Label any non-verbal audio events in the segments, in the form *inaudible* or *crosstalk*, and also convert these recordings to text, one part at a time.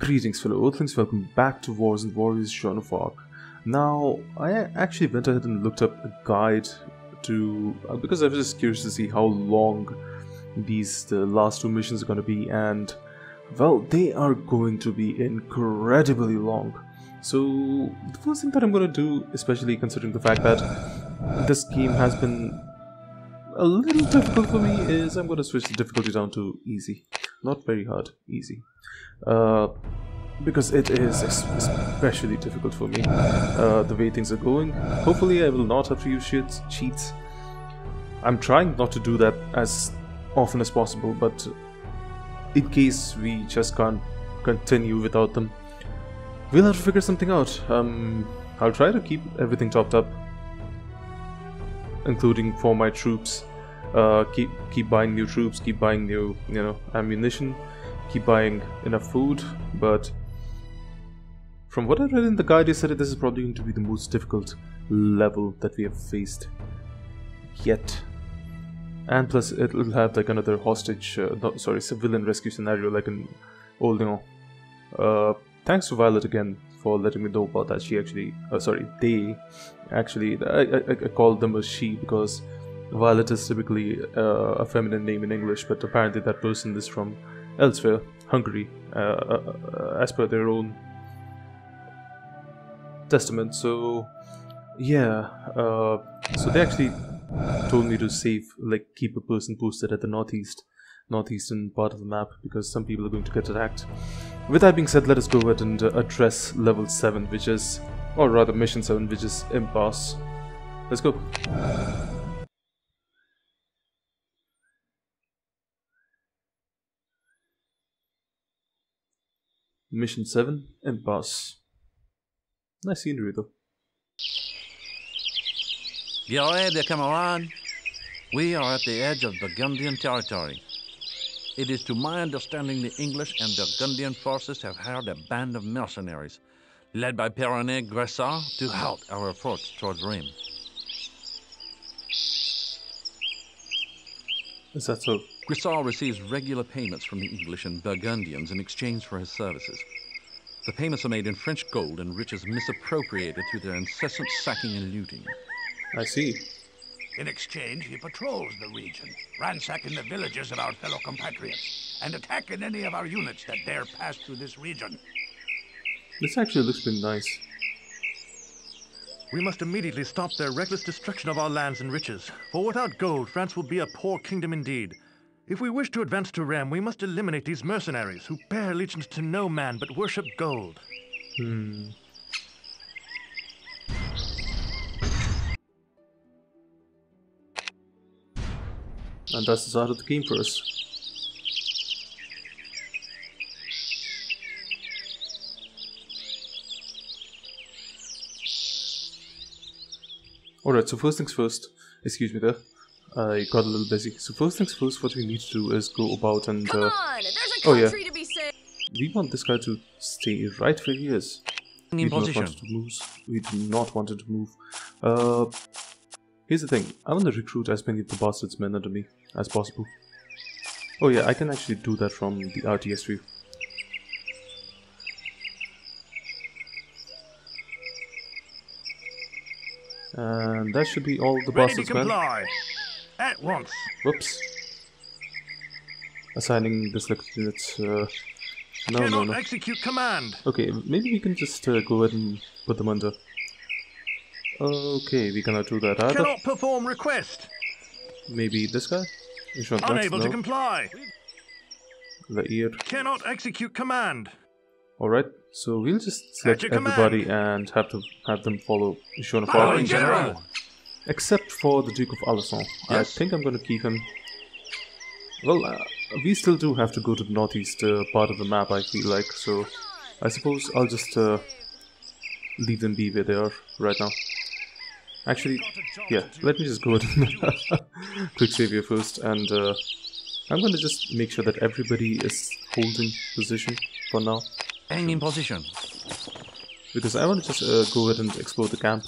Greetings fellow Earthlings, welcome back to Wars and Warriors Joan of Arc. Now, I actually went ahead and looked up a guide to, uh, because I was just curious to see how long these the last two missions are going to be and well, they are going to be incredibly long. So, the first thing that I'm going to do, especially considering the fact that this game has been a little difficult for me, is I'm going to switch the difficulty down to easy. Not very hard, easy. Uh, because it is especially difficult for me, uh, the way things are going. Hopefully I will not have to use shit, cheats. I'm trying not to do that as often as possible, but in case we just can't continue without them, we'll have to figure something out. Um, I'll try to keep everything topped up, including for my troops. Uh, keep keep buying new troops, keep buying new you know ammunition, keep buying enough food, but from what I read in the guide, they said this is probably going to be the most difficult level that we have faced yet. And plus, it'll have like another hostage, uh, no, sorry, civilian rescue scenario like in Old Lyon. Uh, thanks to Violet again for letting me know about that. She actually, uh, sorry, they actually, I, I, I called them a she because Violet is typically uh, a feminine name in English, but apparently that person is from elsewhere, Hungary, uh, uh, uh, as per their own testament. So, yeah, uh, so they actually told me to save, like, keep a person posted at the northeast, northeastern part of the map because some people are going to get attacked. With that being said, let us go ahead and address level 7, which is, or rather mission 7, which is Impasse. Let's go. Mission 7, Impasse. Nice scenery though. Bien de camarades, we are at the edge of Burgundian territory. It is to my understanding the English and Burgundian forces have hired a band of mercenaries, led by Peronnet Gressart, to halt our approach towards Rheims. Is that so? Gressart receives regular payments from the English and Burgundians in exchange for his services. The payments are made in French gold and riches misappropriated through their incessant sacking and looting. I see. In exchange, he patrols the region, ransacking the villages of our fellow compatriots, and attacking any of our units that dare pass through this region. This actually looks pretty nice. We must immediately stop their reckless destruction of our lands and riches, for without gold, France will be a poor kingdom indeed. If we wish to advance to Rheims, we must eliminate these mercenaries who bear allegiance to no man but worship gold. Hmm. And that's the start of the game for us. Alright, so first things first, excuse me there, I got a little busy. So first things first, what we need to do is go about and... Come Uh, on, there's a oh, yeah. country to be saved. we want this guy to stay right where he is. We In do not position. want him to move. We do not want him to move. Uh, here's the thing. I want to recruit as many of the bastards men under me as possible. Oh yeah, I can actually do that from the RTS view. And that should be all the Ready to bastards men. At once. Whoops. Assigning the select units. Uh, no, no, Cannot no. execute command. Okay, maybe we can just uh, go ahead and put them under. Okay, we cannot do that either. Cannot perform request. Maybe this guy? Unable to comply. The ear. Cannot execute command. Alright, so we'll just select your command. everybody and have to have them follow of Following general. Except for the Duke of Alençon. I think I'm gonna keep him. Well, uh, we still do have to go to the northeast uh, part of the map, I feel like, so I suppose I'll just uh, leave them be where they are right now. Actually, yeah, let me just go ahead and *laughs* quick save here first, and uh, I'm gonna just make sure that everybody is holding position for now, Hang in position. because I want to just uh, go ahead and explore the camp,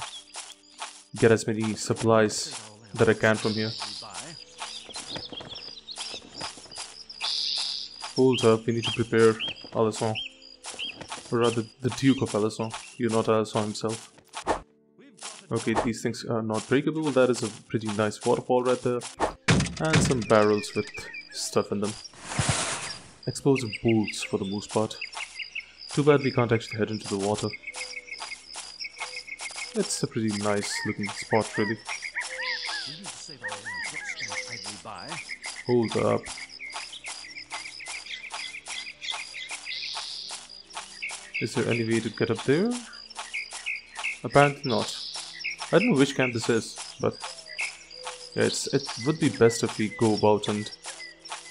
get as many supplies that I can from here. Hold up, we need to prepare Alençon. Or rather, the Duke of Alençon. You're not Alençon himself. Okay, these things are not breakable. That is a pretty nice waterfall right there. And some barrels with stuff in them. Explosive bolts for the most part. Too bad we can't actually head into the water. It's a pretty nice looking spot really. Hold up. Is there any way to get up there? Apparently not. I don't know which camp this is, but it's it would be best if we go about and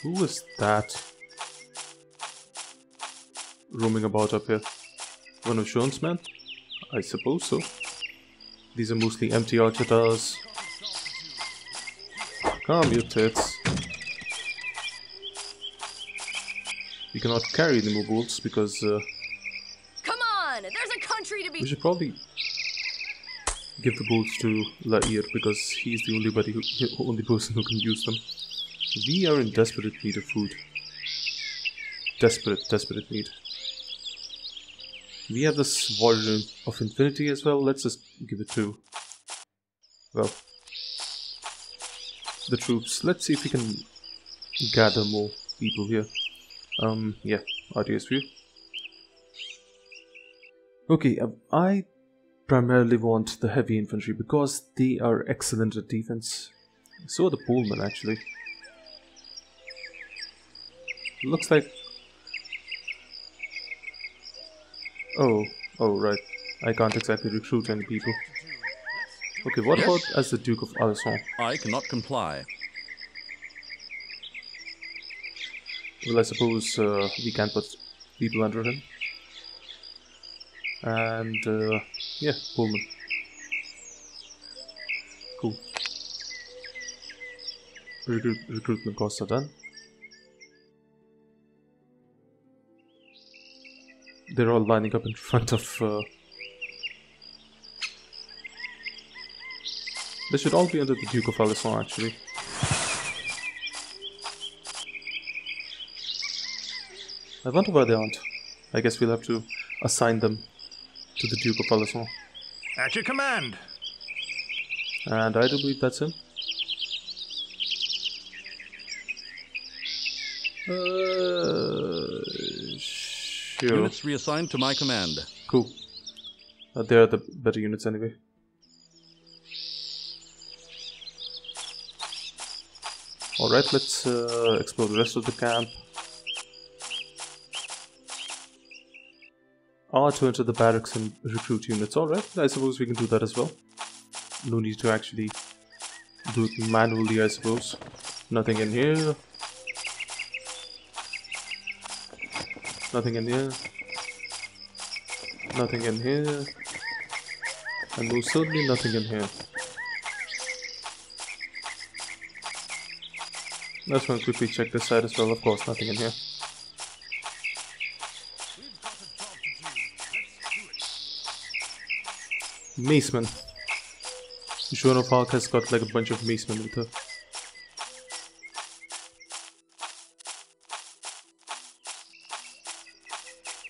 who is that roaming about up here? One of Sean's men? I suppose so. These are mostly empty archer towers. Calm your tits. You cannot carry the more bolts because uh, Come on! There's a country to be. we should probably give the bolts to La Hire because he's the only, buddy who, the only person who can use them. We are in desperate need of food. Desperate, desperate need. We have this Warrior of Infinity as well. Let's just give it to, well, the troops. Let's see if we can gather more people here. Um, yeah, RTS view. Okay, um, I primarily want the heavy infantry because they are excellent at defense. So are the polemen, actually. Looks like. Oh, oh, right. I can't exactly recruit any people. Okay, what Yes? about as the Duke of Alençon? I cannot comply. Well, I suppose uh, we can put people under him. And, uh, yeah, Pullman. Cool. Recruit, recruitment costs are done. They're all lining up in front of. Uh, they should all be under the Duke of Alençon, actually. I wonder why they aren't. I guess we'll have to assign them to the Duke of Alençon. At your command. And I do believe that's him. Uh, sure. Units reassigned to my command. Cool. Uh, they're the better units anyway. Alright, let's uh, explore the rest of the camp. R to enter the barracks and recruit units. Alright, I suppose we can do that as well. No need to actually do it manually, I suppose. Nothing in here. Nothing in here. Nothing in here. And most certainly nothing in here. Let's go quickly check this side as well. Of course, nothing in here. Maceman. Joan of Arc has got like a bunch of macemen with her.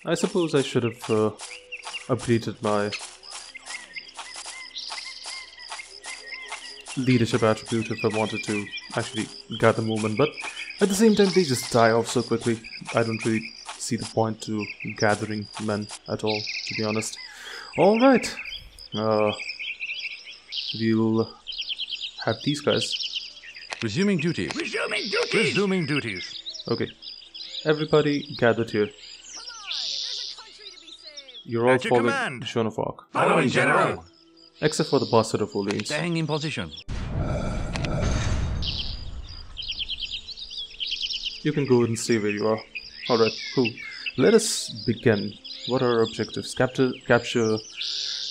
I suppose I should have uh, updated my leadership attribute if I wanted to actually gather movement, but at the same time they just die off so quickly. I don't really see the point to gathering men at all, to be honest. Alright. Uh, we'll have these guys. Resuming duty. Resuming duties! Resuming duties. Okay. Everybody gathered here. Come on! There's a country to be saved. You're all At your following command. Joan of Arc. Following General! Except for the Bastard of Orleans. Staying in position. You can go ahead and stay where you are. Alright, cool. Let us begin. What are our objectives? Capture, capture.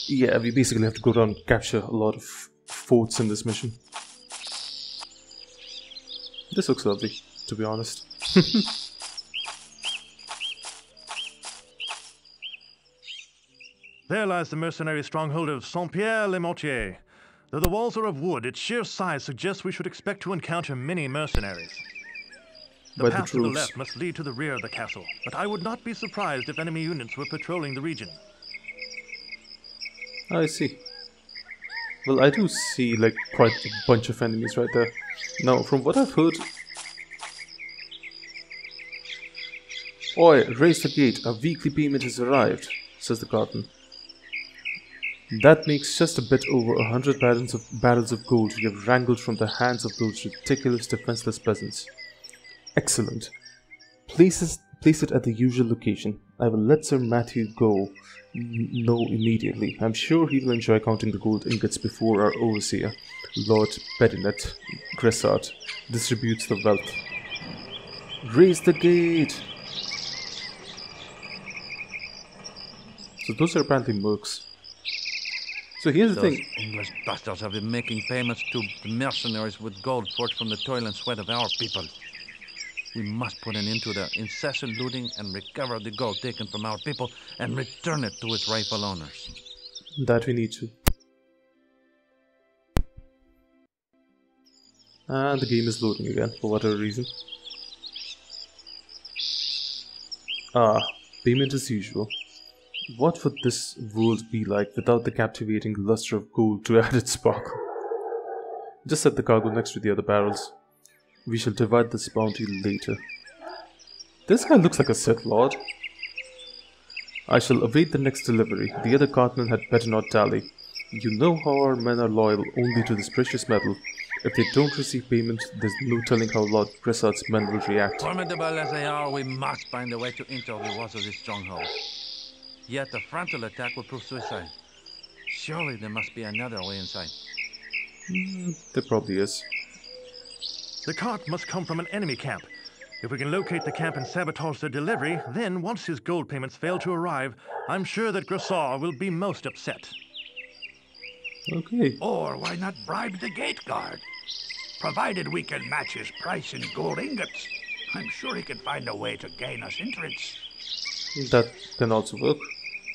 Yeah, we basically have to go down and capture a lot of forts in this mission. This looks lovely, to be honest. *laughs* There lies the mercenary stronghold of Saint-Pierre-le-Moutier. Though the walls are of wood, its sheer size suggests we should expect to encounter many mercenaries. The by the path to the left must lead to the rear of the castle, but I would not be surprised if enemy units were patrolling the region. I see. Well, I do see like quite a bunch of enemies right there. Now, from what I've heard. Oi, raise the gate. A weekly payment has arrived, says the carton. That makes just a bit over a hundred barrels of barrels of gold we have wrangled from the hands of those ridiculous defenseless peasants. Excellent. Place, this- place it at the usual location. I will let Sir Matthew Gough know immediately. I'm sure he will enjoy counting the gold ingots before our overseer, Lord Bedinet Gressart, distributes the wealth. Raise the gate! So those are apparently mercs. So here's the Those thing. English bastards have been making payments to the mercenaries with gold forged from the toil and sweat of our people. We must put an end to their incessant looting and recover the gold taken from our people and return it to its rightful owners. That we need to. And the game is loading again for whatever reason. Ah, payment as usual. What would this world be like without the captivating luster of gold to *laughs* add its sparkle? Just set the cargo next to the other barrels. We shall divide this bounty later. This guy looks like a Sith Lord. I shall await the next delivery. The other cartmen had better not dally. You know how our men are loyal only to this precious metal. If they don't receive payment, there's no telling how Lord Gressart's men will react. Formidable as they are, we must find a way to enter the walls of this stronghold. Yet the frontal attack would prove suicide. Surely there must be another way inside. Hmm, there probably is. The cart must come from an enemy camp. If we can locate the camp and sabotage their delivery, then once his gold payments fail to arrive, I'm sure that Gressart will be most upset. Okay. Or why not bribe the gate guard? Provided we can match his price in gold ingots, I'm sure he can find a way to gain us entrance. That can also work.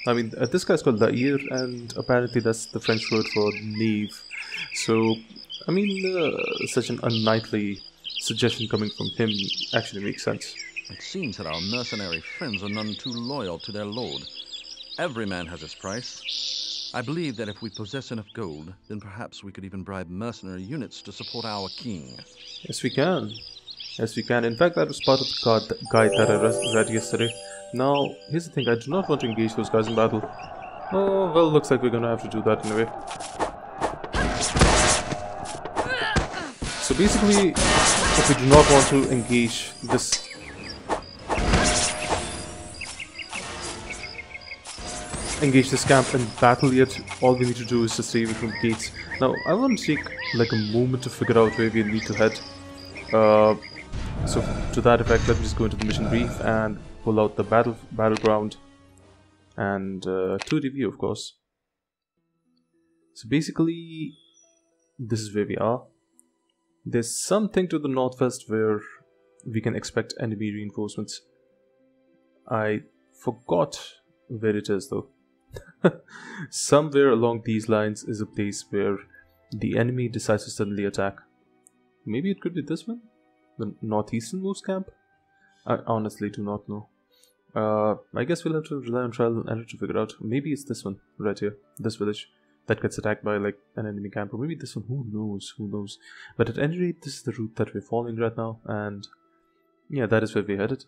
I mean, uh, this guy's called La Hire, and apparently that's the French word for knave. So, I mean, uh, such an unknightly suggestion coming from him actually makes sense. It seems that our mercenary friends are none too loyal to their lord. Every man has his price. I believe that if we possess enough gold, then perhaps we could even bribe mercenary units to support our king. Yes, we can. Yes, we can. In fact, that was part of the guide that I read yesterday. Now, here's the thing I do not want to engage those guys in battle. Oh, well, looks like we're gonna have to do that anyway. So basically, if we do not want to engage this. Engage this camp in battle yet, all we need to do is just stay away from gates. Now, I want to take like a moment to figure out where we need to head. Uh, so to that effect, let me just go into the mission brief and pull out the battle battleground and uh, 2D view, of course. So basically, this is where we are. There's something to the northwest where we can expect enemy reinforcements. I forgot where it is though. *laughs* Somewhere along these lines is a place where the enemy decides to suddenly attack. Maybe it could be this one? The northeasternmost camp? I honestly do not know. Uh, I guess we'll have to rely on trial and error to figure out. Maybe it's this one, right here. This village that gets attacked by like an enemy camp. Or maybe this one. Who knows? Who knows? But at any rate, this is the route that we're following right now. And yeah, that is where we're headed.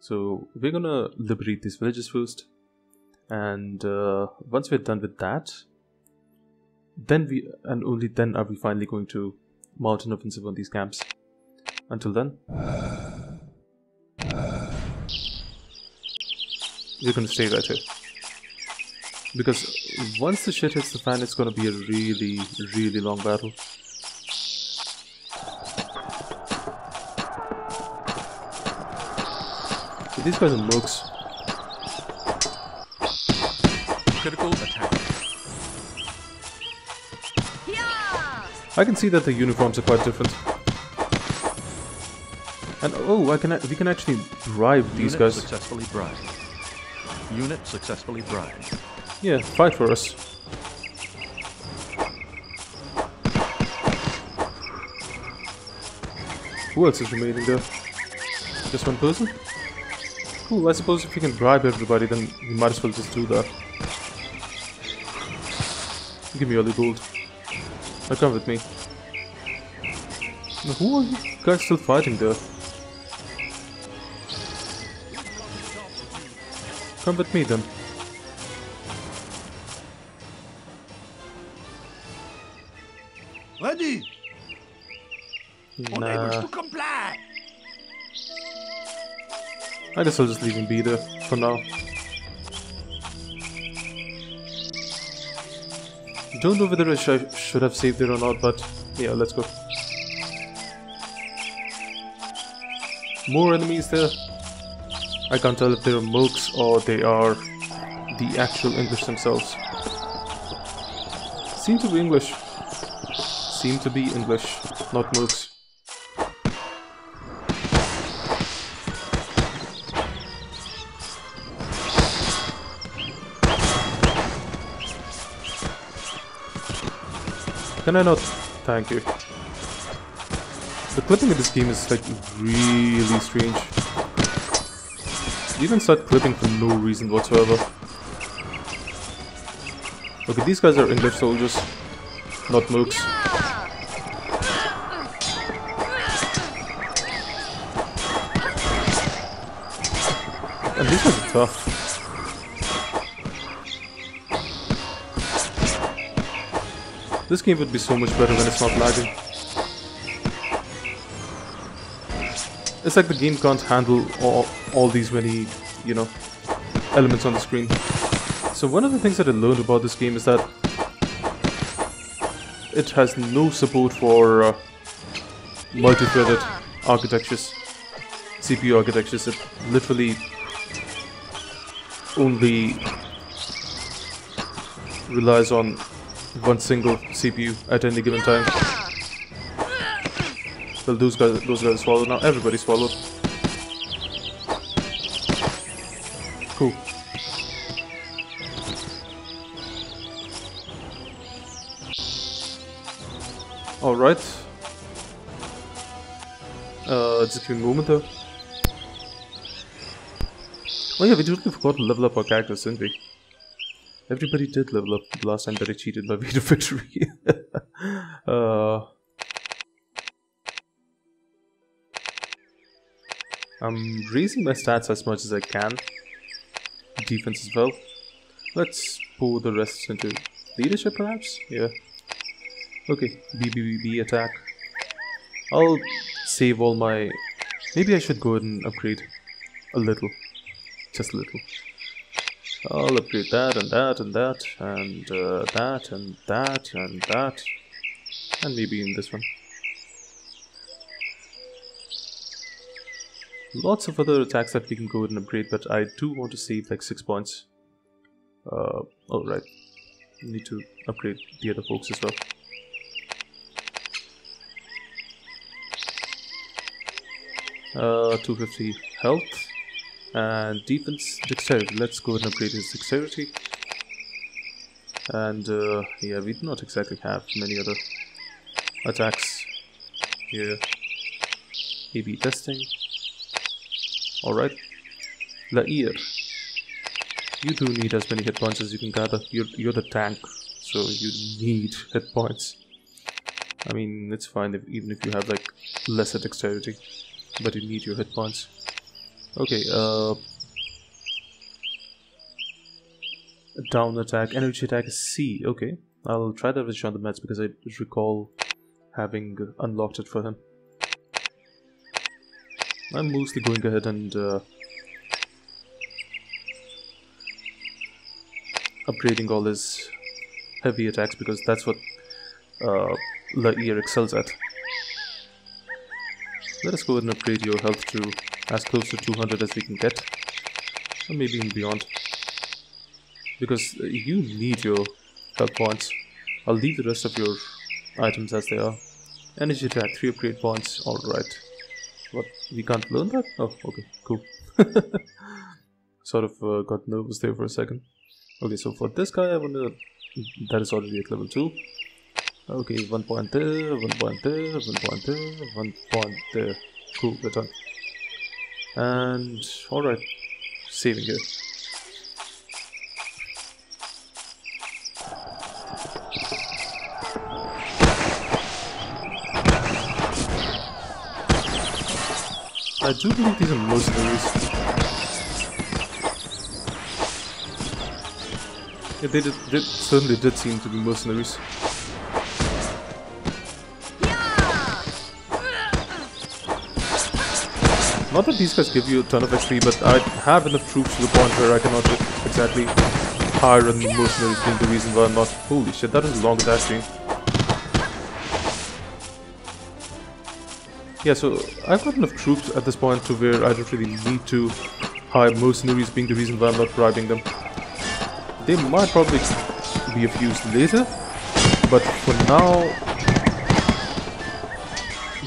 So we're gonna liberate these villages first. And uh, once we're done with that, then we and only then are we finally going to mount an offensive on these camps. Until then, we're gonna stay right here. Because once the shit hits the fan, it's gonna be a really, really long battle. So these guys are mooks. Critical attack. I can see that the uniforms are quite different. And oh, I can we can actually bribe these Unit guys. successfully bribed. Unit successfully bribed. Yeah, fight for us. Who else is remaining there? Just one person? Cool, I suppose if we can bribe everybody, then we might as well just do that. Give me all the gold. Now come with me. Now, who are you guys still fighting there? Come with me then. Ready? Unable to comply. I guess I'll just leave him be there for now. Don't know whether I sh should have saved it or not, but yeah, let's go. More enemies there. I can't tell if they're mooks or they are the actual English themselves. Seem to be English. Seem to be English, not mooks. Can I not? Thank you. The clipping in this game is like really strange. You can start clipping for no reason whatsoever. Okay, these guys are English soldiers, not mooks. And these guys are tough. This game would be so much better when it's not lagging. It's like the game can't handle all, all these many, you know, elements on the screen. So one of the things that I learned about this game is that it has no support for uh, multi-threaded architectures, CPU architectures. It literally only relies on one single CPU at any given time. Well, those guys, those guys swallowed now. Everybody swallowed. Just a moment though. Oh yeah, we totally forgot to level up our characters, didn't we? Everybody did level up the last time that I cheated my to victory. *laughs* uh, I'm raising my stats as much as I can. Defense as well. Let's pour the rest into leadership perhaps? Yeah. Okay, BBBB attack. I'll save all my... Maybe I should go ahead and upgrade a little. Just a little. I'll upgrade that and that and that and uh, that and that and that. And maybe in this one. Lots of other attacks that we can go ahead and upgrade, but I do want to save like 6 points. Uh, oh right. Need to upgrade the other folks as well. Uh, 250 health and defense. Dexterity. Let's go and upgrade his dexterity. And uh, yeah we do not exactly have many other attacks here. AB testing. Alright. La Hire. You do need as many hit points as you can gather. You're, you're the tank so you need hit points. I mean it's fine if, even if you have like lesser dexterity but you need your hit points Okay, uh... Down attack, energy attack is C, okay. I'll try that with Jean de Metz because I recall having unlocked it for him. I'm mostly going ahead and uh, upgrading all his heavy attacks because that's what uh, La Hire excels at. Let us go ahead and upgrade your health to as close to 200 as we can get. Or maybe even beyond. Because you need your health points I'll leave the rest of your items as they are. Energy attack 3 upgrade points alright what? We can't learn that? oh okay. Cool. *laughs* Sort of uh, got nervous there for a second. Okay so for this guy I wanna that is already at level 2 okay one point there one point there one point there one point there cool And alright, saving here. I do believe these are mercenaries. Yeah, they, did, they certainly did seem to be mercenaries. Not that these guys give you a ton of XP, but I have enough troops to the point where I cannot exactly hire the mercenaries being the reason why I'm not... Holy shit, that is a long attack chain. Yeah, so I've got enough troops at this point to where I don't really need to hire mercenaries being the reason why I'm not bribing them. They might probably be of use later, but for now,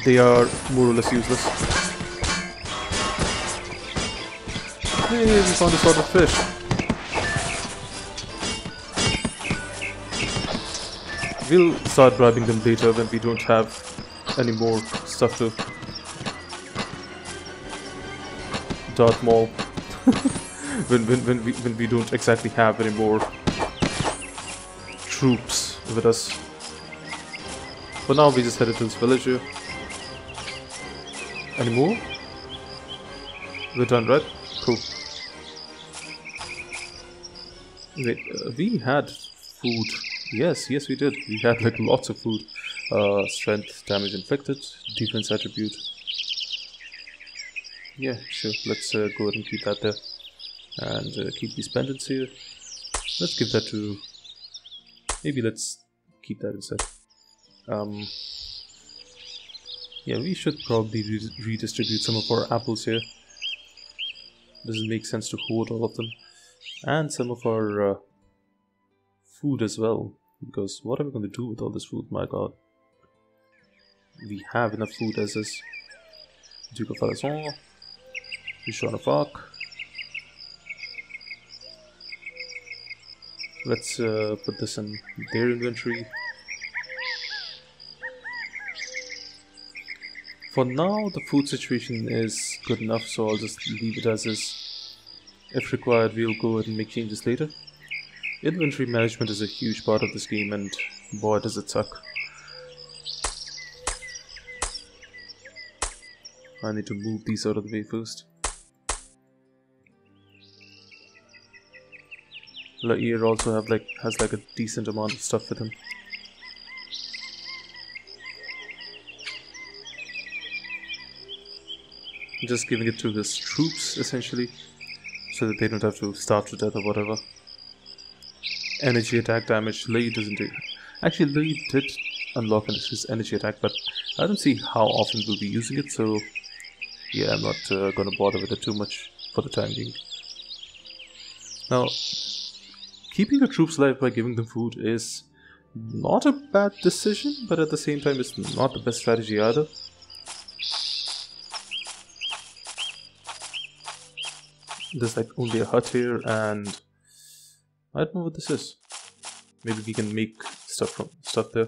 they are more or less useless. We found a sort of fish. We'll start bribing them later when we don't have any more stuff to Darth Maul. *laughs* when, when, when, we, when we don't exactly have any more troops with us. For now, we just headed to this village here. Any more? We're done, right? Wait, uh, we had food. Yes, yes we did. We had like lots of food. Uh, strength, damage inflicted, defense attribute. Yeah, sure. Let's uh, go ahead and keep that there. And uh, keep these pendants here. Let's give that to... Maybe let's keep that instead. Um, yeah, we should probably re redistribute some of our apples here. Doesn't make sense to hoard all of them. And some of our uh, food as well. Because what are we going to do with all this food? My god. We have enough food as is. Duke of Alençon. Bishon of Arc. Let's uh, put this in their inventory. For now, the food situation is good enough, so I'll just leave it as is. If required, we'll go ahead and make changes later. Inventory management is a huge part of this game, and boy does it suck. I need to move these out of the way first. La Hire also have like has like a decent amount of stuff with him. Just giving it to his troops essentially, so that they don't have to starve to death or whatever. Energy attack damage, Lee doesn't do. Actually, Lee did unlock his energy attack, but I don't see how often we'll be using it, so yeah, I'm not uh, gonna bother with it too much for the time being. Now, keeping your troops alive by giving them food is not a bad decision, but at the same time, it's not the best strategy either. There's like only a hut here, and I don't know what this is. Maybe we can make stuff from stuff there.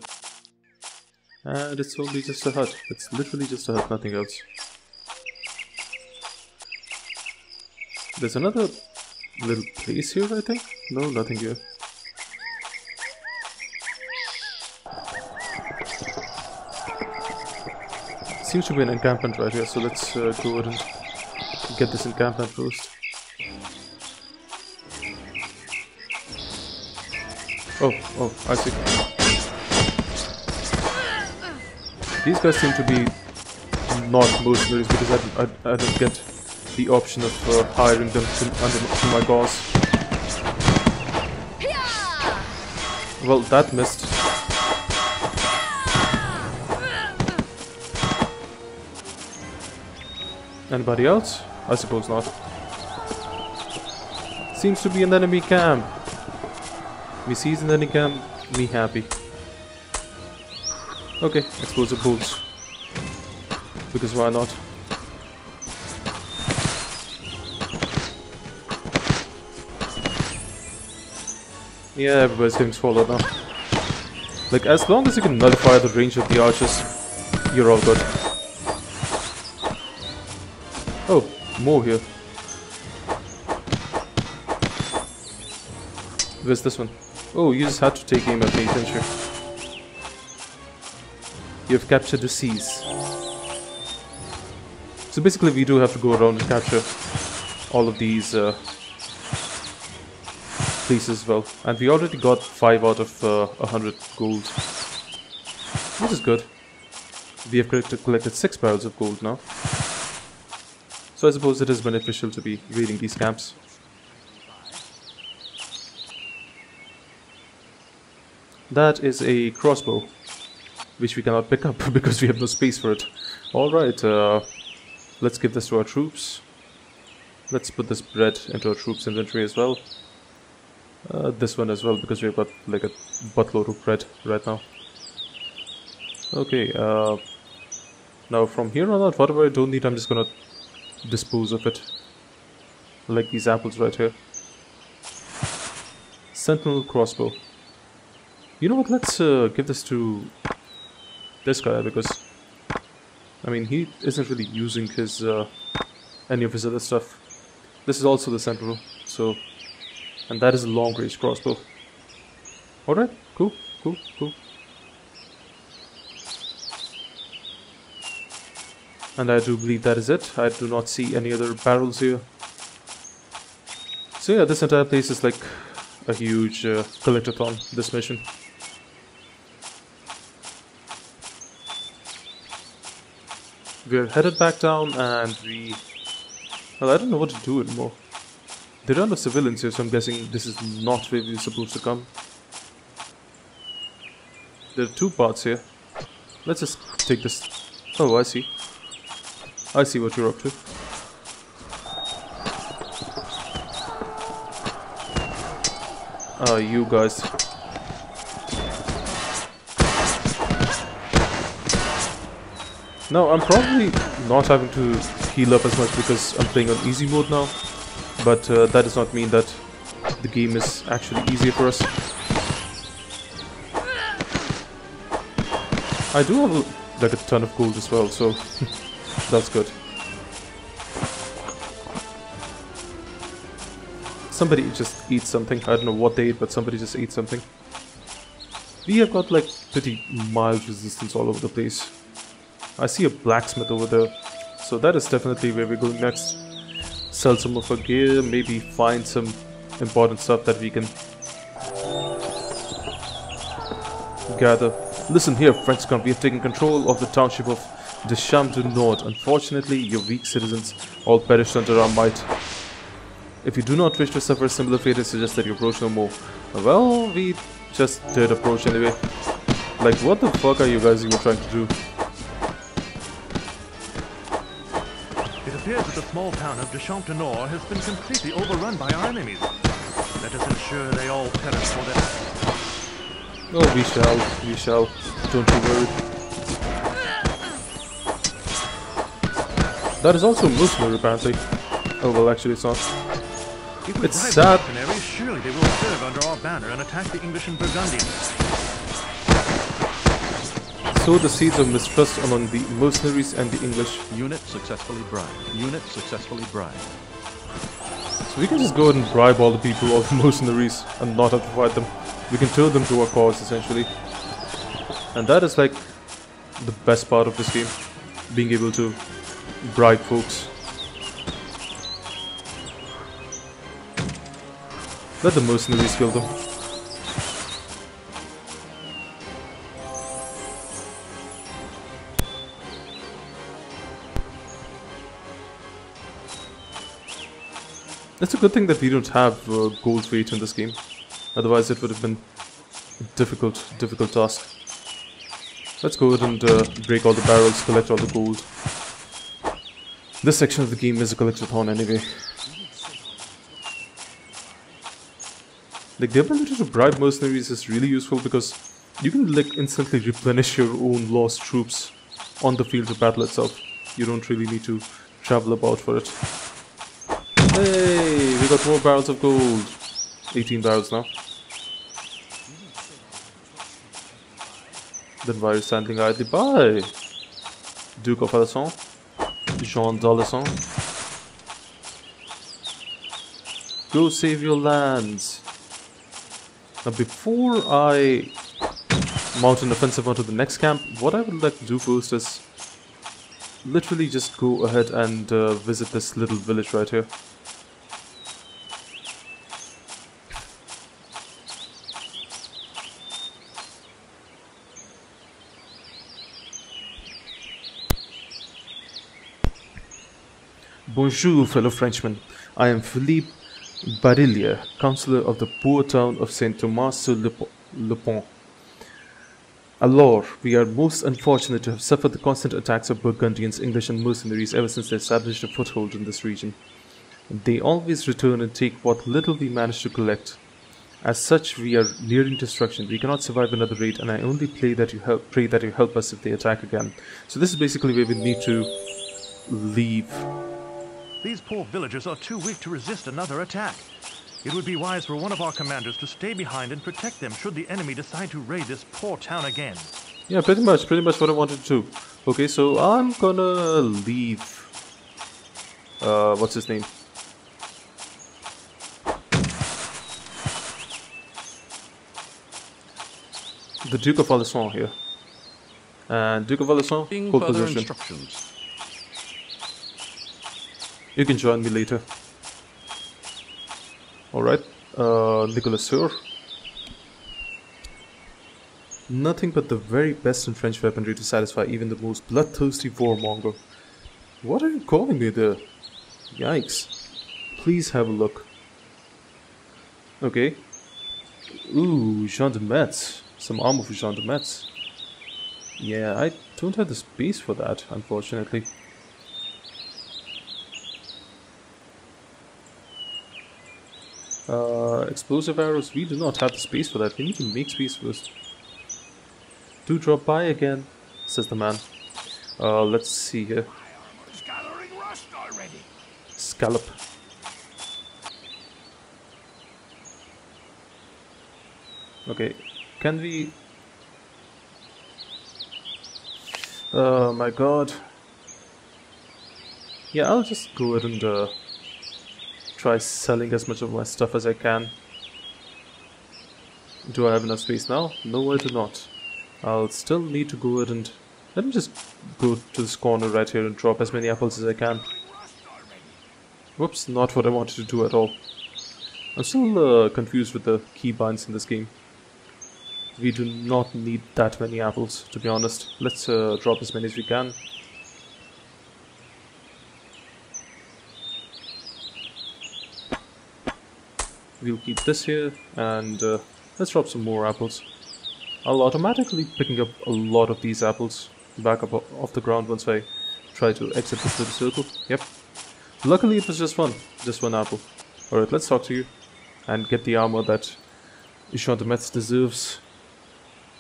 And it's only just a hut. It's literally just a hut, nothing else. There's another little place here, I think? No, nothing here. Seems to be an encampment right here, so let's uh, go ahead and get this encampment first. Oh, oh, I see. These guys seem to be not mercenaries because I, I, I don't get the option of uh, hiring them to, under to my cause. Well, that missed. Anybody else? I suppose not. Seems to be an enemy camp. Me an enemy camp, me happy. Okay, explosive bolts. Because why not? Yeah, everybody's getting swallowed now. Like, as long as you can nullify the range of the archers, you're all good. Oh, more here. Where's this one? Oh, you just had to take aim at me, didn't you? Have captured the seas. So basically we do have to go around and capture all of these uh, as well. And we already got 5 out of uh, 100 gold. Which is good. We have collected, collected 6 barrels of gold now. So I suppose it is beneficial to be raiding these camps. That is a crossbow, which we cannot pick up *laughs* because we have no space for it. Alright, uh, let's give this to our troops. Let's put this bread into our troops inventory as well. Uh, this one as well because we've got like a buttload of bread right now. Okay, uh, now from here on out, whatever I don't need, I'm just gonna dispose of it. Like these apples right here. Sentinel crossbow. You know what, let's uh, give this to this guy because, I mean, he isn't really using his, uh, any of his other stuff. This is also the Sentinel, so, and that is a long range crossbow. Alright, cool, cool, cool. And I do believe that is it. I do not see any other barrels here. So yeah, this entire place is like a huge uh, collectathon, this mission. We're headed back down and we... Well, I don't know what to do anymore. There are no civilians here, so I'm guessing this is not where we're supposed to come. There are two parts here. Let's just take this... Oh, I see. I see what you're up to. Uh, you guys. Now, I'm probably not having to heal up as much because I'm playing on easy mode now. But uh, that does not mean that the game is actually easier for us. I do have like a ton of gold as well, so *laughs* that's good. Somebody just eats something. I don't know what they ate, but somebody just ate something. We have got like pretty mild resistance all over the place. I see a blacksmith over there. So that is definitely where we're going next. Sell some of our gear, maybe find some important stuff that we can gather. Listen here, French scum, we have taken control of the township of Deschamps du Nord. Unfortunately, your weak citizens all perished under our might. If you do not wish to suffer similar fate, I suggest that you approach no more. Well, we just did approach anyway. Like, what the fuck are you guys even trying to do? Small town of Deschamps du Nord has been completely overrun by our enemies. Let us ensure they all perish for their... Oh, we shall, we shall. Don't you worry. That is also mercenary, apparently. Oh, well, actually, it's not. It's sad. Surely they will serve under our banner and attack the English and Burgundians sow the seeds of mistrust among the mercenaries and the English. Unit successfully bribed. Unit successfully bribed. So we can just go ahead and bribe all the people, all the *laughs* mercenaries, and not have to fight them. We can turn them to our cause, essentially. And that is like the best part of this game. Being able to bribe folks. Let the mercenaries kill them. It's a good thing that we don't have uh, gold weight in this game. Otherwise it would have been a difficult, difficult task. Let's go ahead and uh, break all the barrels, collect all the gold. This section of the game is a collectathon anyway. Like the ability to bribe mercenaries is really useful because you can like instantly replenish your own lost troops on the field of battle itself. You don't really need to travel about for it. Hey, we got more barrels of gold. 18 barrels now. Then why are you standing idly by? Duke of Alençon? Jean d'Alençon? Go save your lands. Now before I mount an offensive onto the next camp, what I would like to do first is literally just go ahead and uh, visit this little village right here. Bonjour, fellow Frenchmen. I am Philippe Barillier, councillor of the poor town of Saint Thomas sur le Pont. Alors, we are most unfortunate to have suffered the constant attacks of Burgundians, English, and mercenaries ever since they established a foothold in this region. They always return and take what little we manage to collect. As such, we are nearing destruction. We cannot survive another raid, and I only pray that you help pray that you help us if they attack again. So this is basically where we need to leave. These poor villagers are too weak to resist another attack. It would be wise for one of our commanders to stay behind and protect them should the enemy decide to raid this poor town again. Yeah, pretty much, pretty much what I wanted to do. Okay, so I'm gonna leave. Uh, what's his name? The Duke of Alençon here. And Duke of Alençon, hold position. instructions. You can join me later. Alright, uh, Nicolas here. Nothing but the very best in French weaponry to satisfy even the most bloodthirsty warmonger. What are you calling me there? Yikes. Please have a look. Okay. Ooh, Jean de Metz. Some armor for Jean de Metz. Yeah, I don't have the space for that, unfortunately. Uh, explosive arrows, we do not have the space for that. We need to make space first. Do drop by again, says the man. Uh, let's see here. Scallop. Okay, can we... Oh my god. Yeah, I'll just go ahead and uh, try selling as much of my stuff as I can. Do I have enough space now? No, I do not. I'll still need to go ahead and... Let me just go to this corner right here and drop as many apples as I can. Whoops, not what I wanted to do at all. I'm still uh, confused with the keybinds in this game. We do not need that many apples, to be honest. Let's uh, drop as many as we can. We'll keep this here, and uh, let's drop some more apples. I'll automatically picking up a lot of these apples back up off the ground once I try to exit this little circle. Yep. Luckily it was just one, just one apple. Alright, let's talk to you and get the armor that de Metz deserves.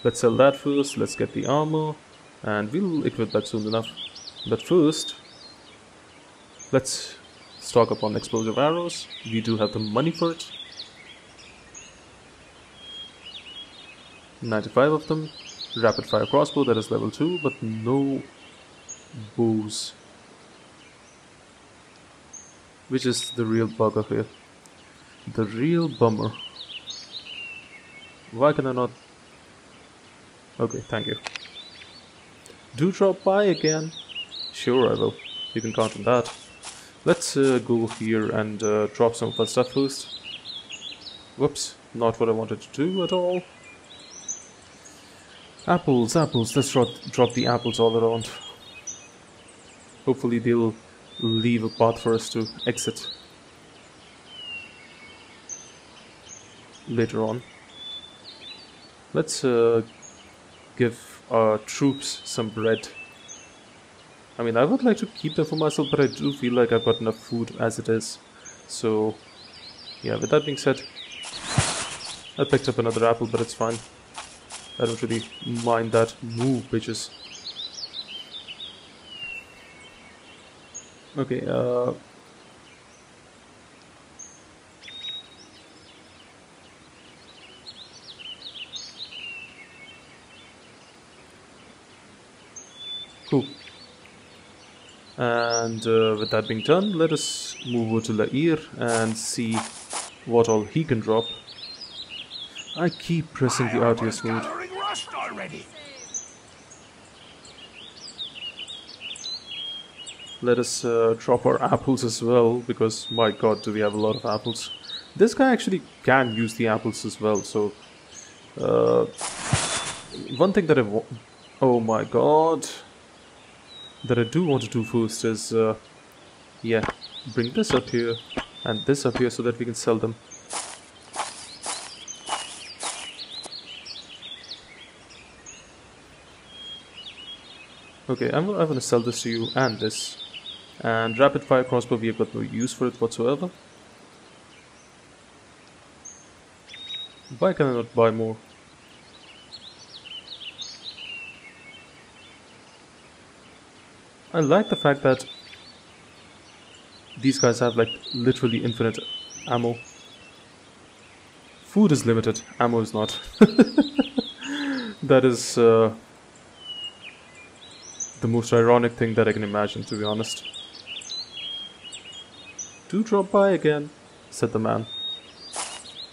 Let's sell that first, let's get the armor, and we'll equip that soon enough. But first, let's stock up on explosive arrows. We do have the money for it. 95 of them. Rapid fire crossbow, that is level 2, but no bows. Which is the real bugger here. The real bummer. Why can I not? Okay, thank you. Do drop by again. Sure, I will. You can count on that. Let's uh, go here and uh, drop some of our stuff first. Whoops, not what I wanted to do at all. Apples, apples. Let's drop, drop the apples all around. Hopefully they'll leave a path for us to exit. Later on. Let's uh, give our troops some bread. I mean, I would like to keep them for myself, but I do feel like I've got enough food as it is. So, yeah, with that being said, I picked up another apple, but it's fine. I don't really mind that. Move, bitches. Okay, uh... Cool. And uh, with that being done, let us move over to La Hire and see what all he can drop. I keep pressing the RTS mode. Already. Let us uh, drop our apples as well, because my god, do we have a lot of apples. This guy actually can use the apples as well, so... Uh, one thing that I Oh my god. That I do want to do first is... Uh, yeah, bring this up here, and this up here so that we can sell them. Okay, I'm, I'm gonna sell this to you and this. And rapid fire crossbow, we have got no use for it whatsoever. Why can I not buy more? I like the fact that these guys have like literally infinite ammo. Food is limited, ammo is not. *laughs* that is uh, the most ironic thing that I can imagine, to be honest. Do drop by again, said the man.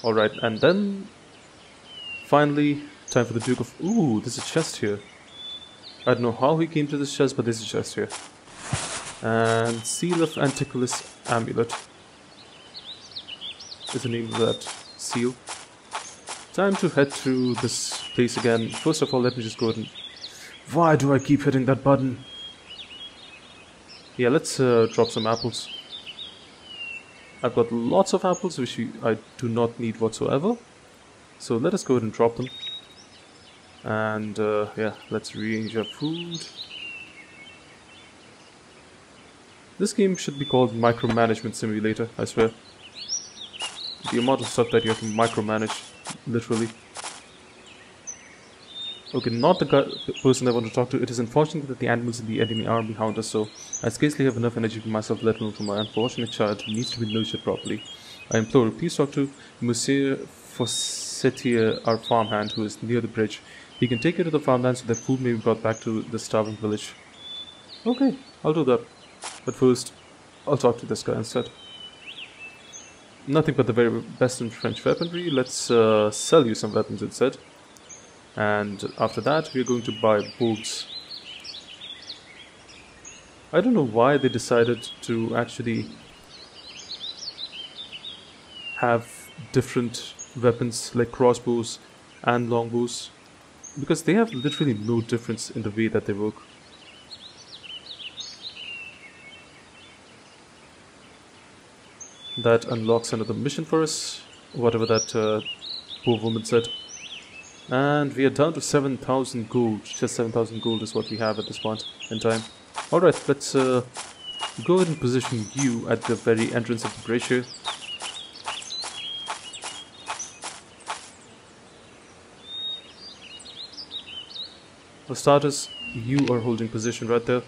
Alright, and then finally, time for the Duke of. Ooh, there's a chest here. I don't know how he came to this chest, but there's a chest here. And Seal of Anticulus Amulet is the name of that seal. Time to head to this place again. First of all, let me just go ahead and. Why do I keep hitting that button? Yeah, let's uh, drop some apples. I've got lots of apples which I do not need whatsoever. So let us go ahead and drop them. And uh, yeah, let's rearrange our food. This game should be called Micromanagement Simulator, I swear. The amount of stuff that you have to micromanage, literally. Okay, not the person I want to talk to. It is unfortunate that the animals in the enemy army hound us, so I scarcely have enough energy for myself, let alone for my unfortunate child who needs to be nurtured properly. I implore you, please talk to Monsieur Fossetier, our farmhand, who is near the bridge. He can take you to the farmland so that food may be brought back to the starving village. Okay, I'll do that. But first, I'll talk to this guy instead. Nothing but the very best in French weaponry. Let's uh, sell you some weapons instead. And after that, we're going to buy bolts. I don't know why they decided to actually have different weapons like crossbows and longbows because they have literally no difference in the way that they work. That unlocks another mission for us, whatever that uh, poor woman said. And we are down to 7,000 gold. Just 7,000 gold is what we have at this point in time. Alright, let's uh, go ahead and position you at the very entrance of the bridge here. For starters, you are holding position right there.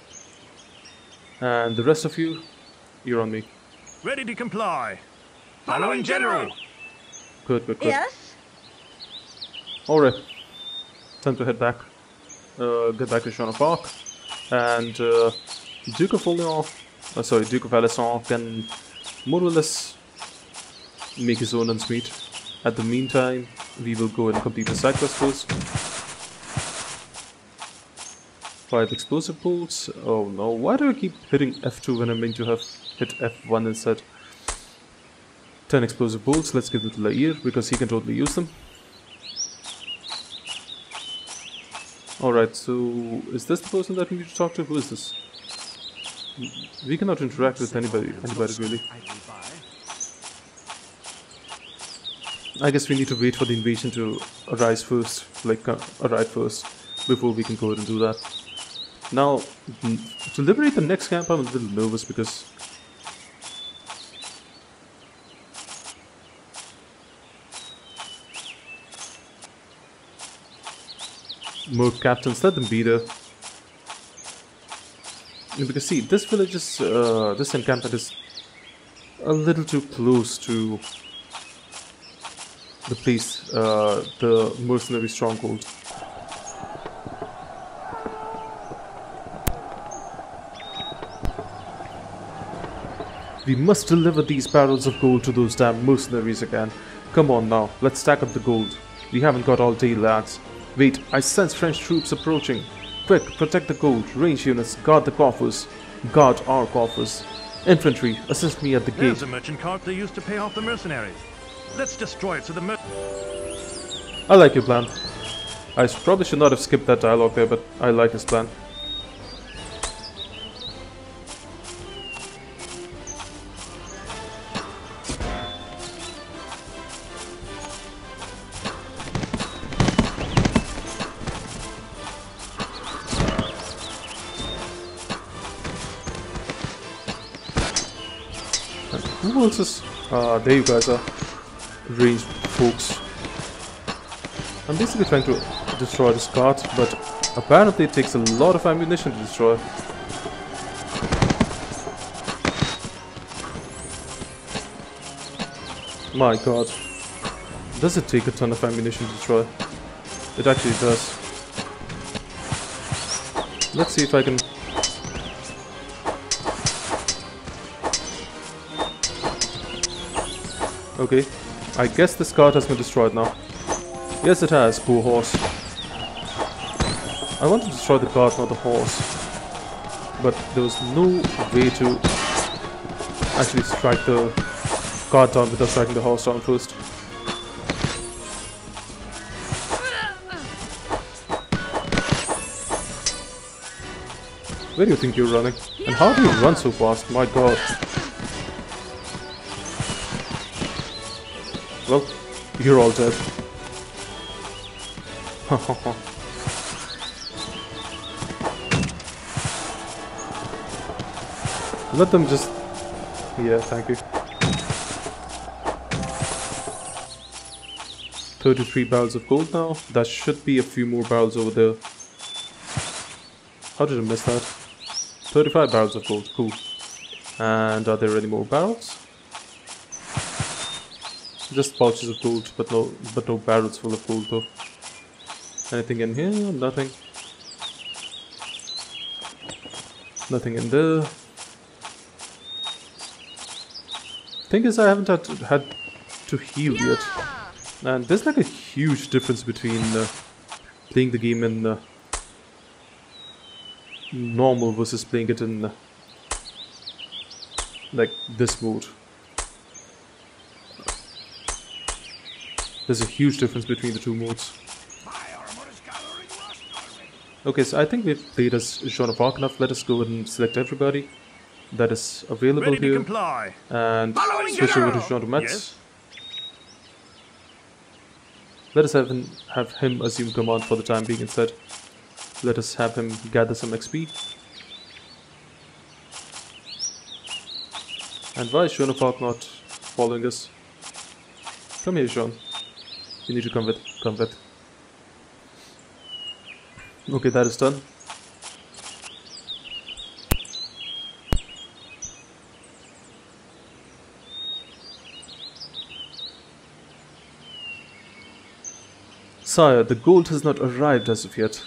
And the rest of you, you're on me. Ready to comply. Following General. Good, good, good. Yes? Alright. Time to head back. Uh, get back to of Arc. And uh, Duke of Orleans, uh, sorry, Duke of Alençon can more or less make his own meet. At the meantime, we will go and complete the side quest first. Five explosive bolts. Oh no, why do I keep hitting F2 when I'm meant to have hit F1 instead? 10 explosive bolts, let's give them to La Hire because he can totally use them. Alright, so is this the person that we need to talk to? Who is this? We cannot interact with anybody, anybody really. I guess we need to wait for the invasion to arise first, like uh, arrive first, before we can go ahead and do that. Now, to liberate the next camp, I'm a little nervous because more captains, let them be there. Because see, this village is, uh, this encampment is a little too close to the place, uh, the mercenary stronghold. We must deliver these barrels of gold to those damn mercenaries again. Come on now, let's stack up the gold. We haven't got all day, lads. Wait, I sense French troops approaching. Quick, protect the gold. Range units, guard the coffers. Guard our coffers. Infantry, assist me at the gate. There's a merchant cart they used to pay off the mercenaries. Let's destroy it so the mer- I like your plan. I probably should not have skipped that dialogue there, but I like his plan. Ah, there you guys are. Ranged folks. I'm basically trying to destroy this cart, but apparently it takes a lot of ammunition to destroy. My god. Does it take a ton of ammunition to destroy? It actually does. Let's see if I can... Okay. I guess this cart has been destroyed now. Yes, it has, poor horse. I want to destroy the cart, not the horse. But there was no way to actually strike the cart down without striking the horse down first. Where do you think you're running? And how do you run so fast? My god. You're all dead. Let them just... Yeah, thank you. 33 barrels of gold now. That should be a few more barrels over there. How did I miss that? 35 barrels of gold, cool. And are there any more barrels? Just pouches of gold, but no, but no barrels full of gold though. Anything in here? Nothing. Nothing in there. Thing is, I haven't had to, had to heal yet, and there's like a huge difference between uh, playing the game in uh, normal versus playing it in uh, like this mode. There's a huge difference between the two modes. My armor is gathering rust already. Okay, so I think we've played as Jean of Arc enough. Let us go ahead and select everybody that is available here comply. and Following switch over to Jean de Metz. Yes. Let us have him, have him assume command for the time being instead. Let us have him gather some XP. And why is Jean of Arc not following us? Come here, Jean. You need to come with. Come with. Okay, that is done. Sire, the gold has not arrived as of yet.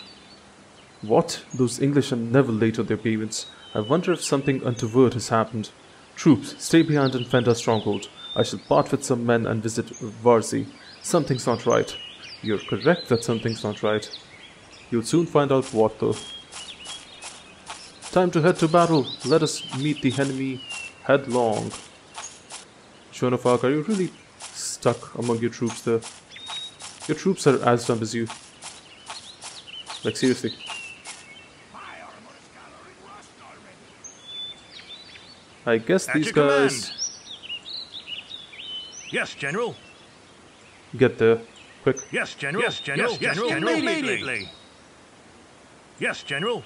What? Those English are never late on their payments. I wonder if something untoward has happened. Troops, stay behind and fend our stronghold. I shall part with some men and visit Varzy. Something's not right. You're correct that something's not right. You'll soon find out what, though. Time to head to battle. Let us meet the enemy headlong. Arc, are you really stuck among your troops there? Your troops are as dumb as you. Like, seriously. My armor is gathering rust already. I guess At these guys command. Yes, General. Get there quick. Yes, General. Yes, General. Yes, General. General. Immediately. Yes, General.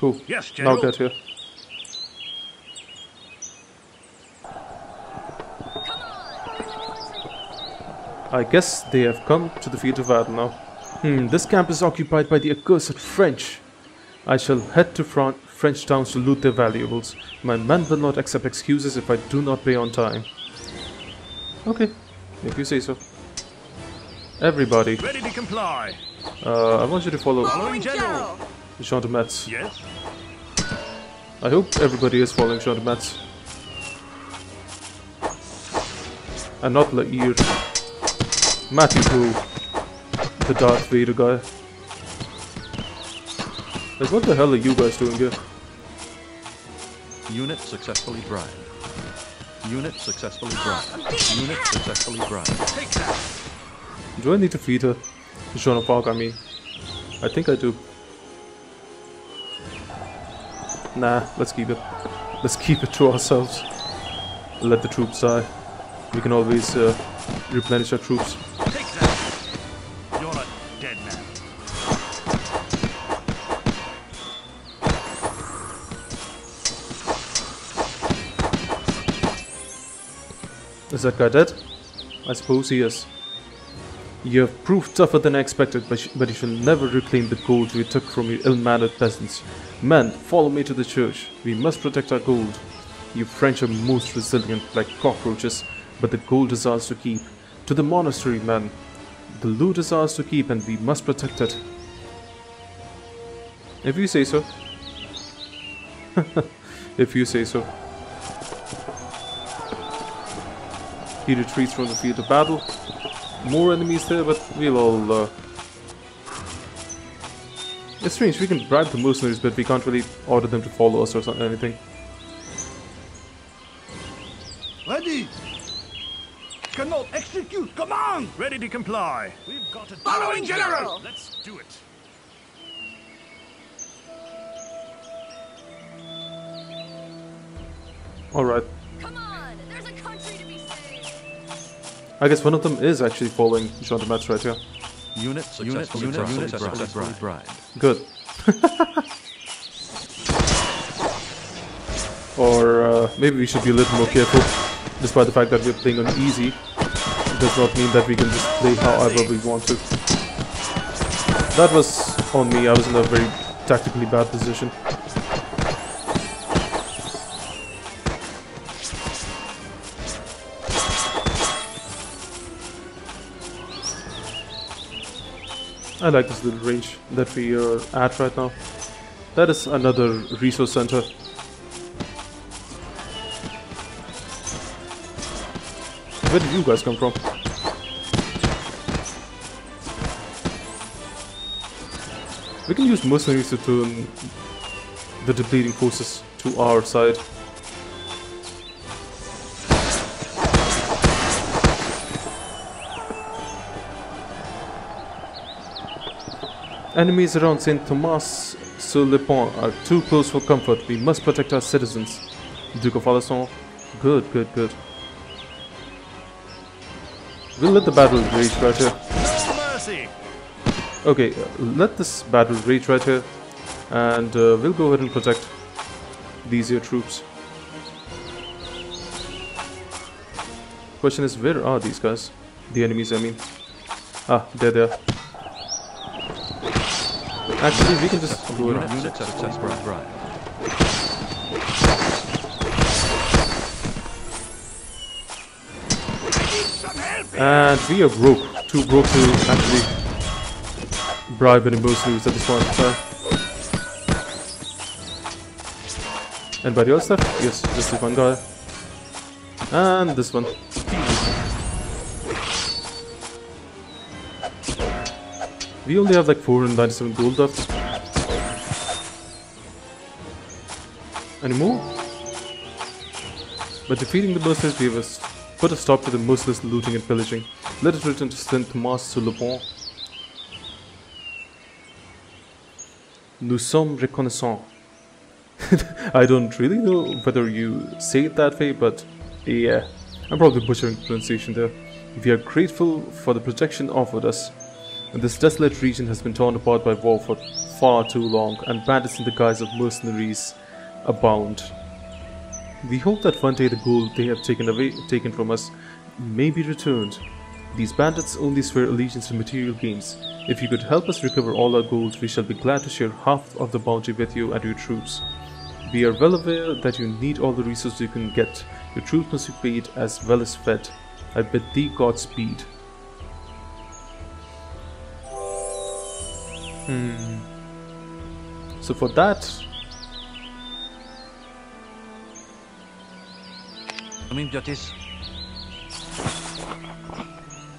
Cool. Yes, General. Now get here. I guess they have come to the field of battle now. Hmm, this camp is occupied by the accursed French. I shall head to Fran- French towns to loot their valuables. My men will not accept excuses if I do not pay on time. Okay, if you say so. Everybody, Ready to comply. uh, I want you to follow Following General. Jean de Metz. Yes. I hope everybody is following Sean Mats. And not La Hire. Matthew Poole. The Darth Vader guy. Like, what the hell are you guys doing here? Unit successfully bribed. Unit successfully. I'm Unit successfully that! Do I need to feed her? Jean of Arc, I mean. I think I do. Nah, let's keep it. Let's keep it to ourselves. Let the troops die. We can always uh, replenish our troops. Is that guy dead? I suppose he is. You have proved tougher than I expected, but, but you shall never reclaim the gold we took from you ill-mannered peasants. Men, follow me to the church. We must protect our gold. You French are most resilient, like cockroaches, but the gold is ours to keep. To the monastery, men. The loot is ours to keep, and we must protect it. If you say so. *laughs* if you say so. He retreats from the field of battle. More enemies there, but we'll all. Uh... It's strange. We can bribe the mercenaries, but we can't really order them to follow us or something, anything. Ready! Cannot execute command! Ready to comply. We've got a Following General! Let's do it. All right. Come on, there's a country to be saved. I guess one of them is actually following Jean de Metz right here. Unit successfully unit bribed. successfully successfully bribed. bribed. Good. *laughs* or uh, maybe we should be a little more careful. Despite the fact that we're playing on easy, it does not mean that we can just play however we want to. That was on me. I was in a very tactically bad position. I like this little range that we are at right now. That is another resource center. Where did you guys come from? We can use mercenaries to turn the depleting forces to our side. Enemies around Saint Thomas sur le Pont are too close for comfort. We must protect our citizens. Duke of Alençon. Good, good, good. We'll let the battle rage right here. Okay, uh, let this battle rage right here. And uh, we'll go ahead and protect these here troops. Question is, where are these guys? The enemies, I mean. Ah, there they're there. Actually, we can just go Unit ahead. successfully bribed. Some help here! And we are broke. Too broke to actually bribe any mercenaries at this point in time. Anybody else left? Yes, just this one guy. And this one. We only have like 497 gold left. Any more? By defeating the mercenaries, we have put a stop to the merciless looting and pillaging. Let us return to Saint Thomas sur le Pont. Nous sommes reconnaissants. *laughs* I don't really know whether you say it that way, but yeah, I'm probably butchering the pronunciation there. We are grateful for the protection offered us. This desolate region has been torn apart by war for far too long, and bandits in the guise of mercenaries abound. We hope that one day the gold they have taken away taken from us may be returned. These bandits only swear allegiance to material gains. If you could help us recover all our gold, we shall be glad to share half of the bounty with you and your troops. We are well aware that you need all the resources you can get. Your troops must be paid as well as fed. I bid thee Godspeed. Hmm. So for that... I mean, that is...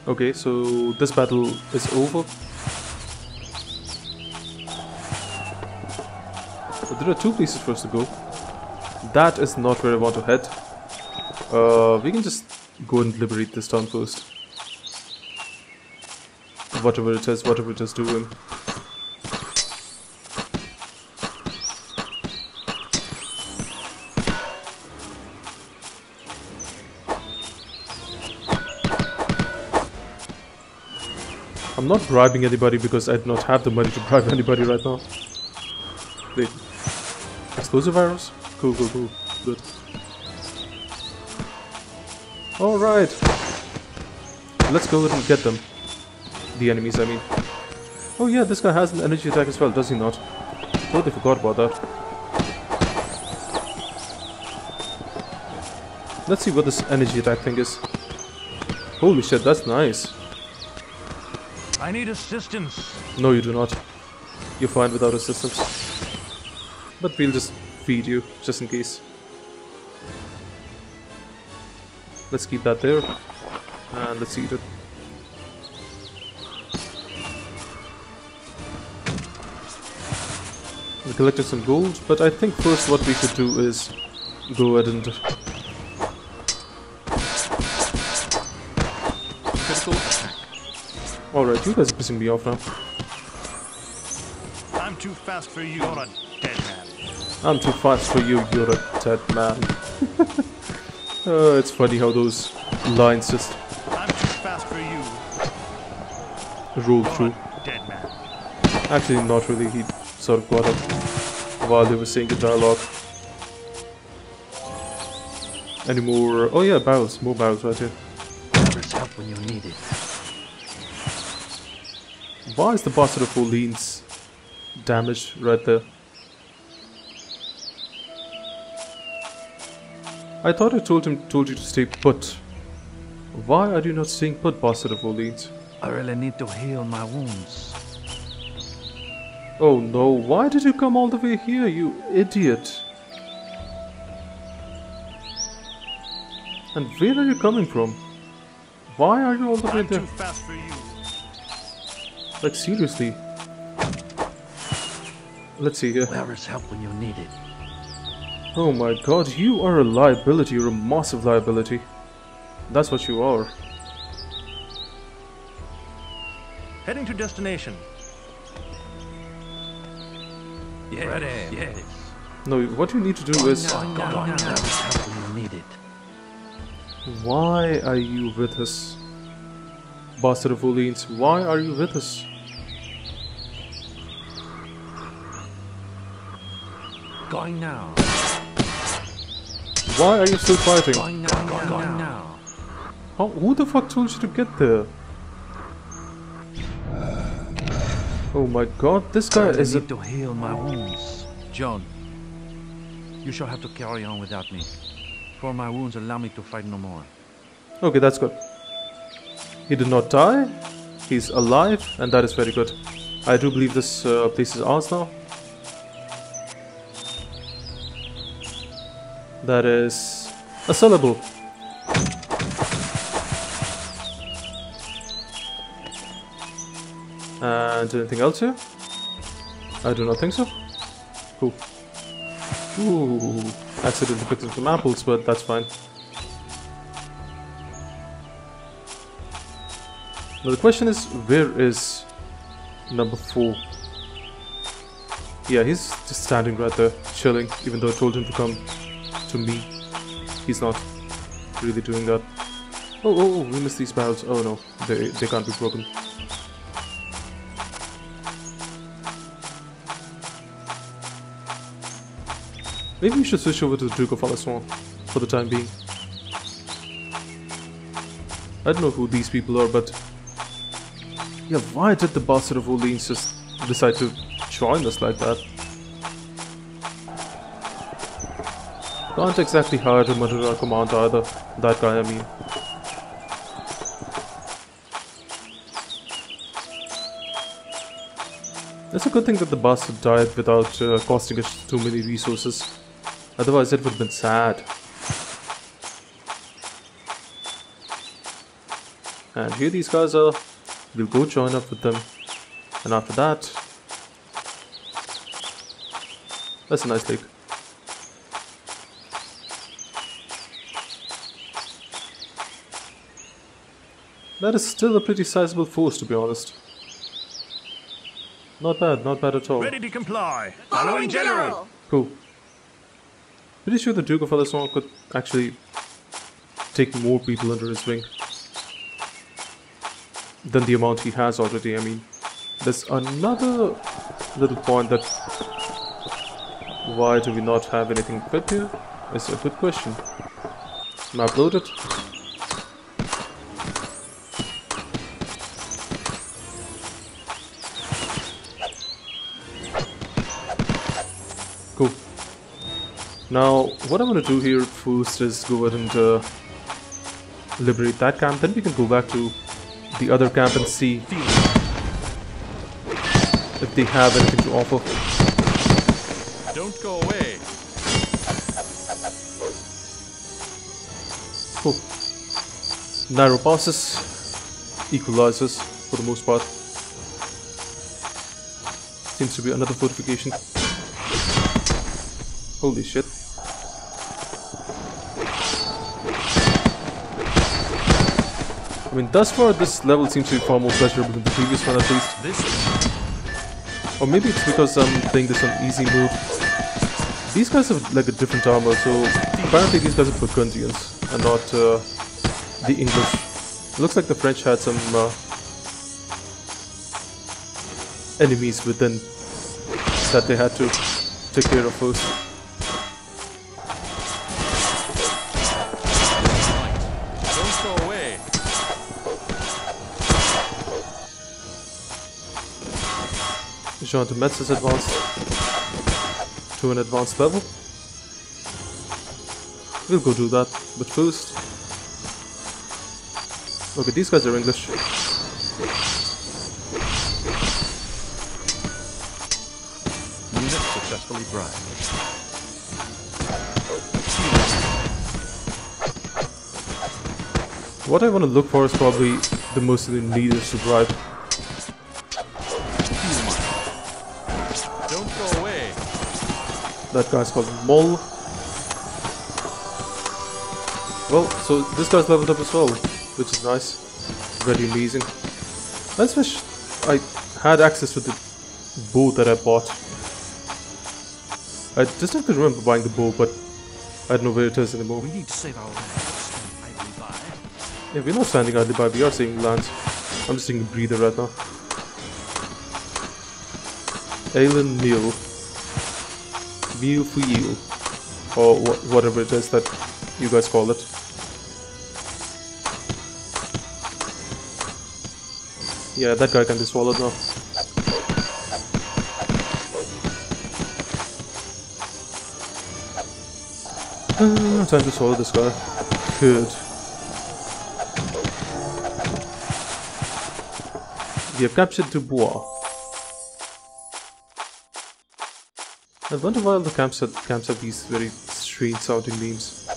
Okay, so this battle is over. But there are two places for us to go. That is not where I want to head. Uh, we can just go and liberate this town first. Whatever it is, whatever it is doing. I'm not bribing anybody because I do not have the money to bribe anybody right now. Wait. Explosive arrows? Cool, cool, cool. Good. Alright. Let's go and get them. The enemies, I mean. Oh yeah, this guy has an energy attack as well, does he not? Oh, totally forgot about that. Let's see what this energy attack thing is. Holy shit, that's nice. I need assistance. No, you do not. You're fine without assistance. But we'll just feed you, just in case. Let's keep that there. And let's eat it. We collected some gold, but I think first what we should do is go ahead and Alright, you guys are pissing me off now. I'm too fast for you. You're a dead man. I'm too fast for you, you're a dead man. *laughs* uh, it's funny how those lines just I'm too fast for you. roll through. dead man. Actually, not really. He sort of got up while they were saying the dialogue. Any more? Oh yeah, barrels. More barrels right here. There's help when you need it. Why is the bastard of Orleans damaged right there? I thought I told him told you to stay put. Why are you not staying put, bastard of Orleans? I really need to heal my wounds. Oh no, why did you come all the way here, you idiot? And where are you coming from? Why are you all the way I'm there? Like seriously. Let's see here. Where is help when you need it? Oh my god, you are a liability, you're a massive liability. That's what you are. Heading to destination. Yes, Ready. yes. No, what you need to do is... You need it? Why are you with us? Bastard of Orleans, why are you with us? Going now. Why are you still fighting? Going now, now, going now. How, who the fuck told you to get there? Oh my god, this guy I is a... need to heal my wounds. John, you shall have to carry on without me. For my wounds allow me to fight no more. Okay, that's good. He did not die. He's alive, and that is very good. I do believe this uh, place is ours now. That is a syllable. And anything else here? I do not think so. Cool. Ooh, accidentally picked up some apples, but that's fine. Now the question is, where is number four? Yeah, he's just standing right there, chilling, even though I told him to come to me. He's not really doing that. Oh, oh, oh, we missed these barrels. Oh no, they, they can't be broken. Maybe we should switch over to the Duke of Alençon for the time being. I don't know who these people are, but yeah, why did the bastard of Orleans just decide to join us like that? Can't exactly hire him under command either. That guy, I mean. It's a good thing that the bastard died without uh, costing us too many resources. Otherwise, it would have been sad. And here these guys are. We'll go join up with them. And after that... That's a nice lake. That is still a pretty sizable force, to be honest. Not bad, not bad at all. Ready to comply. Following General! Cool. Pretty sure the Duke of Alençon could actually take more people under his wing than the amount he has already. I mean, there's another little point that why do we not have anything equipped here? Is a good question. Map loaded. Cool. Now, what I'm gonna do here first is go ahead and uh, liberate that camp, then we can go back to the other camp and see if they have anything to offer. Don't go away. Oh. Cool. Narrow passes, equalizes for the most part. Seems to be another fortification. Holy shit. Mean, thus far this level seems to be far more pleasurable than the previous one at least. This Or maybe it's because I'm playing this on easy mode. These guys have like a different armor, so apparently these guys are Burgundians and not uh, the English. looks like the French had some uh, enemies within that they had to take care of first. Jean de Metz is advanced to an advanced level. We'll go do that, but first. Okay, these guys are English. Unit successfully bribed. What I want to look for is probably the most leaders to bribe. That guy's called Mol. Well, so this guy's leveled up as well, which is nice. Very amazing. I just wish I had access to the bow that I bought. I distinctly remember buying the bow, but I don't know where it is anymore. We need to save our by. Yeah, we're not standing idly by, we are saving lands. I'm just taking a breather right now. Alien meal. Meal for you. Or wha- whatever it is that you guys call it. Yeah, that guy can be swallowed now. Ah, time to swallow this guy. Good. We have captured Dubois. I wonder why all the camps have, camps have these very strange sounding names.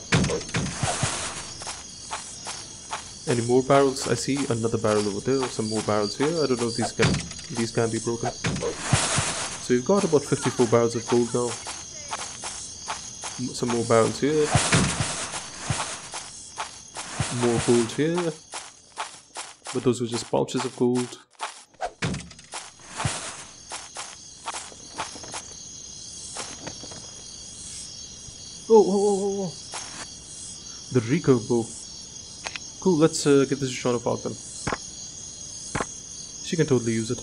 Any more barrels? I see another barrel over there, some more barrels here. I don't know if these can these can be broken. So we've got about 54 barrels of gold now. Some more barrels here. More gold here. But those were just pouches of gold. Oh, oh, oh, oh. The Rico bow. Cool, let's uh, get this Shauna Falk then. She can totally use it.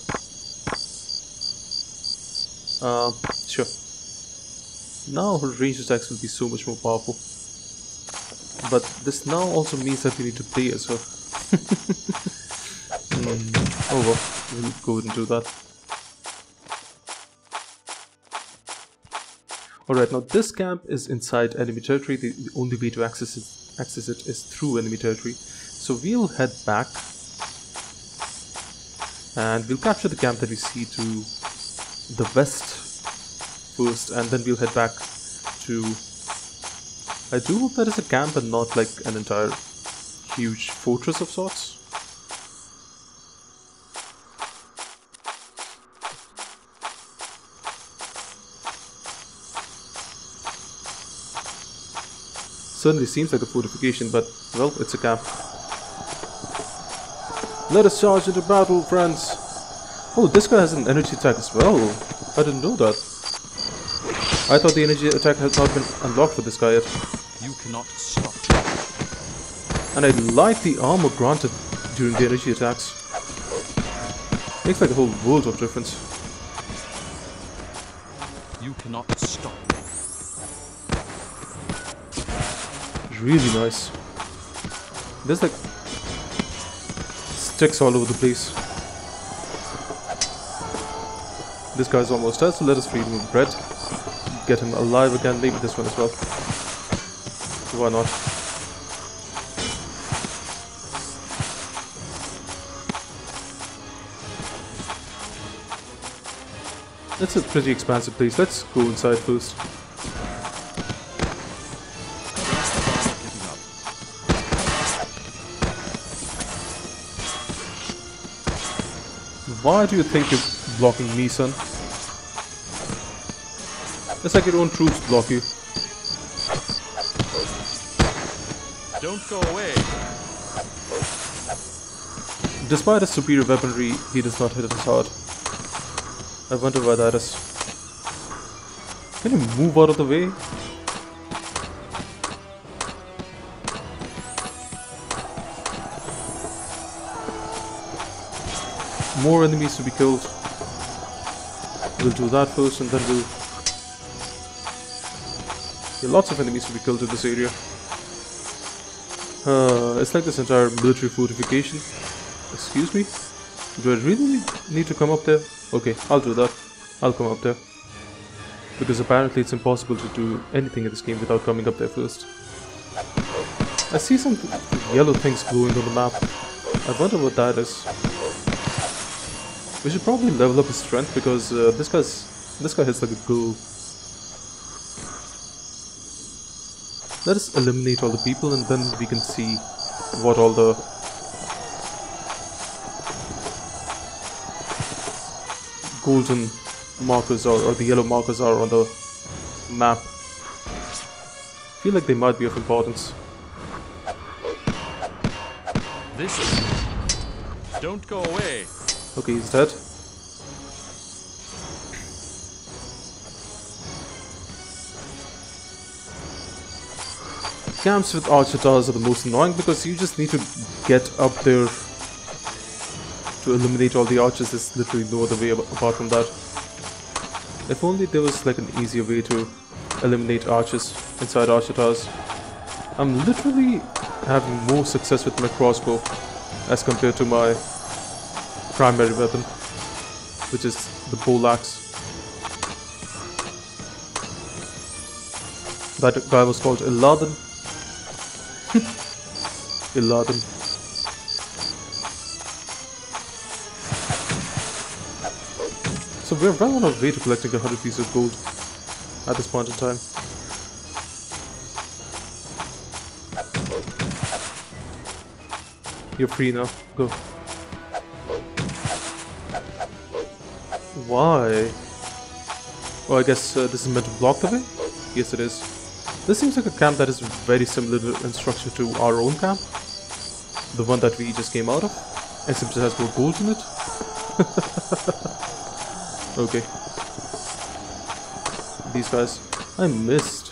Um, sure. Now her ranged attacks will be so much more powerful. But this now also means that we need to play as her. *laughs* Hmm, Oh well, we'll go ahead and do that. Alright, now this camp is inside enemy territory. The, only way to access it, access it is through enemy territory. So we'll head back and we'll capture the camp that we see to the west first and then we'll head back to... I do hope that is a camp and not like an entire huge fortress of sorts. Certainly seems like a fortification, but, well, it's a camp. Let us charge into battle, friends! Oh, this guy has an energy attack as well. I didn't know that. I thought the energy attack had not been unlocked for this guy yet. You cannot stop. And I like the armor granted during the energy attacks. Makes like a whole world of difference. You cannot stop. Really nice. There's like sticks all over the place. This guy's almost dead, so let us feed him bread. Get him alive again, maybe this one as well. Why not? It's a pretty expansive place. Let's go inside first. Why do you think you're blocking me, son? It's like your own troops block you. Don't go away. Despite his superior weaponry, he does not hit us hard. I wonder why that is. Can you move out of the way? More enemies to be killed. We'll do that first and then we'll... Are lots of enemies to be killed in this area. Uh, it's like this entire military fortification. Excuse me? Do I really need to come up there? Okay, I'll do that. I'll come up there. Because apparently it's impossible to do anything in this game without coming up there first. I see some yellow things glowing on the map. I wonder what that is. We should probably level up his strength because uh, this guy's this guy hits like a ghoul. Let us eliminate all the people and then we can see what all the golden markers are or the yellow markers are on the map. feel like they might be of importance. This is. Don't go away. Okay, he's dead. Camps with archer towers are the most annoying because you just need to get up there to eliminate all the archers. There's literally no other way apart from that. If only there was like an easier way to eliminate archers inside archer towers. I'm literally having more success with my crossbow as compared to my primary weapon, which is the pole axe. That guy was called Iladan. Iladan. *laughs* So we're well on our way to collecting 100 pieces of gold at this point in time. You're free now. Go. Why? Oh, I guess uh, this is meant to block the way? Yes, it is. This seems like a camp that is very similar in structure to our own camp. The one that we just came out of. Except it has more gold in it. *laughs* okay. These guys. I missed.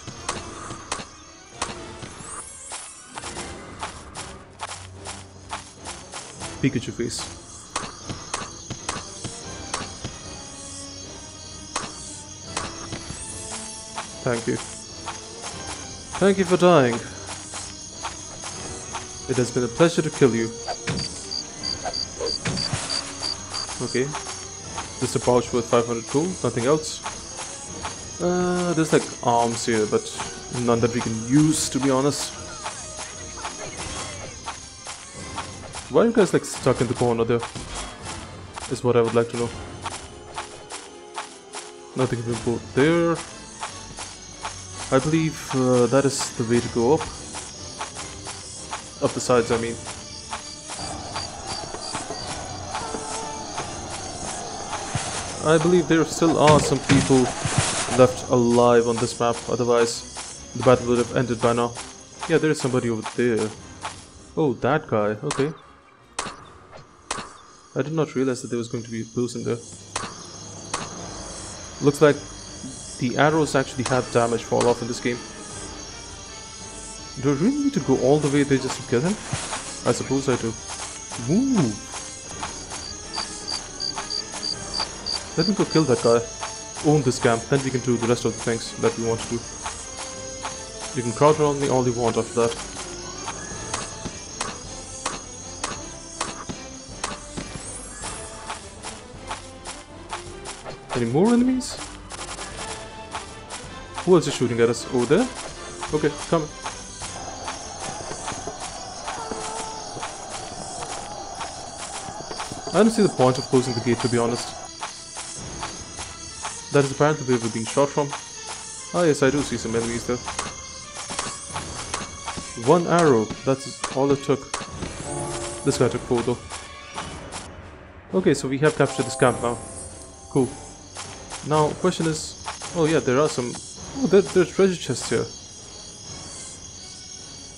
Pikachu face. Thank you. Thank you for dying. It has been a pleasure to kill you. Okay. Just a pouch worth 500 gold, nothing else. Uh, there's like arms here, but none that we can use, to be honest. Why are you guys like stuck in the corner there? Is what I would like to know. Nothing to import there. I believe uh, that is the way to go up. Up the sides, I mean. I believe there still are some people left alive on this map, otherwise the battle would have ended by now. Yeah, there is somebody over there. Oh, that guy. Okay. I did not realize that there was going to be a person there. Looks like the arrows actually have damage fall off in this game. Do I really need to go all the way there just to kill him? I suppose I do. Let me go kill that guy. Own this camp, then we can do the rest of the things that we want to do. You can crowd around me all you want after that. Any more enemies? Who else is shooting at us? Over there? Okay, come. I don't see the point of closing the gate to be honest. That is apparently where we're being shot from. Ah yes, I do see some enemies there. One arrow, that's all it took. This guy took four though. Okay, so we have captured this camp now. Cool. Now, question is... Oh yeah, there are some... Oh, there, there's treasure chest here.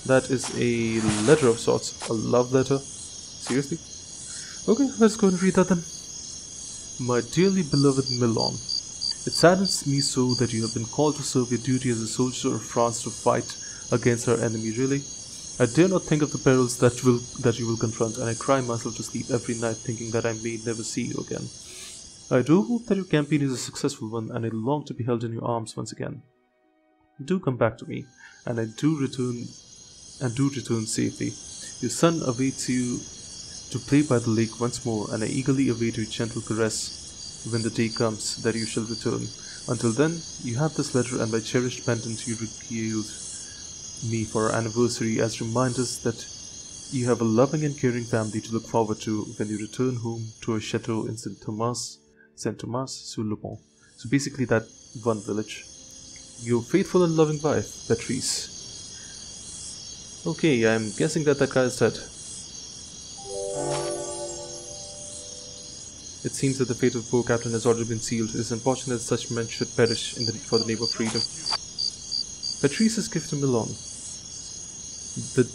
That is a letter of sorts. A love letter. Seriously? Okay, let's go and read that then. My dearly beloved Milan, it saddens me so that you have been called to serve your duty as a soldier of France to fight against her enemy, really. I dare not think of the perils that will that you will confront, and I cry myself to sleep every night thinking that I may never see you again. I do hope that your campaign is a successful one, and I long to be held in your arms once again. Do come back to me, and I do return and do return safely. Your son awaits you to play by the lake once more, and I eagerly await your gentle caress when the day comes that you shall return. Until then, you have this letter and my cherished pendant you regaled me for our anniversary as reminders that you have a loving and caring family to look forward to when you return home to a chateau in Saint Thomas, Saint Thomas sur le. So basically, that one village. Your faithful and loving wife, Patrice. Okay, I'm guessing that that guy is dead. It seems that the fate of the poor captain has already been sealed. It is unfortunate that such men should perish the, for the name of freedom. Patrice's gift to Milan. The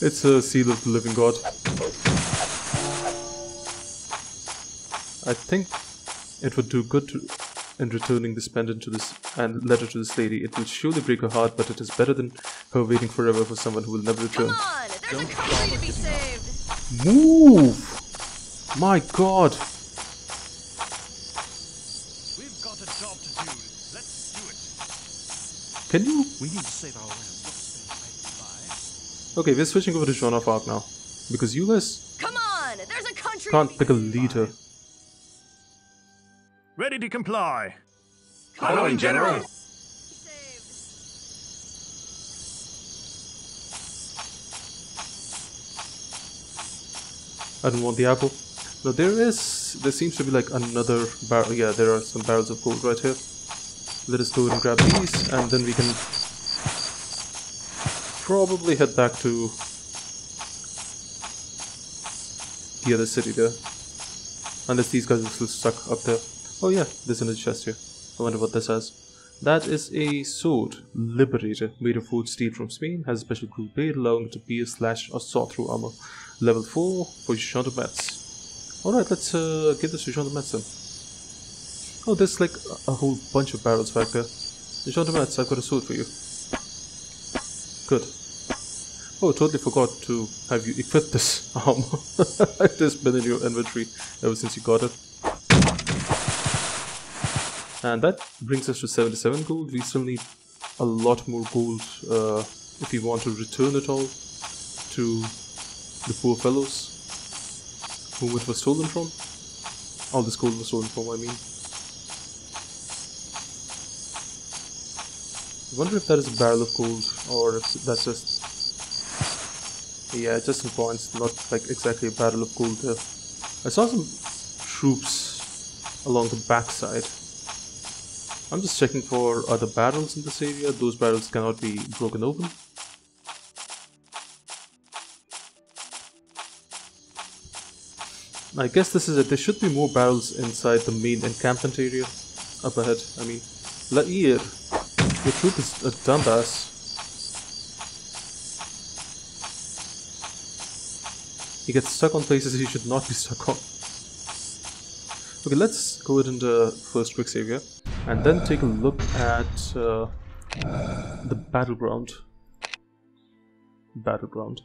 *laughs* it's a seal of the living god. I think it would do good to, in returning this pendant to this and letter to this lady. It will surely break her heart, but it is better than her waiting forever for someone who will never return. Come on, there's a country to be saved. Move! My god! We've got a job to do. Let's do it. Can you We need to save our land. Okay, we're switching over to Joan of Arc now. Because you guys Come on, there's a country can't pick a leader. Ready to comply. Following General. saved. I don't want the apple. No, there is. There seems to be like another barrel. Yeah, there are some barrels of gold right here. Let us go and grab these, and then we can probably head back to the other city there. Unless these guys are still stuck up there. Oh yeah, there's another chest here. I wonder what this has. That is a sword, Liberator, made of wood steel from Spain, has a special groove blade allowing it to pierce, slash, or saw through armor. Level 4 for Metz. Alright, let's uh, give this to Metz then. Oh, there's like a, a whole bunch of barrels back there. Metz, I've got a sword for you. Good. Oh, totally forgot to have you equip this *laughs* armor. *laughs* it has been in your inventory ever since you got it. And that brings us to 77 gold. We still need a lot more gold uh, if we want to return it all to the poor fellows whom it was stolen from. All this gold was stolen from, I mean. I wonder if that is a barrel of gold or if that's just. Yeah, just some points, not like exactly a barrel of gold there. I saw some troops along the backside. I'm just checking for other barrels in this area. Those barrels cannot be broken open. I guess this is it. There should be more barrels inside the main encampment area. Up ahead, I mean. La Hire, your troop is a dumbass. He gets stuck on places he should not be stuck on. Okay, let's go ahead and uh, first quick save here and then take a look at uh, the battleground. Battleground.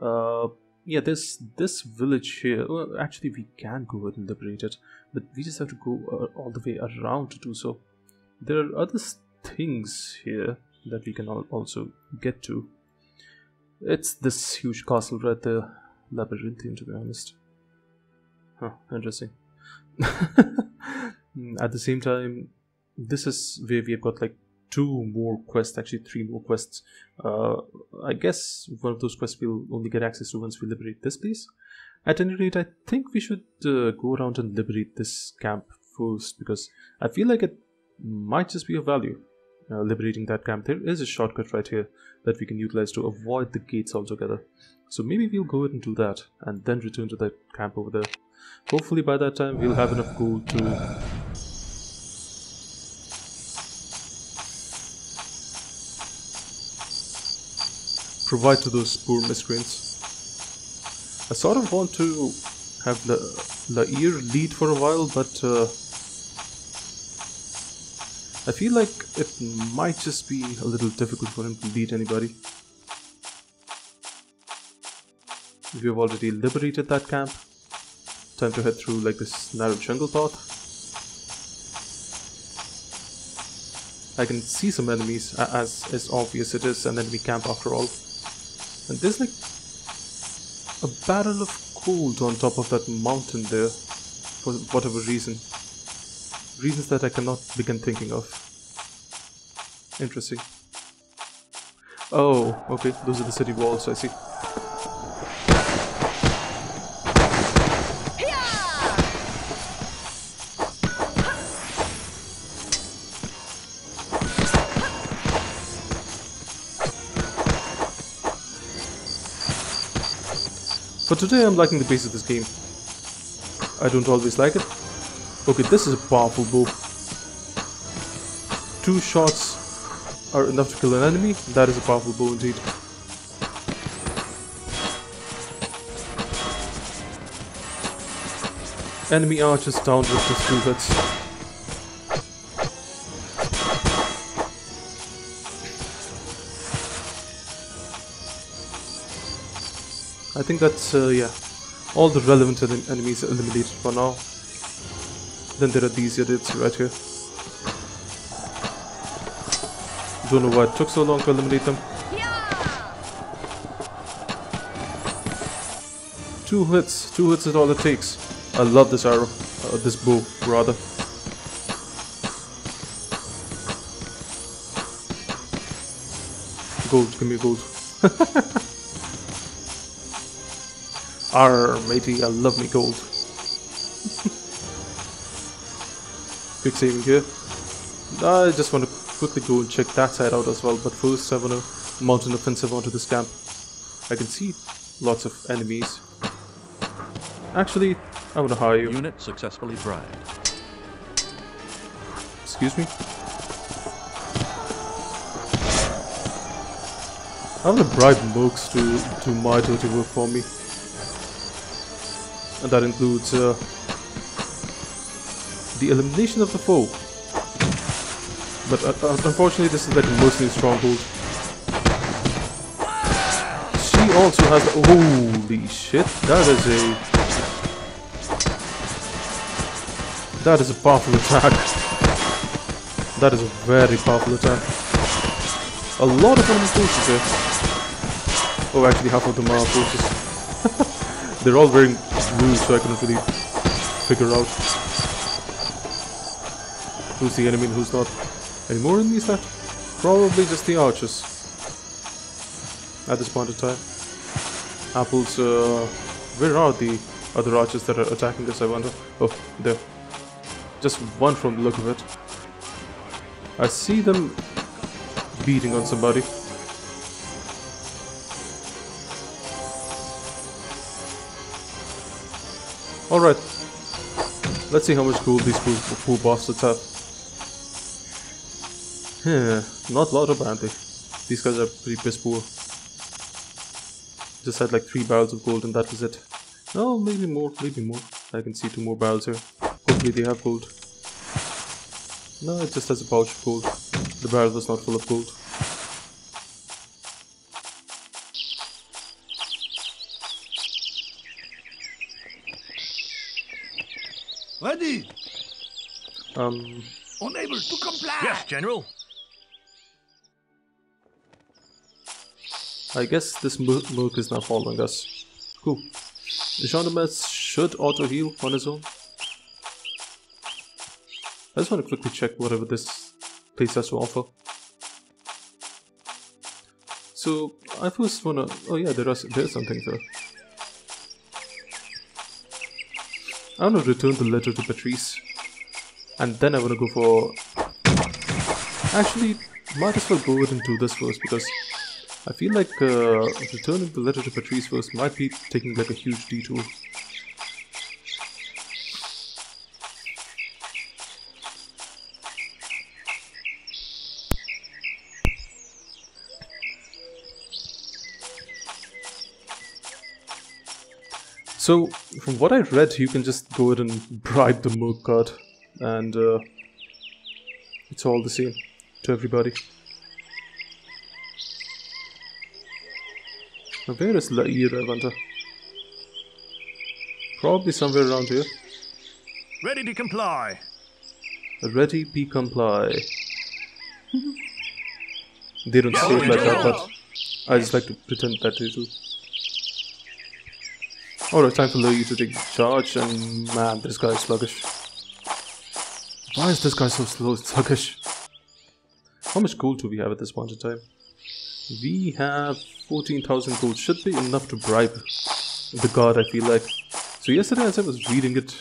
Uh, yeah, there's this village here. Well, actually, we can go ahead and liberate it, but we just have to go uh, all the way around to do so. There are other things here that we can al- also get to. It's this huge castle right there, Labyrinthian, to be honest. Huh, interesting. *laughs* At the same time, this is where we have got like two more quests, actually three more quests. Uh, I guess one of those quests we'll only get access to once we liberate this place. At any rate, I think we should uh, go around and liberate this camp first because I feel like it might just be of value. Uh, liberating that camp, there is a shortcut right here that we can utilize to avoid the gates altogether. So maybe we'll go ahead and do that and then return to that camp over there. Hopefully, by that time, we'll have enough gold to provide to those poor miscreants. I sort of want to have La Hire lead for a while, but uh, I feel like it might just be a little difficult for him to lead anybody. We have already liberated that camp. Time to head through like this narrow jungle path. I can see some enemies, as is obvious it is an enemy camp after all. And there's like a barrel of gold on top of that mountain there, for whatever reason. Reasons that I cannot begin thinking of. Interesting. Oh, okay, those are the city walls, I see. For today, I'm liking the pace of this game. I don't always like it. Okay, this is a powerful bow. Two shots are enough to kill an enemy. That is a powerful bow indeed. Enemy archers down with just two hits. I think that's, uh, yeah, all the relevant en- enemies eliminated for now. Then there are these idiots right here. Don't know why it took so long to eliminate them. Two hits, two hits is all it takes. I love this arrow, uh, this bow, rather. Gold, give me gold. *laughs* Arr, matey, I love me gold. *laughs* Quick saving here. I just want to quickly go and check that side out as well, but first I want to mount an offensive onto this camp. I can see lots of enemies. Actually, I want to hire you. Unit successfully bribed. Excuse me? I want to bribe mercs to do my dirty work for me. And that includes uh, the elimination of the foe. But uh, unfortunately, this is like mercenary stronghold. She also has the. Holy shit! That is a. That is a powerful attack. That is a very powerful attack. A lot of enemy forces here. Oh, actually, half of them are forces. *laughs* They're all wearing so I couldn't really figure out who's the enemy and who's not. Any more enemies left? Probably just the archers. At this point in time. Apples, uh, where are the other archers that are attacking us, I wonder? Oh, there. Just one from the look of it. I see them beating on somebody. Alright. Let's see how much gold these poor, poor bastards have. Yeah, not a lot of apparently. These guys are pretty piss poor. Just had like three barrels of gold and that was it. Oh, maybe more, maybe more. I can see two more barrels here. Hopefully they have gold. No, it just has a pouch of gold. The barrel was not full of gold. Ready? Um, Unable to comply. Yes, General. I guess this mil- milk is now following us. Cool. Jean de Metz should auto heal on his own. I just want to quickly check whatever this place has to offer. So I first wanna. Oh yeah, there are there's something there. I wanna return the letter to Patrice, and then I wanna go for. Actually, might as well go ahead and do this first because I feel like uh, returning the letter to Patrice first might be taking like a huge detour. So, from what I read, you can just go ahead and bribe the Merc card, and uh, it's all the same to everybody. Now, Where is La Hire, I wonder? Probably somewhere around here. Ready to comply. Ready, be comply. they don't say it like that, but I just like to pretend that they do. Alright, time for La Hire to take charge, and man, this guy is sluggish. Why is this guy so slow and sluggish? How much gold do we have at this point in time? We have 14,000 gold. Should be enough to bribe the god, I feel like. So yesterday as I was reading it,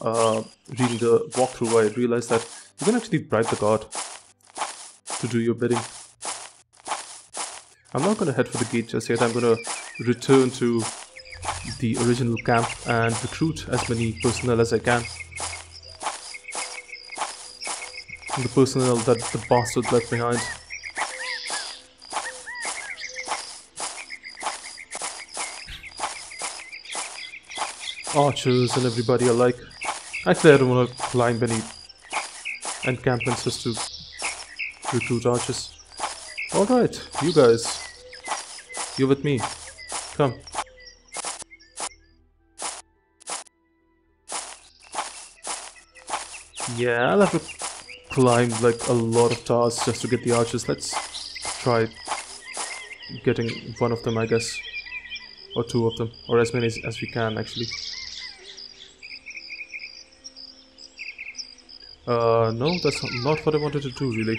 uh, reading the walkthrough, I realized that you can actually bribe the god to do your bidding. I'm not gonna head for the gate just yet. I'm gonna return to the original camp and recruit as many personnel as I can. The personnel that the bastard left behind. Archers and everybody alike. Actually, I don't want to climb any encampments just to recruit archers. Alright, you guys. You're with me. Come. Yeah, I'll have to climb like a lot of towers just to get the archers. Let's try getting one of them, I guess. Or two of them. Or as many as, as we can, actually. Uh, no, that's not what I wanted to do, really.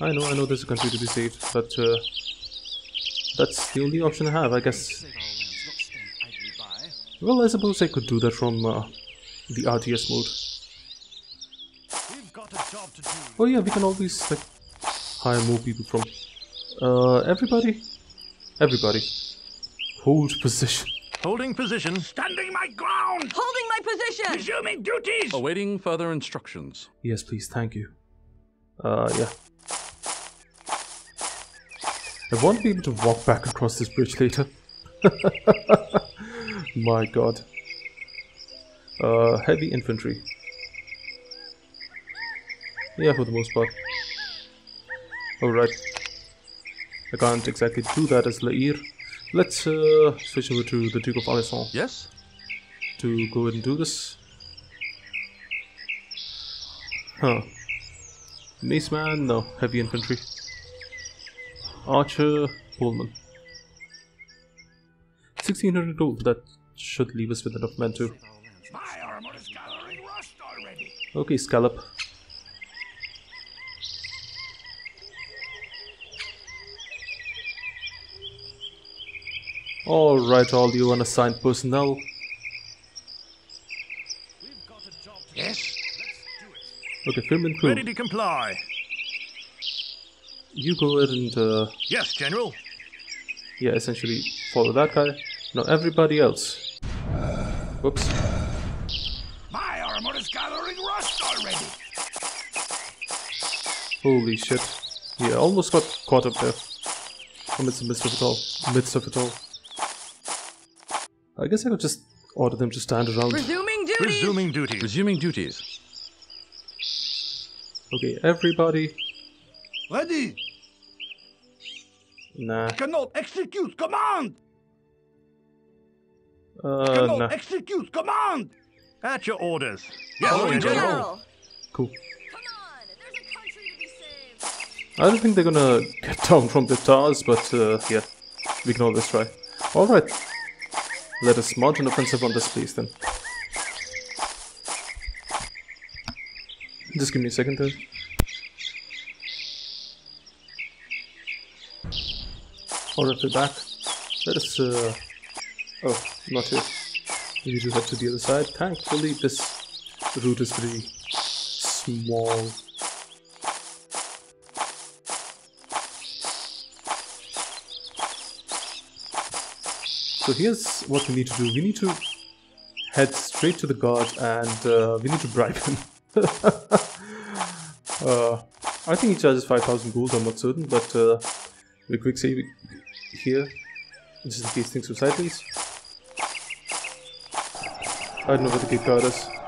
I know, I know there's a country to be saved, but uh, that's the only option I have, I guess. Well, I suppose I could do that from uh, the RTS mode. Oh yeah, we can always like hire more people from. Uh, everybody, everybody, hold position. Holding position. Standing my ground. Holding my position! Resuming duties. Awaiting further instructions. Yes, please, thank you. Uh, yeah. I want to be able to walk back across this bridge later. *laughs* My god. Uh, heavy infantry. Yeah, for the most part. Alright. I can't exactly do that as La Hire. Let's uh, switch over to the Duke of Alençon Yes? to go ahead and do this. Huh. Mace man, no. Heavy infantry. Archer, Pullman. 1600 gold, that should leave us with enough men too. My armor is gathering rust already. Okay, Scallop. Alright, all you unassigned personnel. Yes. Okay, film and crew. Ready to comply. You go ahead and, uh, Yes, General. yeah, essentially follow that guy. Now everybody else. Whoops. My armor is gathering rust already. Holy shit. Yeah, almost got caught up there. Amidst the midst of it all. Midst of it all. I guess I could just order them to stand around. Resuming duties. Resuming duties. Resuming duties. Okay, everybody. Ready. Nah. Cannot execute command. Uh, Cannot nah. execute command. At your orders. Yes, Following General. general. Cool. Come on, there's a country to be saved. I don't think they're gonna get down from the towers, but uh, yeah, we can always try. Alright. Let us mount an offensive on this place then. Just give me a second there. Alright, we're back. Let us, uh... Oh, not here. We to head to the other side. Thankfully, this route is pretty small. So here's what we need to do. We need to head straight to the guard and uh, we need to bribe him. *laughs* uh, I think he charges 5000 gold, I'm not certain, but uh, we quick save here, just in case things go sideways. I don't know where the gate guard is.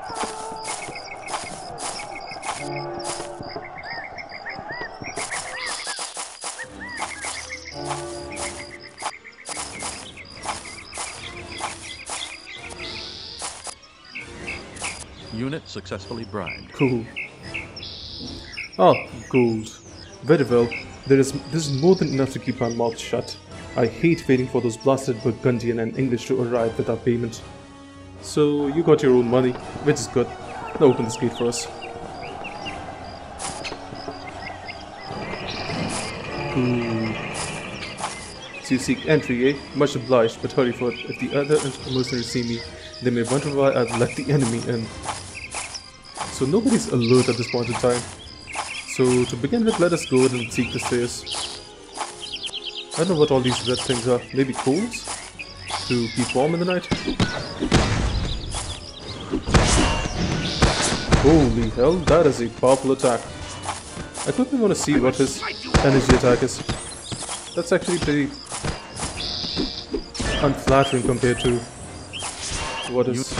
Successfully bribed. Cool. Ah, gold. Very well. There is this is more than enough to keep my mouth shut. I hate waiting for those blasted Burgundian and English to arrive without payment. So you got your own money, which is good. Now open this gate for us. Cool. So you seek entry, eh? Much obliged, but hurry for it. If the other mercenaries see me, they may wonder why I've let the enemy in. So nobody's alert at this point in time. So to begin with, let us go ahead and seek the stairs. I don't know what all these red things are. Maybe coals? To keep warm in the night? Holy hell, that is a powerful attack. I quickly want to see what his energy attack is. That's actually pretty unflattering compared to what his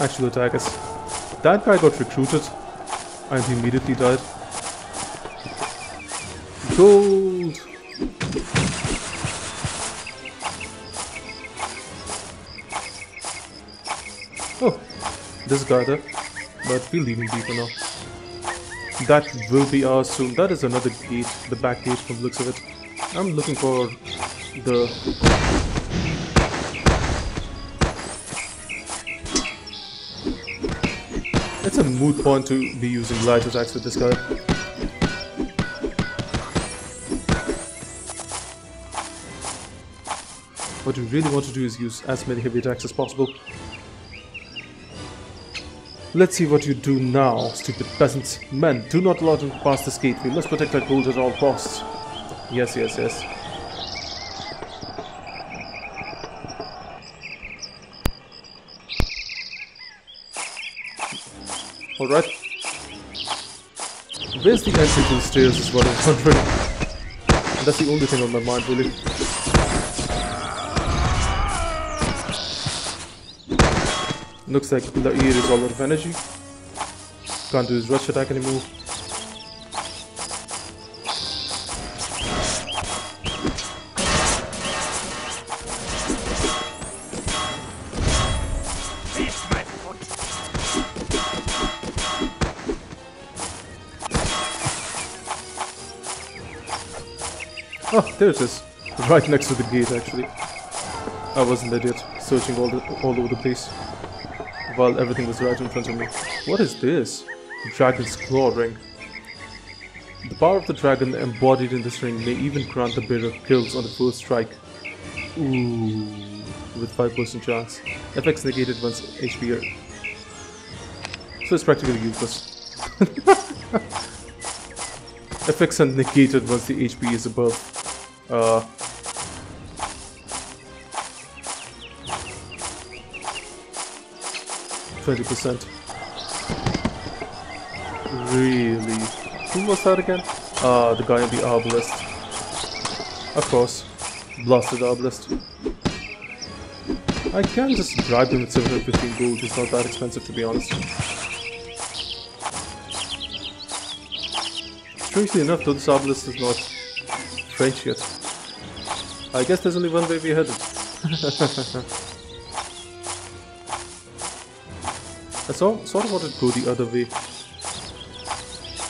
actual attack is. That guy got recruited and he immediately died. Gold! Oh, this guy there. But we'll leave him be for now. That will be ours soon. That is another gate, the back gate from the looks of it. I'm looking for the moot point to be using light attacks with this guy. What we really want to do is use as many heavy attacks as possible. Let's see what you do now, stupid peasants. Men, do not allow to pass this gate. We must protect our gold at all costs. Yes, yes, yes. Alright. Where's the entry to the stairs is what I'm wondering. That's the only thing on my mind, really. Looks like the ear is all out of energy. Can't do his rush attack anymore. Oh, there it is. Right next to the gate, actually. I was an idiot, searching all, the, all over the place. While everything was right in front of me. What is this? The dragon's Claw Ring. The power of the dragon embodied in this ring may even grant the bearer kills on the first strike. Ooh, with 5% chance. FX negated once HP. are- So it's practically useless. *laughs* Effects are negated once the HP is above. Uh, Twenty percent. Really? Who was that again? Ah, the guy in the arbalist. Of course. blasted obelisk. I can just bribe him with 715 gold, it's not that expensive to be honest. Strangely enough, though this obelisk is not French yet. I guess there's only one way we're headed. *laughs* I saw, sort of wanted to go the other way.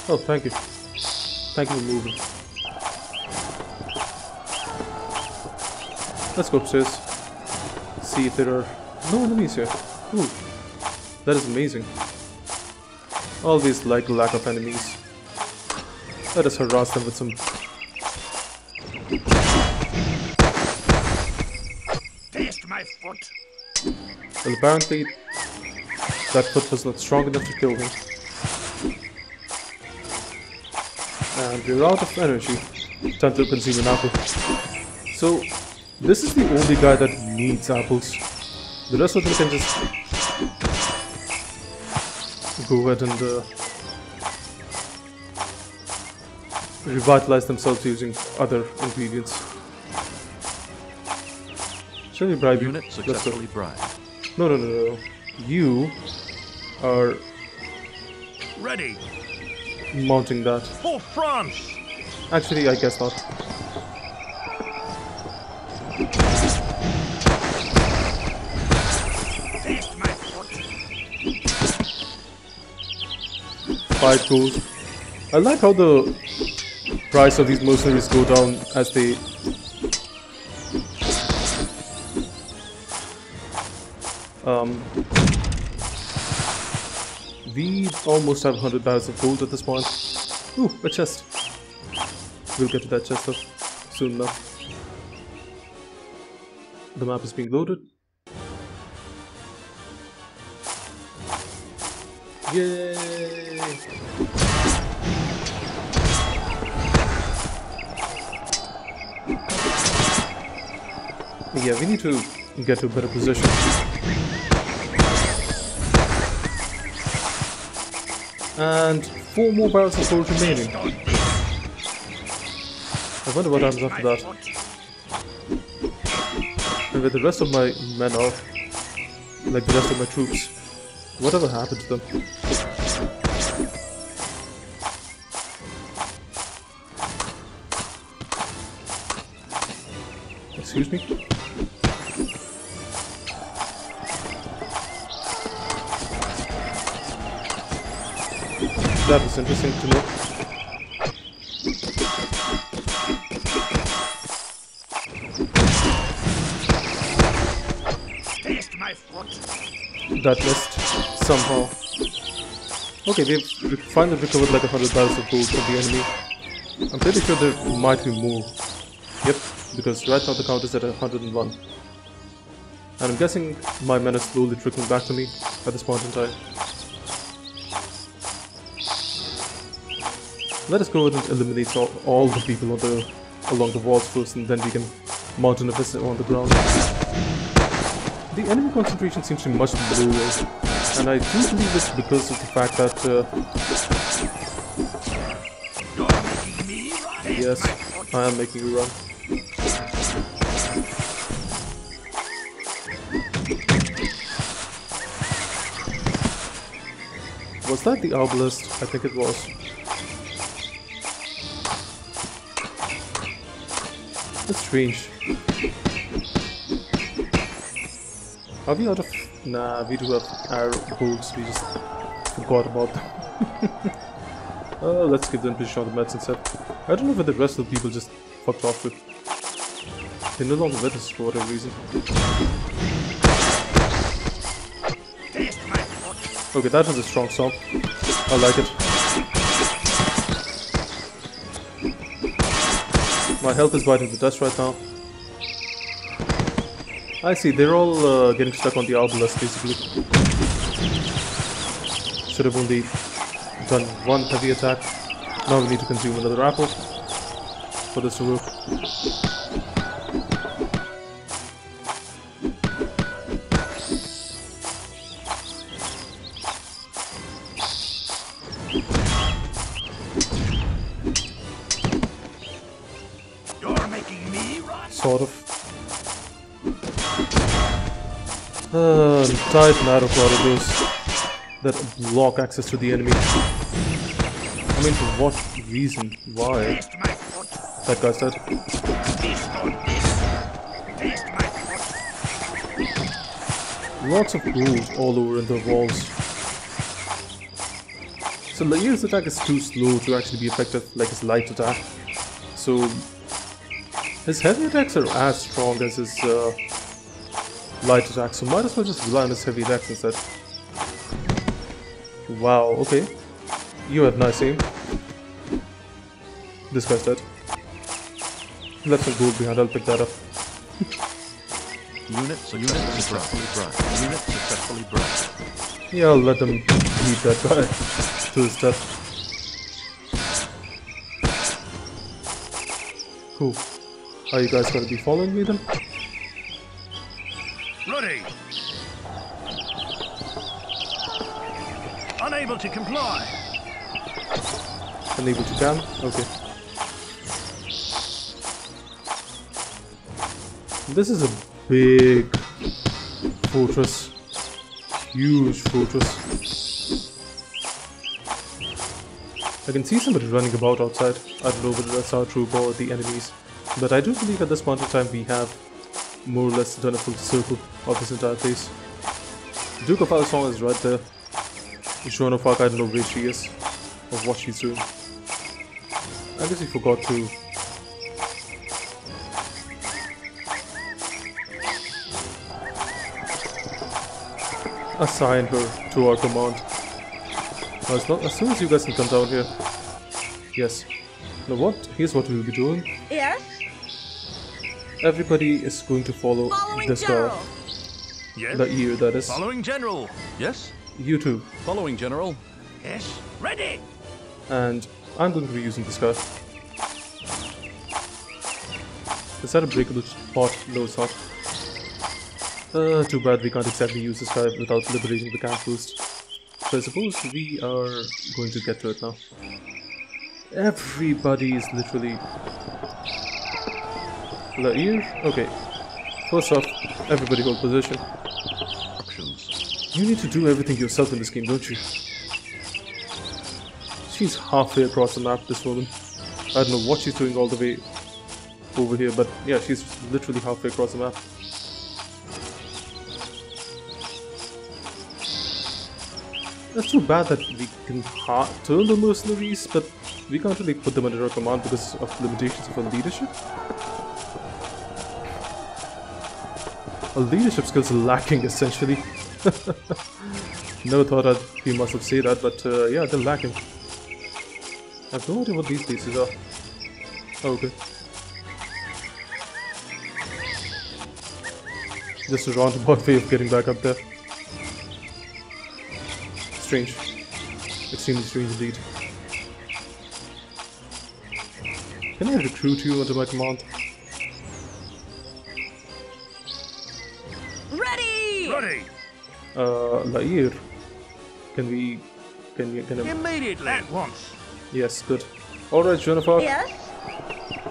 Oh, thank you. Thank you for moving. Let's go upstairs. See if there are no enemies here. Ooh, that is amazing. Always like lack of enemies. Let us harass them with some. Foot. Well, apparently, that foot was not strong enough to kill him. And we're out of energy. Time to consume an apple. So, this is the only guy that needs apples. The rest of them can just go ahead and uh, revitalize themselves using other ingredients. Shall we bribe you? Unit Let's go. successfully bribed. No, no, no, no. You are Ready. mounting that. For France! Actually, I guess not. Taste my foot. Five gold. I like how the price of these mercenaries go down as they. Um, we almost have 100 barrels of gold at this point. Ooh, a chest. We'll get to that chest though, soon enough. The map is being loaded. Yay! Yeah, we need to get to a better position. And four more barrels of gold remaining. I wonder what happens after that. And with the rest of my men off, like the rest of my troops, whatever happened to them? Excuse me? That is interesting to know. Taste my foot. That missed somehow. Okay, we've we finally recovered like a hundred barrels of gold from the enemy. I'm pretty sure there might be more. Yep, because right now the count is at 101. And I'm guessing my men are slowly trickling back to me at this point in time. Let us go and eliminate all, all the people on the, along the walls first and then we can mount an offensive on the ground. The enemy concentration seems to be much lower, and I do believe it's because of the fact that, uh, yes. I am making a run. Was that the obelisk? I think it was. That's strange. Are we out of... Nah, we do have arrow bolts, we just forgot about them. uh, *laughs* let's give them position on the meds instead. I don't know whether the rest of the people just fucked off with. They're no longer with us for whatever reason. Okay, that was a strong song. I like it. My health is biting the dust right now. I see, they're all uh, getting stuck on the obelisk basically. Should have only done one heavy attack. Now we need to consume another apple for this to work. Tight narrow corridors that block access to the enemy. I mean, for what reason? Why? That my foot. Lots of ghouls all over in the walls. So La Hire's attack is too slow to actually be effective like his light attack. So his heavy attacks are as strong as his uh, light attacks, so might as well just rely on his heavy attacks instead. Wow, okay. You have nice aim. This guy's dead. Left some gold behind, I'll pick that up. Unit unit successfully brought. Unit successfully brought. Yeah, I'll let them beat that guy *laughs* to his death. Cool. Are you guys gonna be following me then? To comply. Unable to can? Okay. This is a big fortress. Huge fortress. I can see somebody running about outside. I don't know whether that's our troop or the enemies. But I do believe at this point in time we have more or less done a full circle of this entire place. Duke of Alençon is right there. Joan of Arc, I don't know where she is or what she's doing. I guess he forgot to assign her to our command. Now, as, long, as soon as you guys can come down here. Yes. Now what? Here's what we'll be doing. Yes? Everybody is going to follow Following this General. guy. Yes. La Hire, that is. Following General. Yes? You too. Following, General. Yes, ready. And I'm going to be using this guy. Is that a breakable spot? No, it's not. Uh, too bad we can't exactly use this guy without liberating the camp boost. So I suppose we are going to get to it now. Everybody is literally... La Hire? Okay. First off, everybody hold position. You need to do everything yourself in this game, don't you? She's halfway across the map, this woman. I don't know what she's doing all the way over here, but yeah, she's literally halfway across the map. That's too bad that we can turn the mercenaries, but we can't really put them under our command because of limitations of our leadership. Our leadership skills are lacking, essentially. Never thought I'd be myself say that, but uh, yeah, they're lacking. I have no idea what these pieces are. Oh, okay. Just a roundabout way of getting back up there. Strange. Extremely strange indeed. Can I recruit you under my command? Ready! Ready! Uh, La Hire. Can we... Can we... Can I... Immediately! At once! Yes, good. Alright, Jennifer. Yes?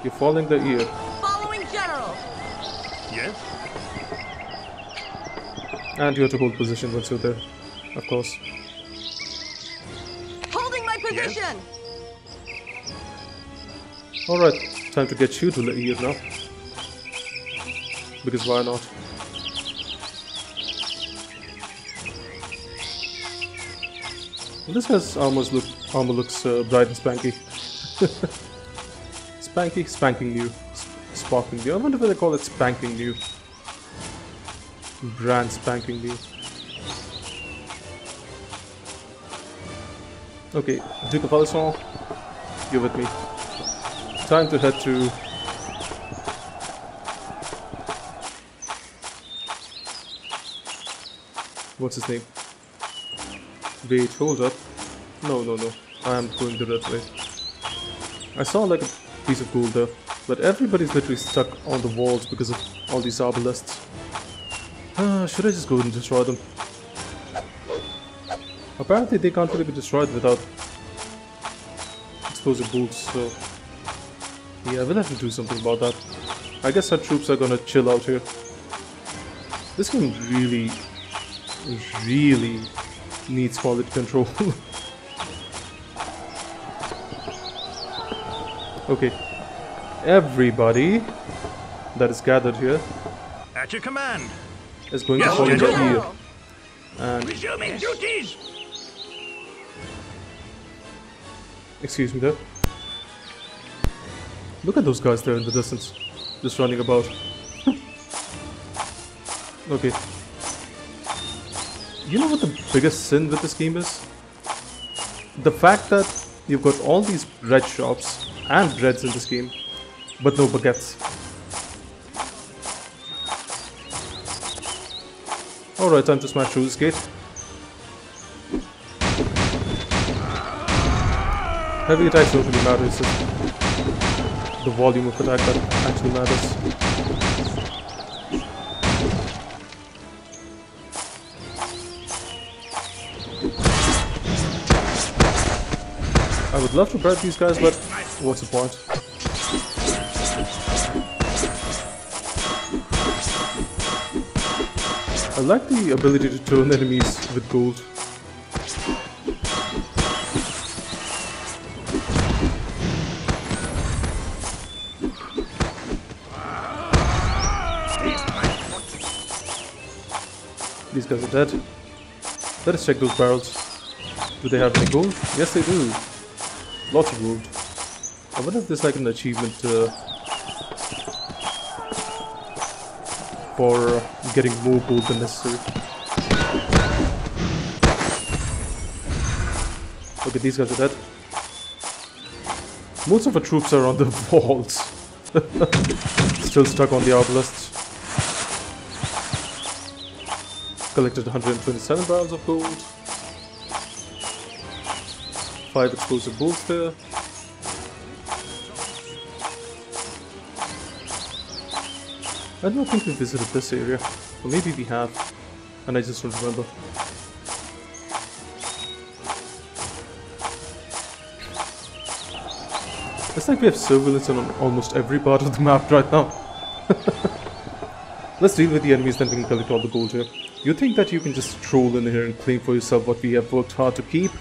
You're following La Hire. Following General. Yes? And you have to hold position once you're there. Of course. Holding my Yes? position. Alright, time to get you to La Hire now. Because why not? This guy's armor, look, armor looks uh, bright and spanky. *laughs* spanky, spanking new. Sp- new. I wonder if they call it spanking new. Brand spanking new. Okay, Duke of Alençon, you're with me. Time to head to What's his name? Wait, hold up. No, no, no. I am going the right way. I saw like a piece of gold there, but everybody's literally stuck on the walls because of all these obelisks. Ah, should I just go and destroy them? Apparently they can't really be destroyed without explosive bolts, so... Yeah, we'll have to do something about that. I guess our troops are gonna chill out here. This game really, really needs quality control. *laughs* okay. Everybody that is gathered here At your command. is going Yes, to follow the General. here. And Resuming duties! excuse me there. Look at those guys there in the distance. Just running about. *laughs* okay. You know what the biggest sin with this game is? The fact that you've got all these bread shops and breads in this game, but no baguettes. Alright, time to smash through this gate. Heavy attacks don't really matter, it's just the volume of attack that actually matters. Would love to bribe these guys, but what's the point? I like the ability to turn enemies with gold. These guys are dead. Let us check those barrels. Do they have any gold? Yes, they do. Lots of gold. I wonder if there's like an achievement uh, for getting more gold than necessary. Okay, these guys are dead. Most of our troops are on the *laughs* walls. *laughs* Still stuck on the obelisks. Collected 127 barrels of gold. 5 explosive bolts there. I don't think we visited this area. Or maybe we have. And I just don't remember. It's like we have surveillance on almost every part of the map right now. *laughs* Let's deal with the enemies, then we can collect all the gold here. You think that you can just stroll in here and claim for yourself what we have worked hard to keep?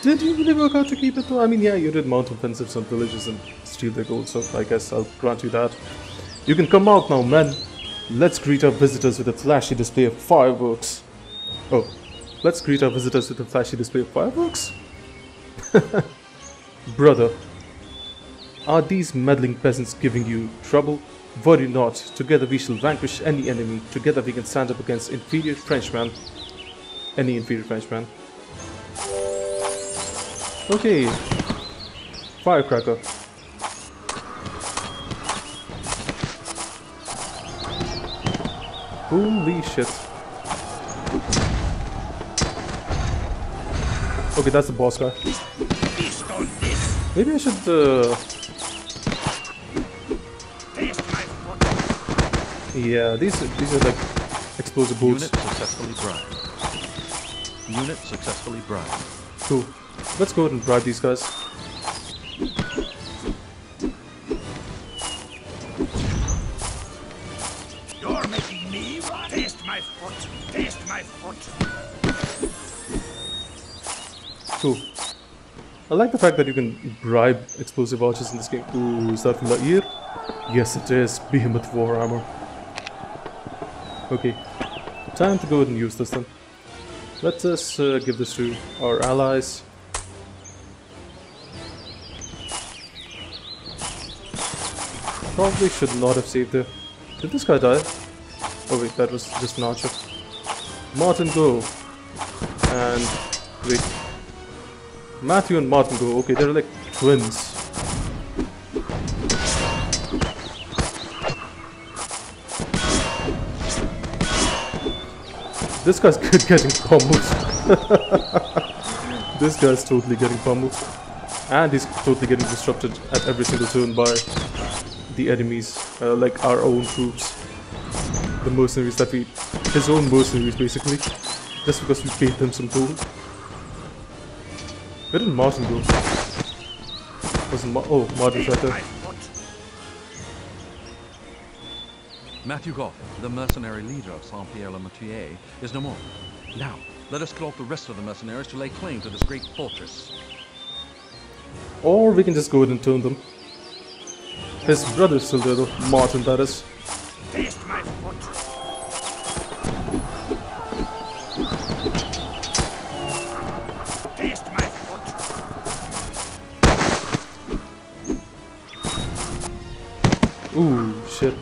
Did you really work out to keep it though? I mean, yeah, you did mount offensives on villages and steal their gold, so I guess I'll grant you that. You can come out now, men. Let's greet our visitors with a flashy display of fireworks. Oh, let's greet our visitors with a flashy display of fireworks? *laughs* Brother, are these meddling peasants giving you trouble? Worry not, together we shall vanquish any enemy. Together we can stand up against inferior Frenchmen. Any inferior Frenchman. Okay. Firecracker. Holy shit. Okay, that's the boss guy. Feast on this! Maybe I should uh, Taste my foot! Yeah, these are, these are like explosive bolts. Unit successfully bribed. Unit successfully bribed. Cool. Let's go ahead and bribe these guys. You're making me! Taste my foot! Taste my foot! Cool. I like the fact that you can bribe explosive archers in this game. Ooh, is that from La Hire? Yes, it is. Behemoth War Armor. Okay. Time to go ahead and use this then. Let us uh, give this to our allies. Probably should not have saved there. Did this guy die? Oh wait, that was just an archer. Martin, go. And wait. Matthew and Martin go. Okay, they're like twins. This guy's good *laughs* getting pummeled. *laughs* this guy's totally getting pummeled. And he's totally getting disrupted at every single turn by the enemies, uh, like our own troops. The mercenaries that we... His own mercenaries, basically. Just because we paid them some gold. Where did Martin go? Wasn't Ma- oh, Martin's right there. Matthew Gough, the mercenary leader of Saint-Pierre-le-Moutier, is no more. Now, let us call up the rest of the mercenaries to lay claim to this great fortress. Or we can just go ahead and turn them. His brother's still there though, Martin that is. Taste my foot. Taste my foot. Ooh, shit.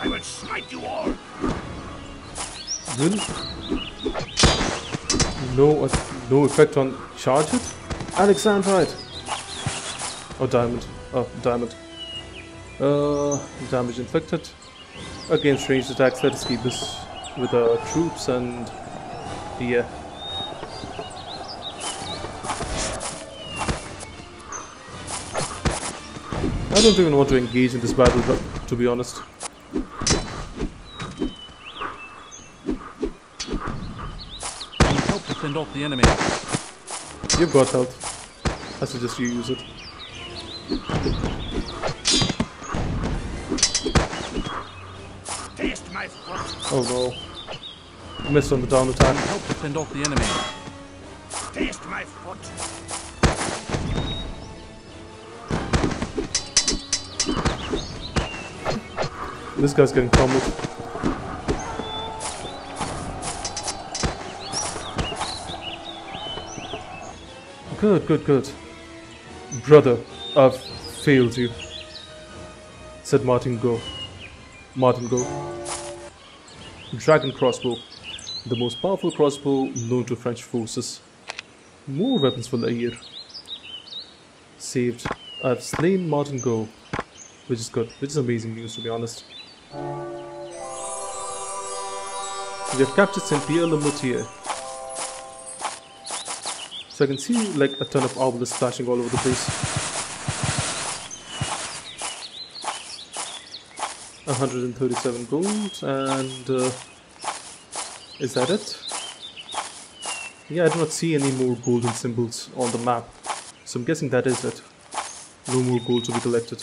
I will smite you all. Really? No, uh, no effect on charge it? Alexandrite! Oh, diamond. Oh, diamond. Uh, damage inflicted. Against ranged attacks, let us keep this with our troops and... Yeah. I don't even want to engage in this battle, but to be honest. I need help to fend off the enemy. You've got health. I suggest you use it. Taste my foot. Oh no. Missed on the down attack. Help to fend off the enemy. Taste my foot. This guy's getting pummeled. Good, good, good. Brother, I've failed you. Said Martin Gough. Martin Gough. Dragon crossbow. The most powerful crossbow known to French forces. More weapons for La Hire. Saved. I've slain Martin Gough. Which is good. Which is amazing news to be honest. We have captured Saint Pierre le Moutier. So I can see like a ton of obelisks flashing all over the place. 137 gold and uh, is that it? Yeah, I do not see any more golden symbols on the map. So I'm guessing that is it. No more gold to be collected.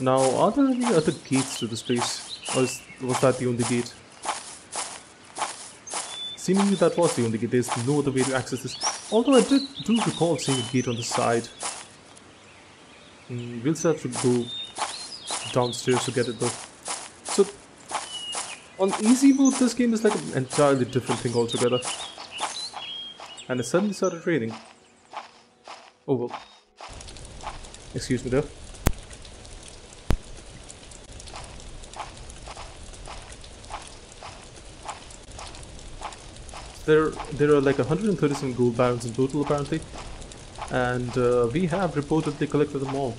Now, are there any other gates to this place? Or is, was that the only gate? Seemingly that was the only gate. There's no other way to access this. Although I did do recall seeing a gate on the side. Mm, we'll still have to go downstairs to get it though. So, on easy mode, this game is like an entirely different thing altogether. And it suddenly started raining. Oh well. Excuse me there. There, there are like 137 gold barrels in total apparently, and uh, we have reportedly collected them all.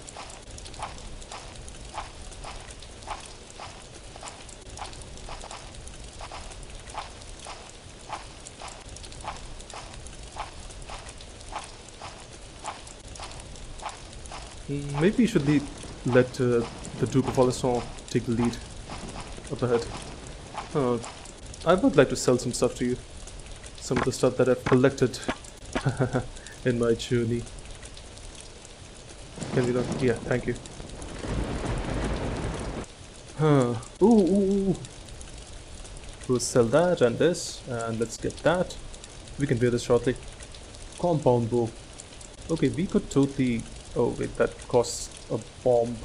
Mm, Maybe we should lead, let uh, the Duke of Alençon take the lead up ahead. Uh, I would like to sell some stuff to you some of the stuff that I've collected *laughs* in my journey. Can you not? Yeah, thank you. Huh. Ooh, ooh, ooh. We'll sell that and this, and let's get that. We can wear this shortly. Compound bow. Okay, we could totally... Oh wait, that costs a bomb.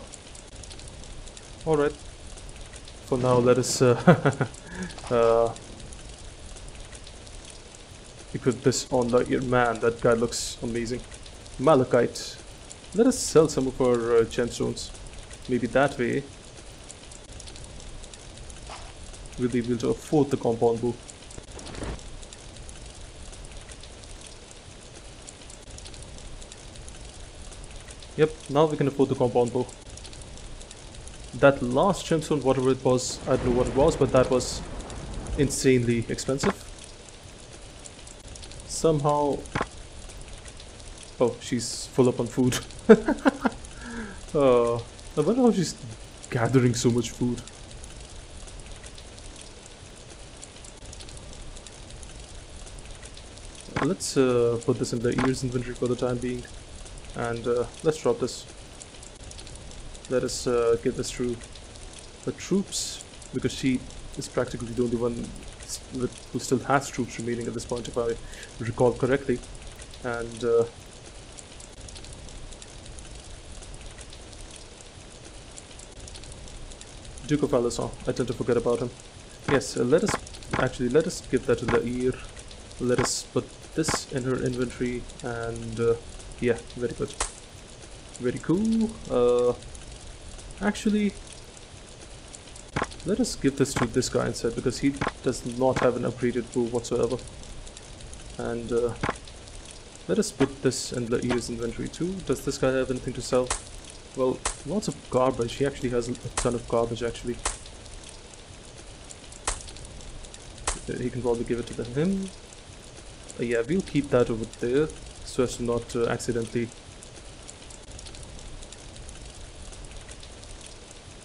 Alright. For now, let us uh, *laughs* uh, equip this on La Hire. Man, that guy looks amazing. Malachite. Let us sell some of our uh, gemstones. Maybe that way we'll be able to afford the compound bow. Yep, now we can afford the compound bow. That last gemstone, whatever it was, I don't know what it was, but that was insanely expensive. Somehow... Oh, she's full up on food. *laughs* uh, I wonder how she's gathering so much food. Let's uh, put this in La Hire's inventory for the time being. And uh, let's drop this. let us uh, get this through the troops because she is practically the only one with, who still has troops remaining at this point, if I recall correctly. And uh, Duke of Alençon, I tend to forget about him. Yes, uh, let us actually let us give that to La Hire. Let us put this in her inventory, and uh, yeah, very good, very cool. Uh, actually, let us give this to this guy instead because he does not have an upgraded bow whatsoever. And uh, let us put this in La Hire's inventory too. Does this guy have anything to sell? Well, lots of garbage. He actually has a ton of garbage actually. Uh, He can probably give it to him. Uh, yeah, we'll keep that over there so as to not uh, accidentally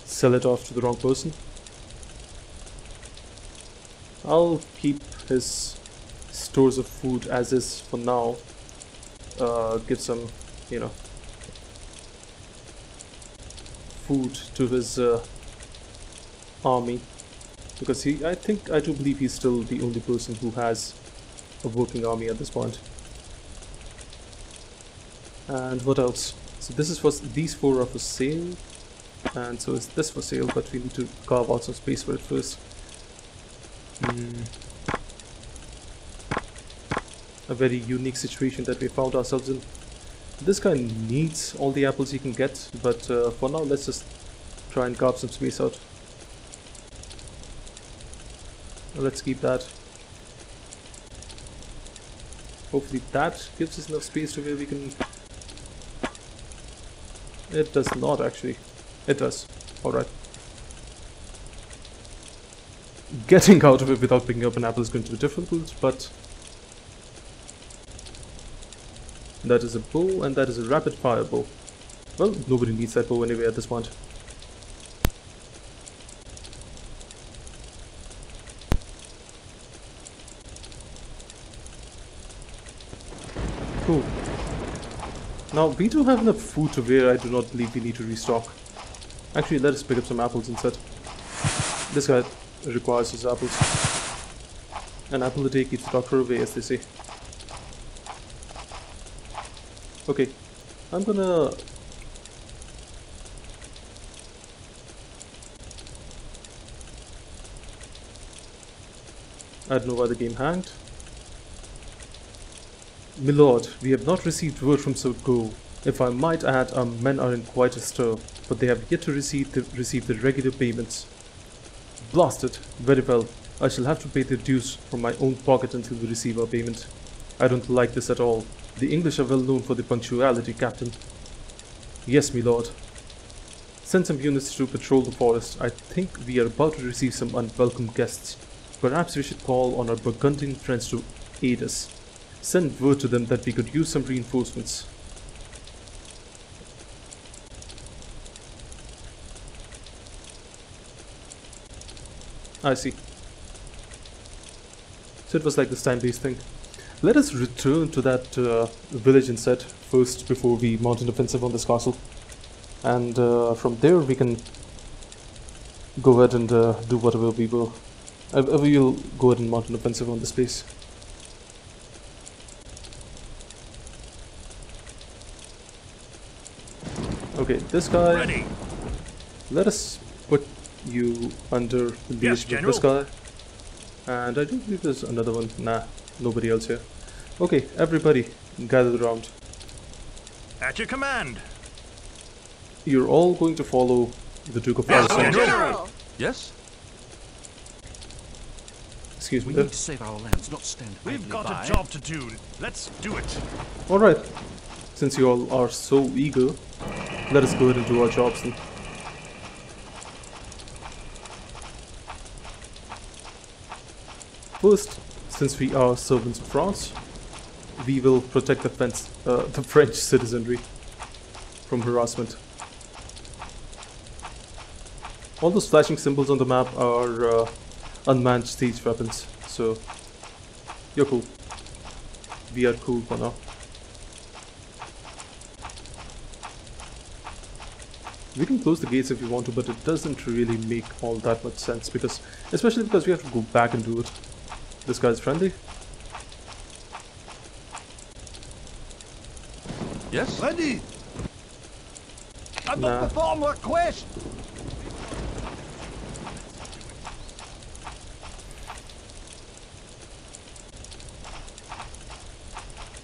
sell it off to the wrong person. I'll keep his stores of food as is for now. Uh, give some, you know, food to his uh, army because he I think I do believe he's still the only person who has a working army at this point. And what else? So this is for these four are for sale, and so is this for sale. But we need to carve out some space for it first. Hmm. A very unique situation that we found ourselves in. This guy needs all the apples he can get, but uh, for now, let's just try and carve some space out. Let's keep that. Hopefully that gives us enough space to where we can... It does not actually. It does. Alright. Getting out of it without picking up an apple is going to be difficult, but... That is a bow, and that is a rapid fire bow. Well, nobody needs that bow anyway at this point. Cool. Now, we do have enough food to where I do not believe we need to restock. Actually, let us pick up some apples instead. This guy requires his apples. An apple a day keeps the doctor away, as they say. Okay, I'm gonna... I don't know why the game hanged. Milord, we have not received word from Sir Gough. If I might add, our men are in quite a stir, but they have yet to receive the, receive the regular payments. Blasted. Very well. I shall have to pay the dues from my own pocket until we receive our payment. I don't like this at all. The English are well known for their punctuality, Captain. Yes, my lord. Send some units to patrol the forest. I think we are about to receive some unwelcome guests. Perhaps we should call on our Burgundian friends to aid us. Send word to them that we could use some reinforcements. I see. So it was like this time-based thing. Let us return to that uh, village instead first before we mount an offensive on this castle. And uh, from there we can go ahead and uh, do whatever we will. Uh, we will go ahead and mount an offensive on this place. Okay, this guy. Ready. Let us put you under the leadership of this guy. And I do believe there's another one. Nah, nobody else here. Okay, everybody, gather around. At your command. You're all going to follow the Duke of Yes, Alençon. General. General! Yes? Excuse me. We need to save our lands, not stand We've got by. a job to do. Let's do it. Alright, since you all are so eager, let us go ahead and do our jobs then. First, since we are servants of France, we will protect the, fence, uh, the French citizenry from harassment. All those flashing symbols on the map are uh, unmanned siege weapons, so you're cool. We are cool for now. we can close the gates if we want to, but it doesn't really make all that much sense because, especially because we have to go back and do it. This guy's friendly. Yes? Ready? I must Nah. perform a request.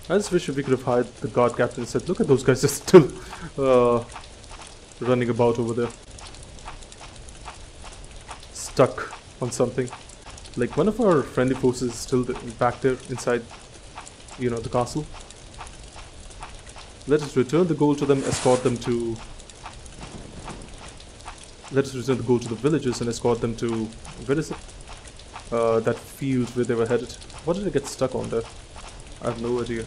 I just wish we could have hired the guard captain and said, look at those guys just *laughs* still uh, running about over there. Stuck on something. Like one of our friendly forces is still back there inside, you know, the castle. Let us return the gold to them, escort them to... Let us return the gold to the villagers and escort them to... Where is it? Uh, that field where they were headed. What did I get stuck on there? I have no idea.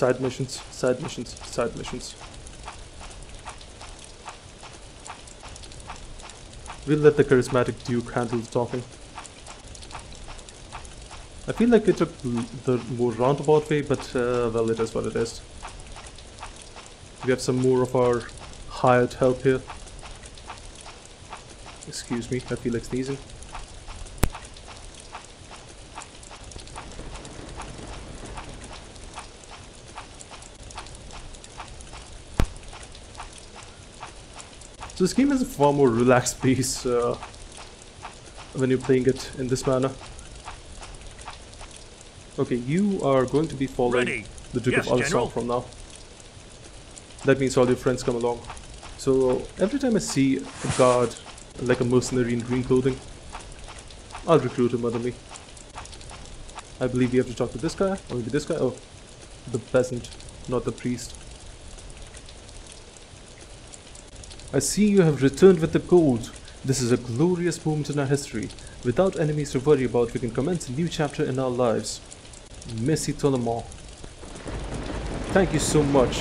Side missions, side missions, side missions. We'll let the charismatic Duke handle the talking. I feel like it took the more roundabout way, but uh, well, it is what it is. We have some more of our hired help here. Excuse me, I feel like sneezing. So this game has a far more relaxed *laughs* pace uh, when you're playing it in this manner. Okay, you are going to be following Ready. the Duke Yes, of Alençon from now. That means all your friends come along. So every time I see a guard, like a mercenary in green clothing, I'll recruit him under me. I believe we have to talk to this guy, or maybe this guy. Oh, the peasant, not the priest. I see you have returned with the gold. This is a glorious moment in our history. Without enemies to worry about, we can commence a new chapter in our lives. Merci Tolemont. Thank you so much.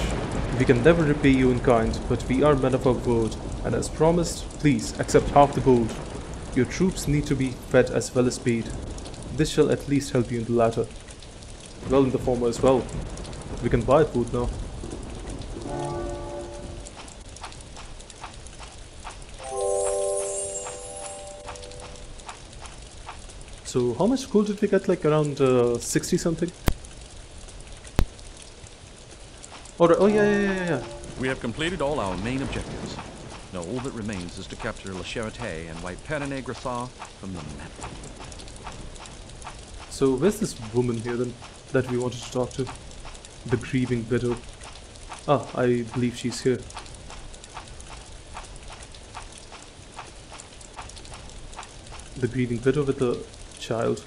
We can never repay you in kind, but we are men of our word, and as promised, please accept half the gold. Your troops need to be fed as well as paid. This shall at least help you in the latter. Well, in the former as well. We can buy food now. So, how much gold did we get? Like around uh, 60 something? Alright, oh yeah, yeah, yeah, yeah. We have completed all our main objectives. Now all that remains is to capture La Charité and wipe Perrinet Gressart from the map. So, where's this woman here then that we wanted to talk to? The grieving widow. Ah, I believe she's here. The grieving widow with the child.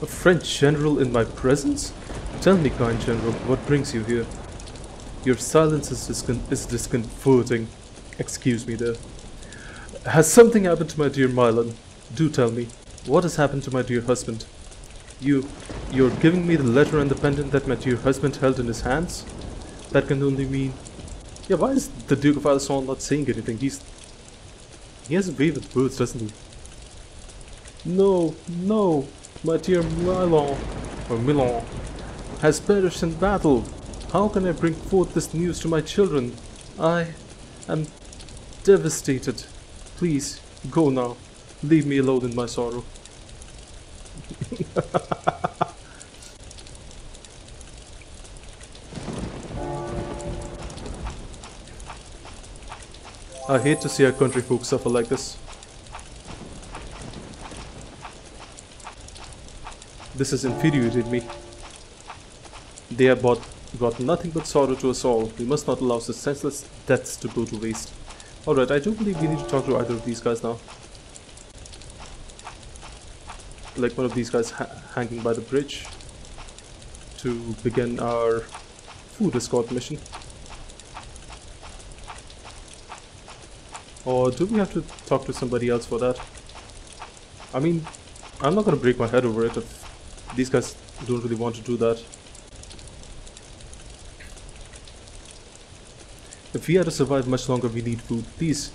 A French general in my presence? Tell me, kind general, what brings you here? Your silence is, discon- is discomforting. Excuse me there. Has something happened to my dear Milan? Do tell me. What has happened to my dear husband? You... You're giving me the letter and the pendant that my dear husband held in his hands? That can only mean... Yeah, why is the Duke of Alençon not saying anything? He's... He has a way with words, doesn't he? No, no, my dear Milan, or Milan, has perished in battle. How can I bring forth this news to my children? I am devastated. Please, go now. Leave me alone in my sorrow. *laughs* I hate to see our country folk suffer like this. This has infuriated me. They have brought, brought nothing but sorrow to us all. We must not allow such senseless deaths to go to waste. Alright, I do believe we need to talk to either of these guys now. Like one of these guys ha hanging by the bridge to begin our food escort mission. Or do we have to talk to somebody else for that? I mean, I'm not gonna break my head over it if these guys don't really want to do that. If we are to survive much longer, we need food. Please,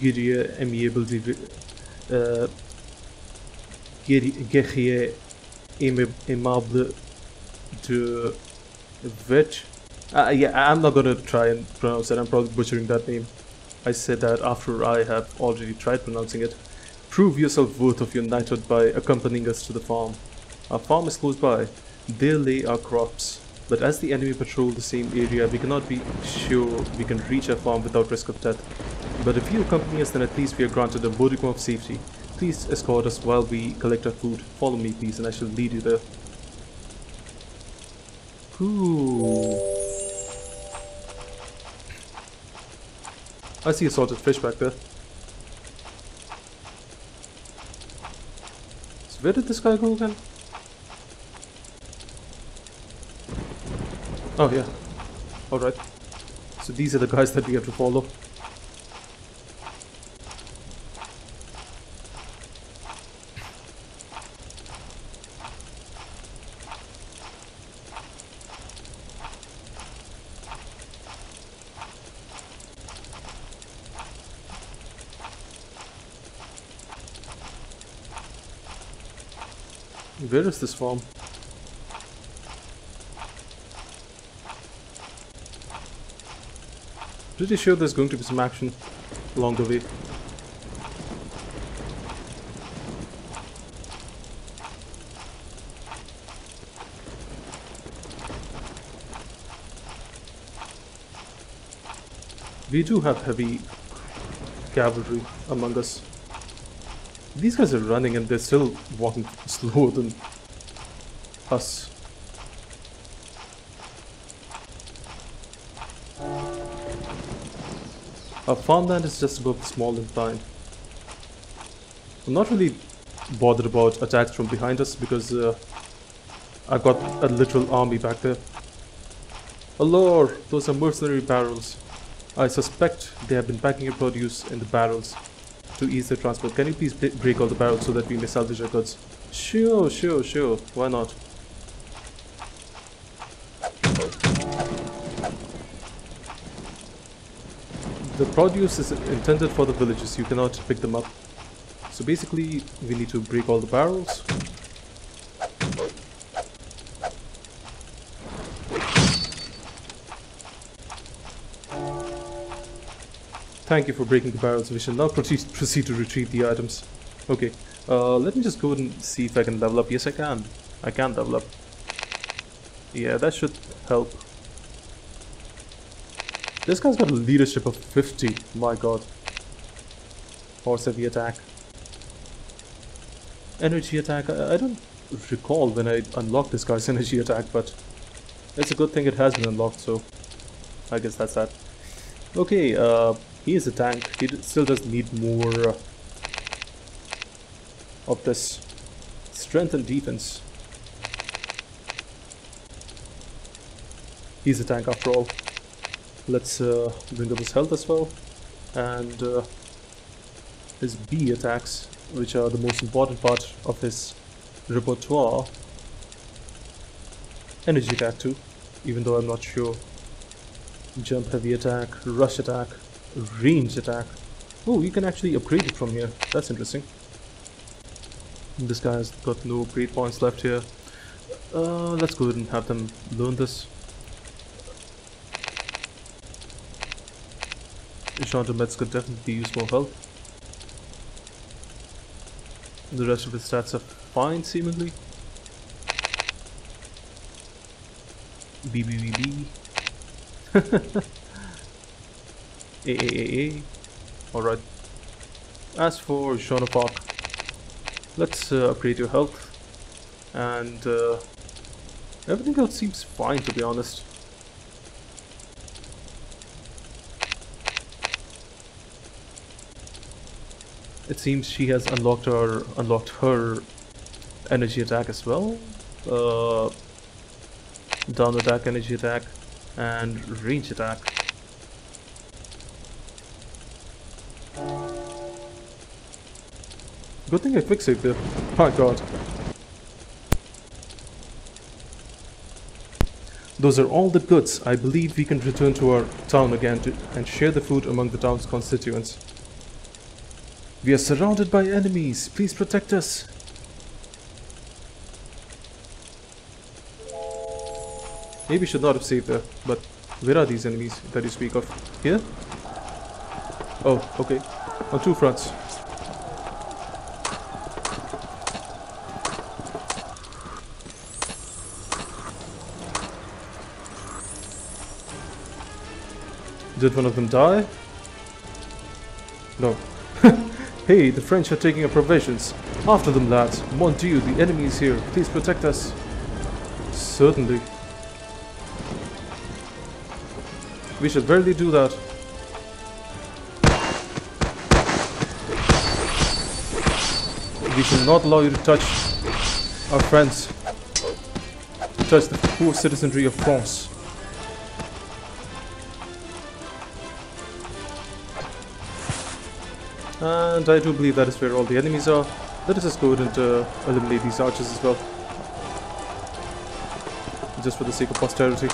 Giria amiable uh, Giria aimable de vet. Uh, yeah, I'm not gonna try and pronounce it. I'm probably butchering that name. I said that after I have already tried pronouncing it. Prove yourself worth of your knighthood by accompanying us to the farm. Our farm is close by. There lay our crops. But as the enemy patrol the same area, we cannot be sure we can reach our farm without risk of death. But if you accompany us, then at least we are granted a modicum of safety. Please escort us while we collect our food. Follow me, please, and I shall lead you there. Ooh. I see a salted fish back there. So where did this guy go again? Oh yeah. Alright. So these are the guys that we have to follow. Where is this farm? Pretty sure there's going to be some action along the way. We do have heavy cavalry among us. These guys are running and they're still walking *laughs* slower than us. Our farmland is just above the small incline. I'm not really bothered about attacks from behind us because uh, I've got a literal army back there. Allure, those are mercenary barrels. I suspect they have been packing your produce in the barrels to ease the transport. Can you please break all the barrels so that we may salvage our goods? Sure, sure, sure. Why not? The produce is intended for the villages. You cannot pick them up. So basically, we need to break all the barrels. Thank you for breaking the barrels. We shall now proceed, proceed to retrieve the items. Okay, uh, let me just go and see if I can level up. Yes, I can. I can level up. Yeah, that should help. This guy's got a leadership of 50. My god. Horse heavy attack. Energy attack. I, I don't recall when I unlocked this guy's *laughs* energy attack, but it's a good thing it has been unlocked, so I guess that's that. Okay, uh, he is a tank. He still does need more uh, of this strength and defense. He's a tank after all. Let's uh, bring up his health as well. And uh, his B attacks, which are the most important part of his repertoire. Energy attack too, even though I'm not sure. Jump heavy attack, rush attack, range attack. Oh, you can actually upgrade it from here. That's interesting. This guy has got no upgrade points left here. Uh, let's go ahead and have them learn this. Jean de Metz could definitely use more help. The rest of his stats are fine, seemingly. B B B B. *laughs* Alright. As for of Arc, let's uh, upgrade your health. And uh, everything else seems fine to be honest. It seems she has unlocked her unlocked her energy attack as well. Uh, down attack, energy attack, and range attack. Good thing I quick saved there. My god. Those are all the goods. I believe we can return to our town again to, and share the food among the town's constituents. We are surrounded by enemies. Please protect us. Maybe should not have saved there, but where are these enemies that you speak of? Here? Oh, okay. On two fronts. Did one of them die? No. *laughs* hey, the French are taking our provisions. After them, lads. Mon Dieu, the enemy is here. Please protect us. Certainly. We should verily do that. We shall not allow you to touch our friends. Touch the poor citizenry of France. And I do believe that is where all the enemies are. Let us just go and uh, eliminate these archers as well. Just for the sake of posterity.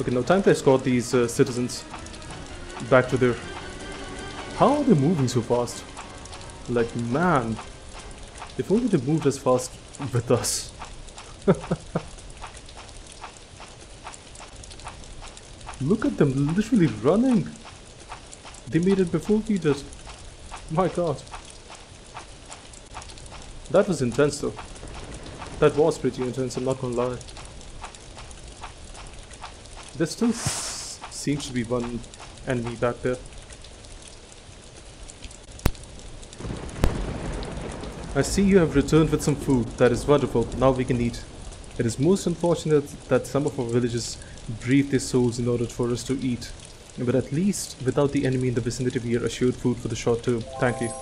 Okay, now time to escort these uh, citizens back to their... How are they moving so fast? Like, man. If only they moved as fast with us. *laughs* Look at them literally running. They made it before we did. My god. That was intense though. That was pretty intense, I'm not gonna lie. There still seems to be one enemy back there. I see you have returned with some food. That is wonderful. Now we can eat. It is most unfortunate that some of our villages breathe their souls in order for us to eat. But at least, without the enemy in the vicinity, we are assured food for the short term. Thank you.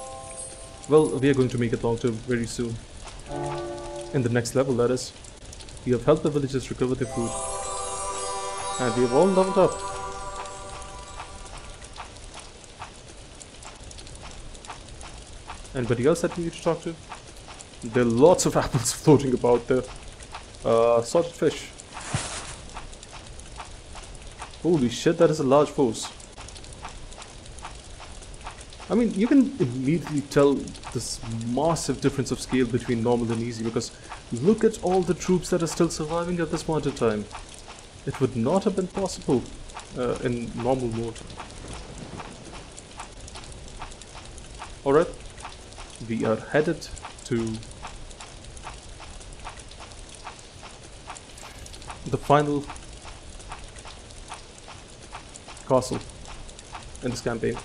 Well, we are going to make it long term very soon. In the next level, that is. We have helped the villagers recover their food. And we have all leveled up. Anybody else that we need to talk to? There are lots of *laughs* apples floating about there. Uh, salted fish. Holy shit, that is a large force. I mean, you can immediately tell this massive difference of scale between normal and easy because look at all the troops that are still surviving at this point in time. It would not have been possible uh, in normal mode. Alright, we are headed to the final castle in this campaign.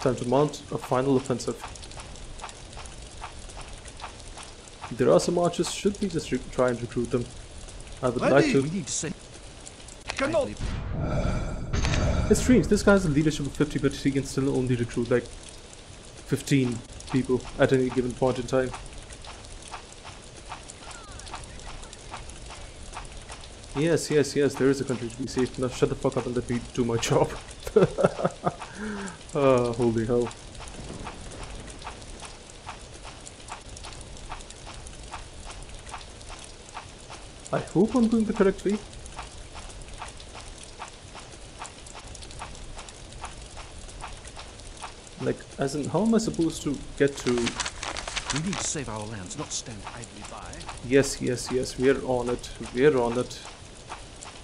Time to mount a final offensive. There are some archers, should we just try and recruit them? I would like to. We need to send. Cannot. It's strange, this guy has a leadership of 50 but he can still only recruit like 15 people at any given point in time. Yes, yes, yes, there is a country to be saved. Now shut the fuck up and let me do my job. *laughs* Ah, holy hell. I hope I'm doing the correct way. Like, as in, how am I supposed to get to... We need to save our lands, not stand idly by. Yes, yes, yes, we're on it. We're on it.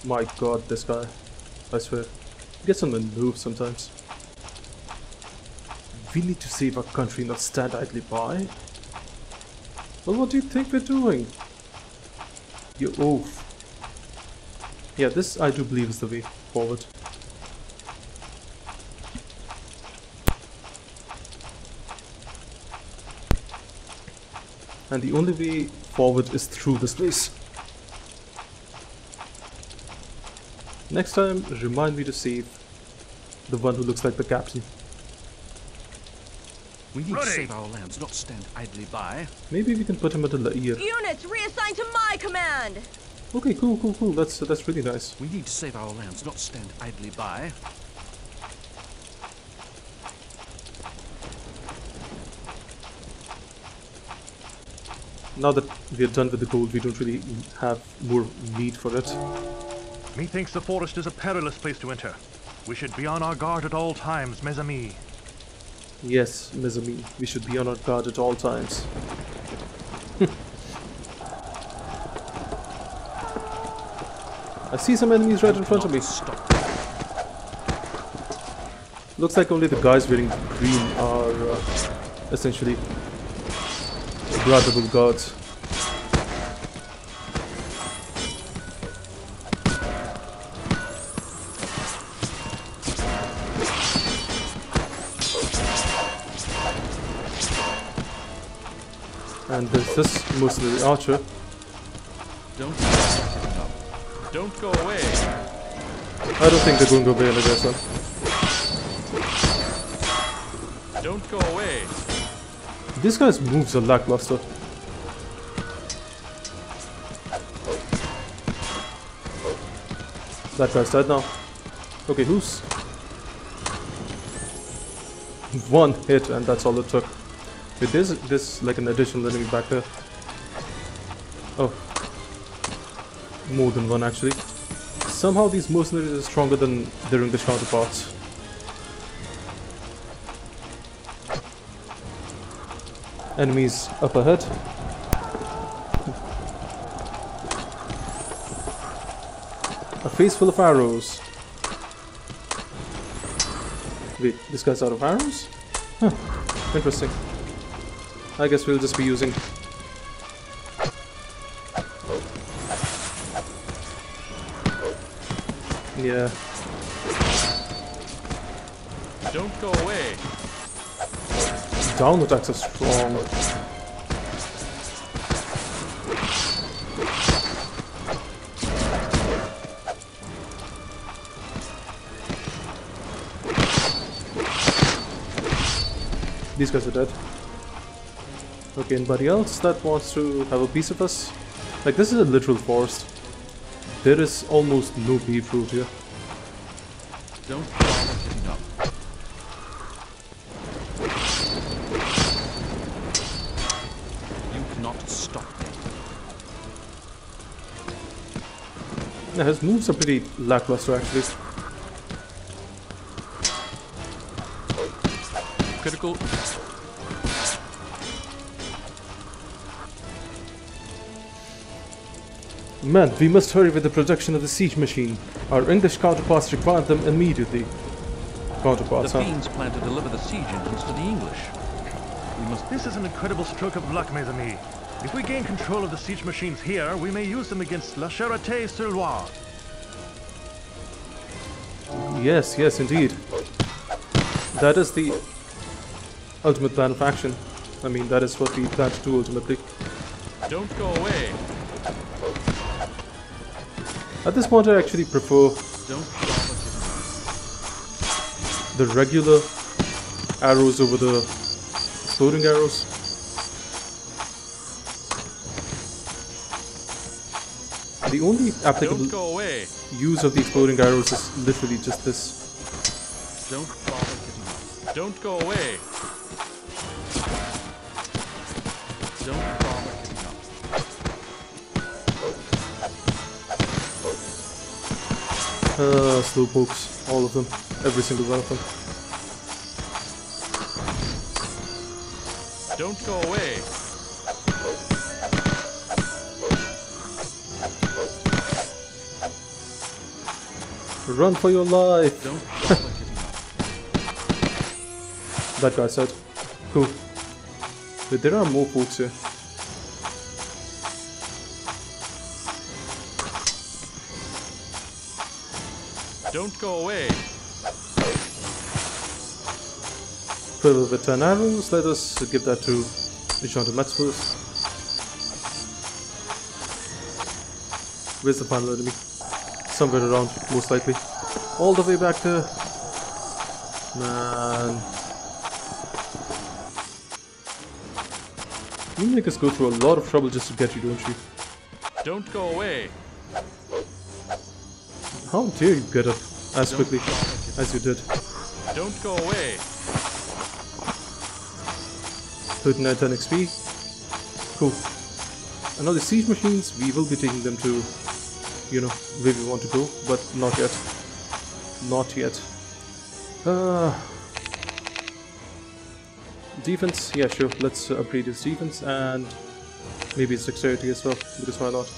My god, this guy. I swear. He gets on the move sometimes. We need to save our country, not stand idly by. Well, what do you think we're doing? You oaf. Yeah, this I do believe is the way forward. And the only way forward is through this place. Next time, remind me to save the one who looks like the captain. We need Ready. to save our lands, not stand idly by. Maybe we can put him at the ear. Units reassigned to my command. Okay, cool, cool, cool. That's uh, that's really nice. We need to save our lands, not stand idly by. Now that we're done with the gold, we don't really have more need for it. Methinks the forest is a perilous place to enter. We should be on our guard at all times, mes amis. Yes, mes amis, we should be on our guard at all times. *laughs* I see some enemies right in front of me. Stop. Looks like only the guys wearing green are uh, essentially brotherable gods. There's this mercenary archer. Oh, don't Don't go away. I don't think they're going to away anywhere, son. Don't go away. This guy's moves are lackluster. That guy's dead now. Okay, who's... One hit and that's all it took. Wait, there's, like an additional enemy back there. Oh. More than one actually. Somehow these mercenaries are stronger than their English counterparts. Enemies up ahead. A face full of arrows. Wait, this guy's out of arrows? Huh, interesting. I guess we'll just be using... Yeah, Don't go away. down the attacks are strong. These guys are dead. Okay, anybody else that wants to have a piece of us? Like, this is a literal forest. There is almost no bee fruit here. Don't bother giving up. You cannot stop me. Yeah, his moves are pretty lackluster actually. Critical. Man, we must hurry with the production of the siege machine. Our English counterparts require them immediately. The Counterparts, huh? fiends plan to deliver the siege engines to the English. We must This is an incredible stroke of luck, mes amis. If we gain control of the siege machines here, we may use them against La Charité-sur-Loire. Yes, yes, indeed. That is the ultimate plan of action. I mean, that is what we plan to do ultimately. Don't go away. At this point, I actually prefer Don't bother giving up. the regular arrows over the exploding arrows. The only applicable Don't go away. use of the exploding arrows is literally just this. Don't bother giving up. Don't go away. Uh, slow pokes, all of them, every single one of them. Don't go away. Run for your life! Don't bother giving up. That guy said. Cool. Wait, there are more folks here. Go away. Filled with 10 arrows, let us give that to de Metz first. Where's the final enemy? Somewhere around, most likely. All the way back there. Man. You make us go through a lot of trouble just to get you, don't you? Don't go away. How dare you get up as quickly as you did? Don't go away. 39 10 XP. Cool. And now the siege machines, we will be taking them to, you know, where we want to go, but not yet. Not yet. Uh, defense, yeah, sure. Let's uh, upgrade his defense and maybe his dexterity as well, because why not?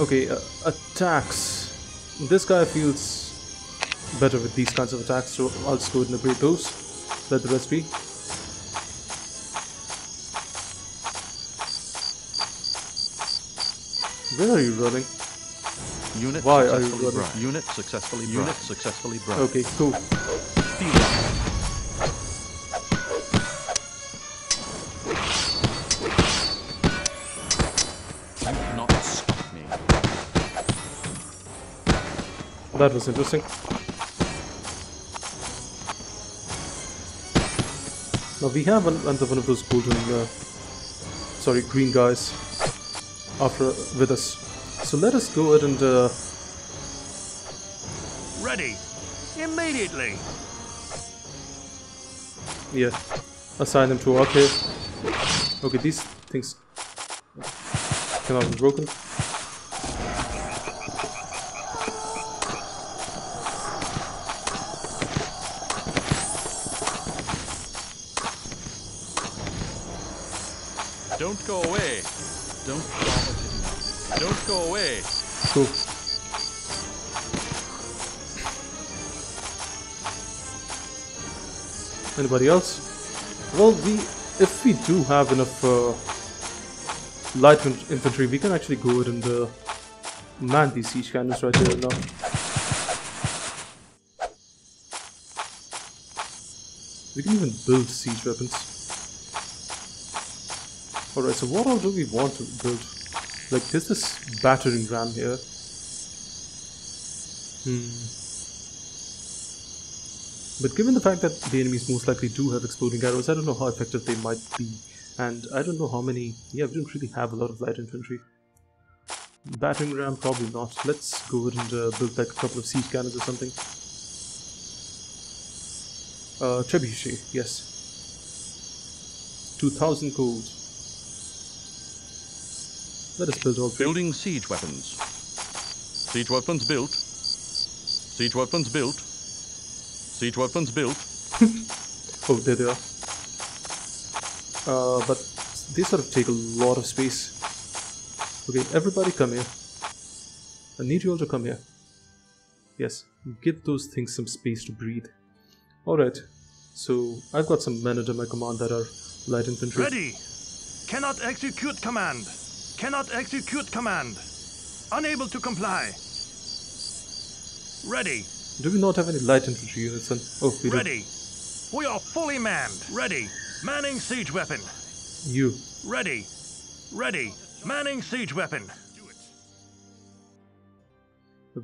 Okay, uh, attacks. This guy feels better with these kinds of attacks, so I'll just go ahead and upgrade those. Let the rest be. Where are you running? Unit Why are you running? brought. Unit successfully brought. Unit successfully brought. Okay, cool. Field op. You cannot stop me. That was interesting. Now we have an- another one of those golden, uh, sorry, green guys after with us. So let us go ahead and uh, Ready. Immediately. yeah, assign them to our care. Okay, these things cannot be broken. Go. Away. Cool. Anybody else? Well, we if we do have enough uh, light infantry, we can actually go ahead and uh, man these siege cannons right there now. We can even build siege weapons. Alright, so what all do we want to build? Like, there's this battering ram here. Hmm. But given the fact that the enemies most likely do have exploding arrows, I don't know how effective they might be. And I don't know how many. Yeah, we don't really have a lot of light infantry. Battering ram, probably not. Let's go ahead and uh, build like a couple of siege cannons or something. Uh, trebuchet, yes. 2000 gold. Let us build all three. Building siege weapons. Siege weapons built. Siege weapons built. Siege weapons built. *laughs* Oh, there they are. Uh, but they sort of take a lot of space. Okay, everybody come here. I need you all to come here. Yes, give those things some space to breathe. Alright, so I've got some men under my command that are light infantry. Ready. Cannot execute command. Cannot execute command. Unable to comply. Ready. Do we not have any light infantry units then? Oh, we do. Ready. We are fully manned. Ready. Manning siege weapon. You. Ready. Ready. Manning siege weapon.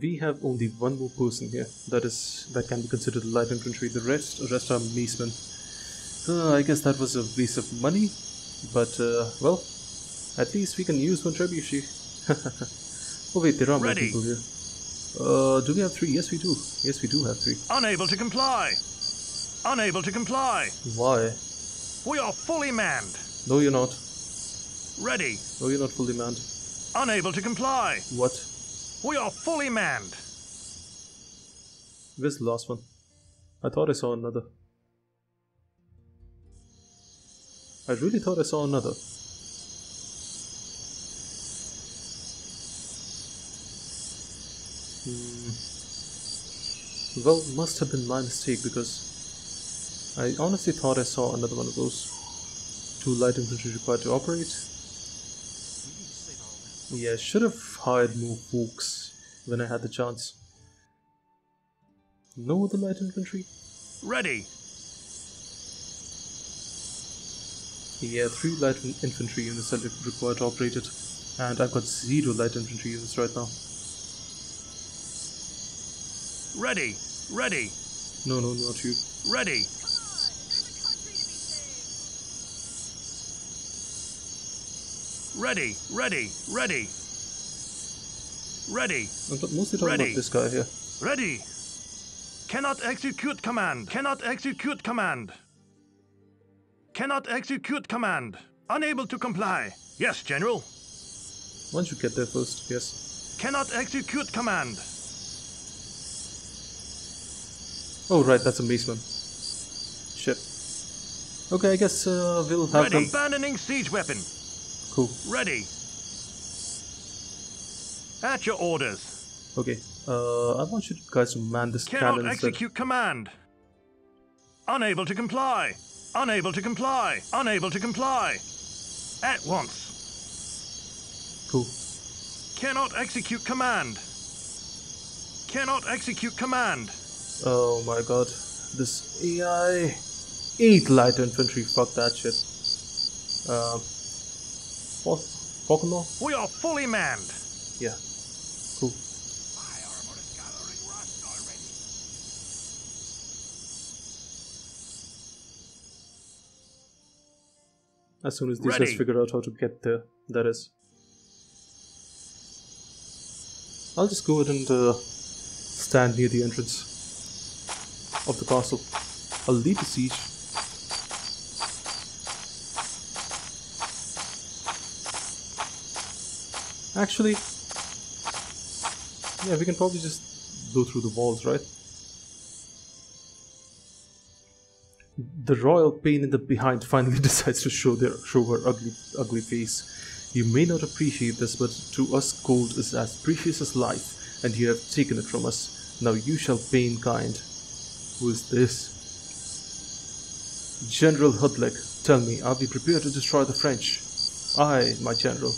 We have only one more person here. That is that can be considered light infantry. The rest, the rest are macemen. Uh, I guess that was a waste of money, but uh, well, at least we can use one trebuchet. *laughs* oh wait, there are more people here. Uh, do we have three? Yes, we do. Yes, we do have three. Unable to comply. Unable to comply. Why? We are fully manned. No, you're not. Ready. No, you're not fully manned. Unable to comply. What? We are fully manned. Where's the last one? I thought I saw another. I really thought I saw another. Well, must have been my mistake because I honestly thought I saw another one of those. Two light infantry required to operate. Yeah, should have hired more folks when I had the chance. No other light infantry? Ready. Yeah, three light infantry units are re- required to operate it, and I've got zero light infantry units right now. Ready. Ready. No, no, not you. Ready. Ready. Ready. Ready. Ready. I'm mostly talking Ready. about this guy here. Ready. Cannot execute command. Cannot execute command. Cannot execute command. Unable to comply. Yes, General. Why don't you get there first? Yes. Cannot execute command. Oh, right, that's a maceman. Shit. Okay, I guess uh, we'll have Ready. them. Abandoning siege weapon. Cool. Ready. At your orders. Okay. Uh, I want you guys to man this Cannot cannon instead. execute command. Unable to comply. Unable to comply. Unable to comply. At once. Cool. Cannot execute command. Cannot execute command. Oh my god. This AI. 8 light infantry, fuck that shit. Uh. What? Falconer? We are fully manned. Yeah. Cool. My armor is gathering rust already. As soon as these guys Ready. figure out how to get there, that is. I'll just go ahead and uh, stand near the entrance of the castle. I'll lead the siege. Actually, yeah, we can probably just go through the walls, right? The royal pain in the behind finally *laughs* decides to show their show her ugly ugly face. You may not appreciate this, but to us gold is as precious as life, and you have taken it from us. Now you shall pay in kind. Who is this? General Hudlick, tell me, are we prepared to destroy the French? Aye, my general.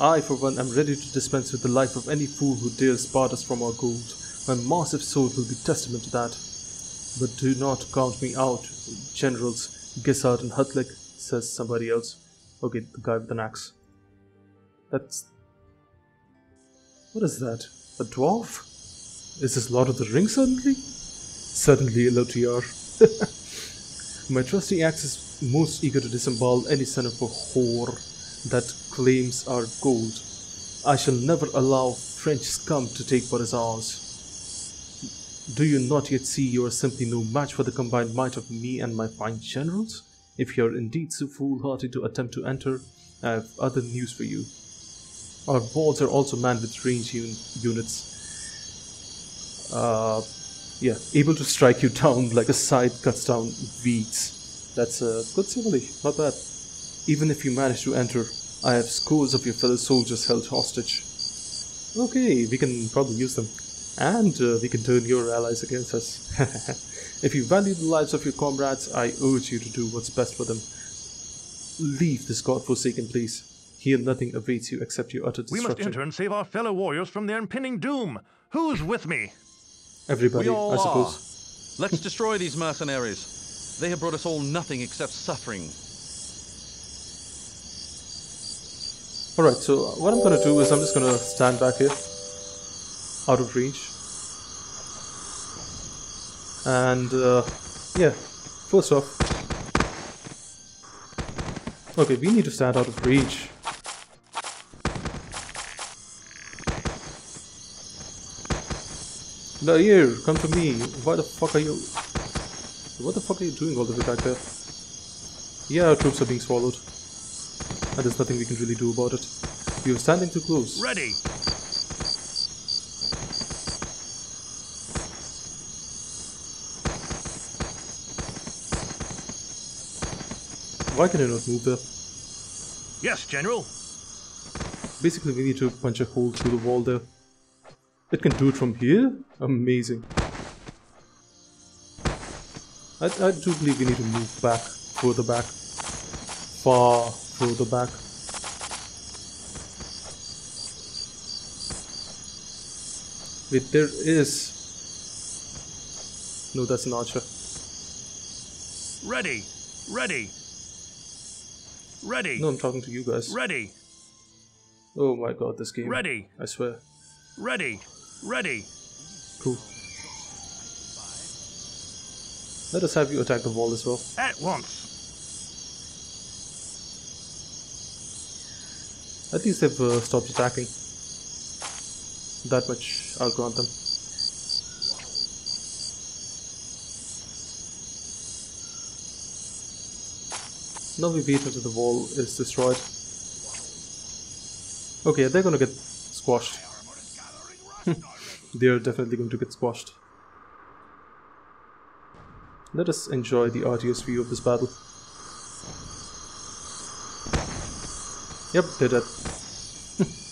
I, for one, am ready to dispense with the life of any fool who dares part us from our gold. My massive sword will be testament to that. But do not count me out, Generals Gissard and Hutlick, says somebody else. Okay, the guy with an axe. That's. What is that? A dwarf? Is this Lord of the Rings suddenly? Suddenly, LOTR. *laughs* My trusty axe is most eager to disembowel any son of a whore that claims our gold. I shall never allow French scum to take what is ours. Do you not yet see you are simply no match for the combined might of me and my fine generals? If you are indeed so foolhardy to attempt to enter, I have other news for you. Our walls are also manned with range un- units. Uh, yeah, able to strike you down like a scythe cuts down weeds. That's a good simile, not bad. Even if you manage to enter, I have scores of your fellow soldiers held hostage. Okay, we can probably use them. And uh, we can turn your allies against us. *laughs* if you value the lives of your comrades, I urge you to do what's best for them. Leave this godforsaken place. Here nothing awaits you except your utter destruction. We must enter and save our fellow warriors from their impending doom. Who's with me? Everybody, We all I suppose. are. Let's destroy these mercenaries. They have brought us all nothing except suffering. Alright, so what I'm gonna do is I'm just gonna stand back here, out of range. And, uh, yeah, first off. Okay, we need to stand out of range. here, come to me. Why the fuck are you. What the fuck are you doing all the way back there? Yeah, our troops are being swallowed. And there's nothing we can really do about it. You're standing too close. Ready. Why can I not move there? Yes, General. Basically, we need to punch a hole through the wall there. It can do it from here? Amazing. I, I do believe we need to move back, further back. Far further back. Wait, there is... No, that's an archer. Ready. Ready. Ready. No, I'm talking to you guys. Ready. Oh my god, this game. Ready. I swear. Ready. Ready. Cool. Let us have you attack the wall as well. At once. At least they've uh, stopped attacking. That much I'll grant them. Now we wait until the wall is destroyed. Okay, they're gonna get squashed. They're definitely going to get squashed. Let us enjoy the arduous view of this battle. Yep, they're dead. *laughs*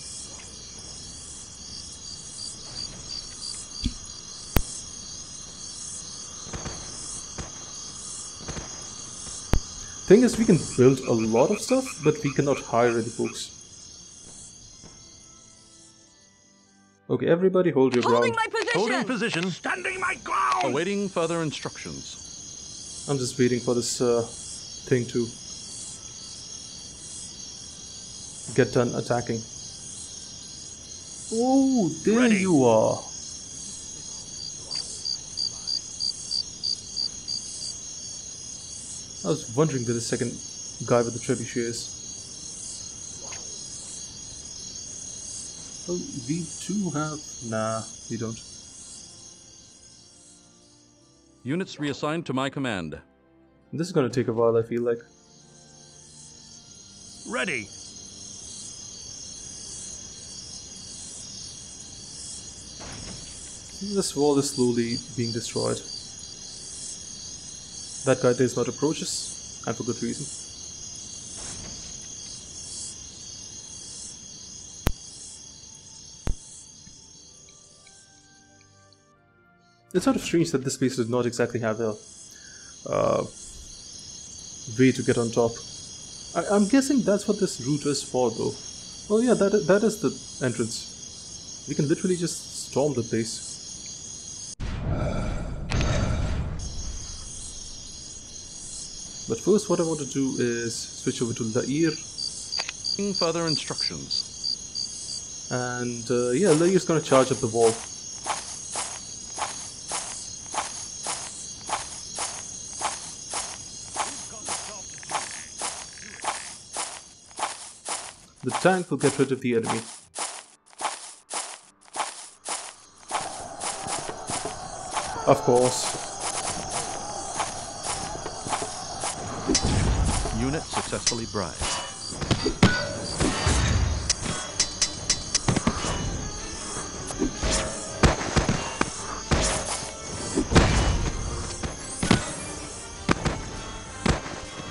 Thing is, we can build a lot of stuff, but we cannot hire any folks. Okay, everybody hold your Holding ground. my position! Holding position. Standing my ground! Awaiting further instructions. I'm just waiting for this uh, thing to get done attacking. Oh, there Ready. you are. I was wondering where the second guy with the trebuchet is. Oh, we do have. Nah, we don't. Units reassigned to my command. This is gonna take a while, I feel like. Ready. This wall is slowly being destroyed. That guy does not approach us, and for good reason. It's sort of strange that this place does not exactly have a uh, way to get on top. I, I'm guessing that's what this route is for, though. Oh yeah, that that is the entrance. We can literally just storm the place. But first, what I want to do is switch over to La Hire, further instructions. and uh, yeah, La Hire's gonna charge up the wall. Tank will get rid of the enemy. Of course. Unit successfully bribed.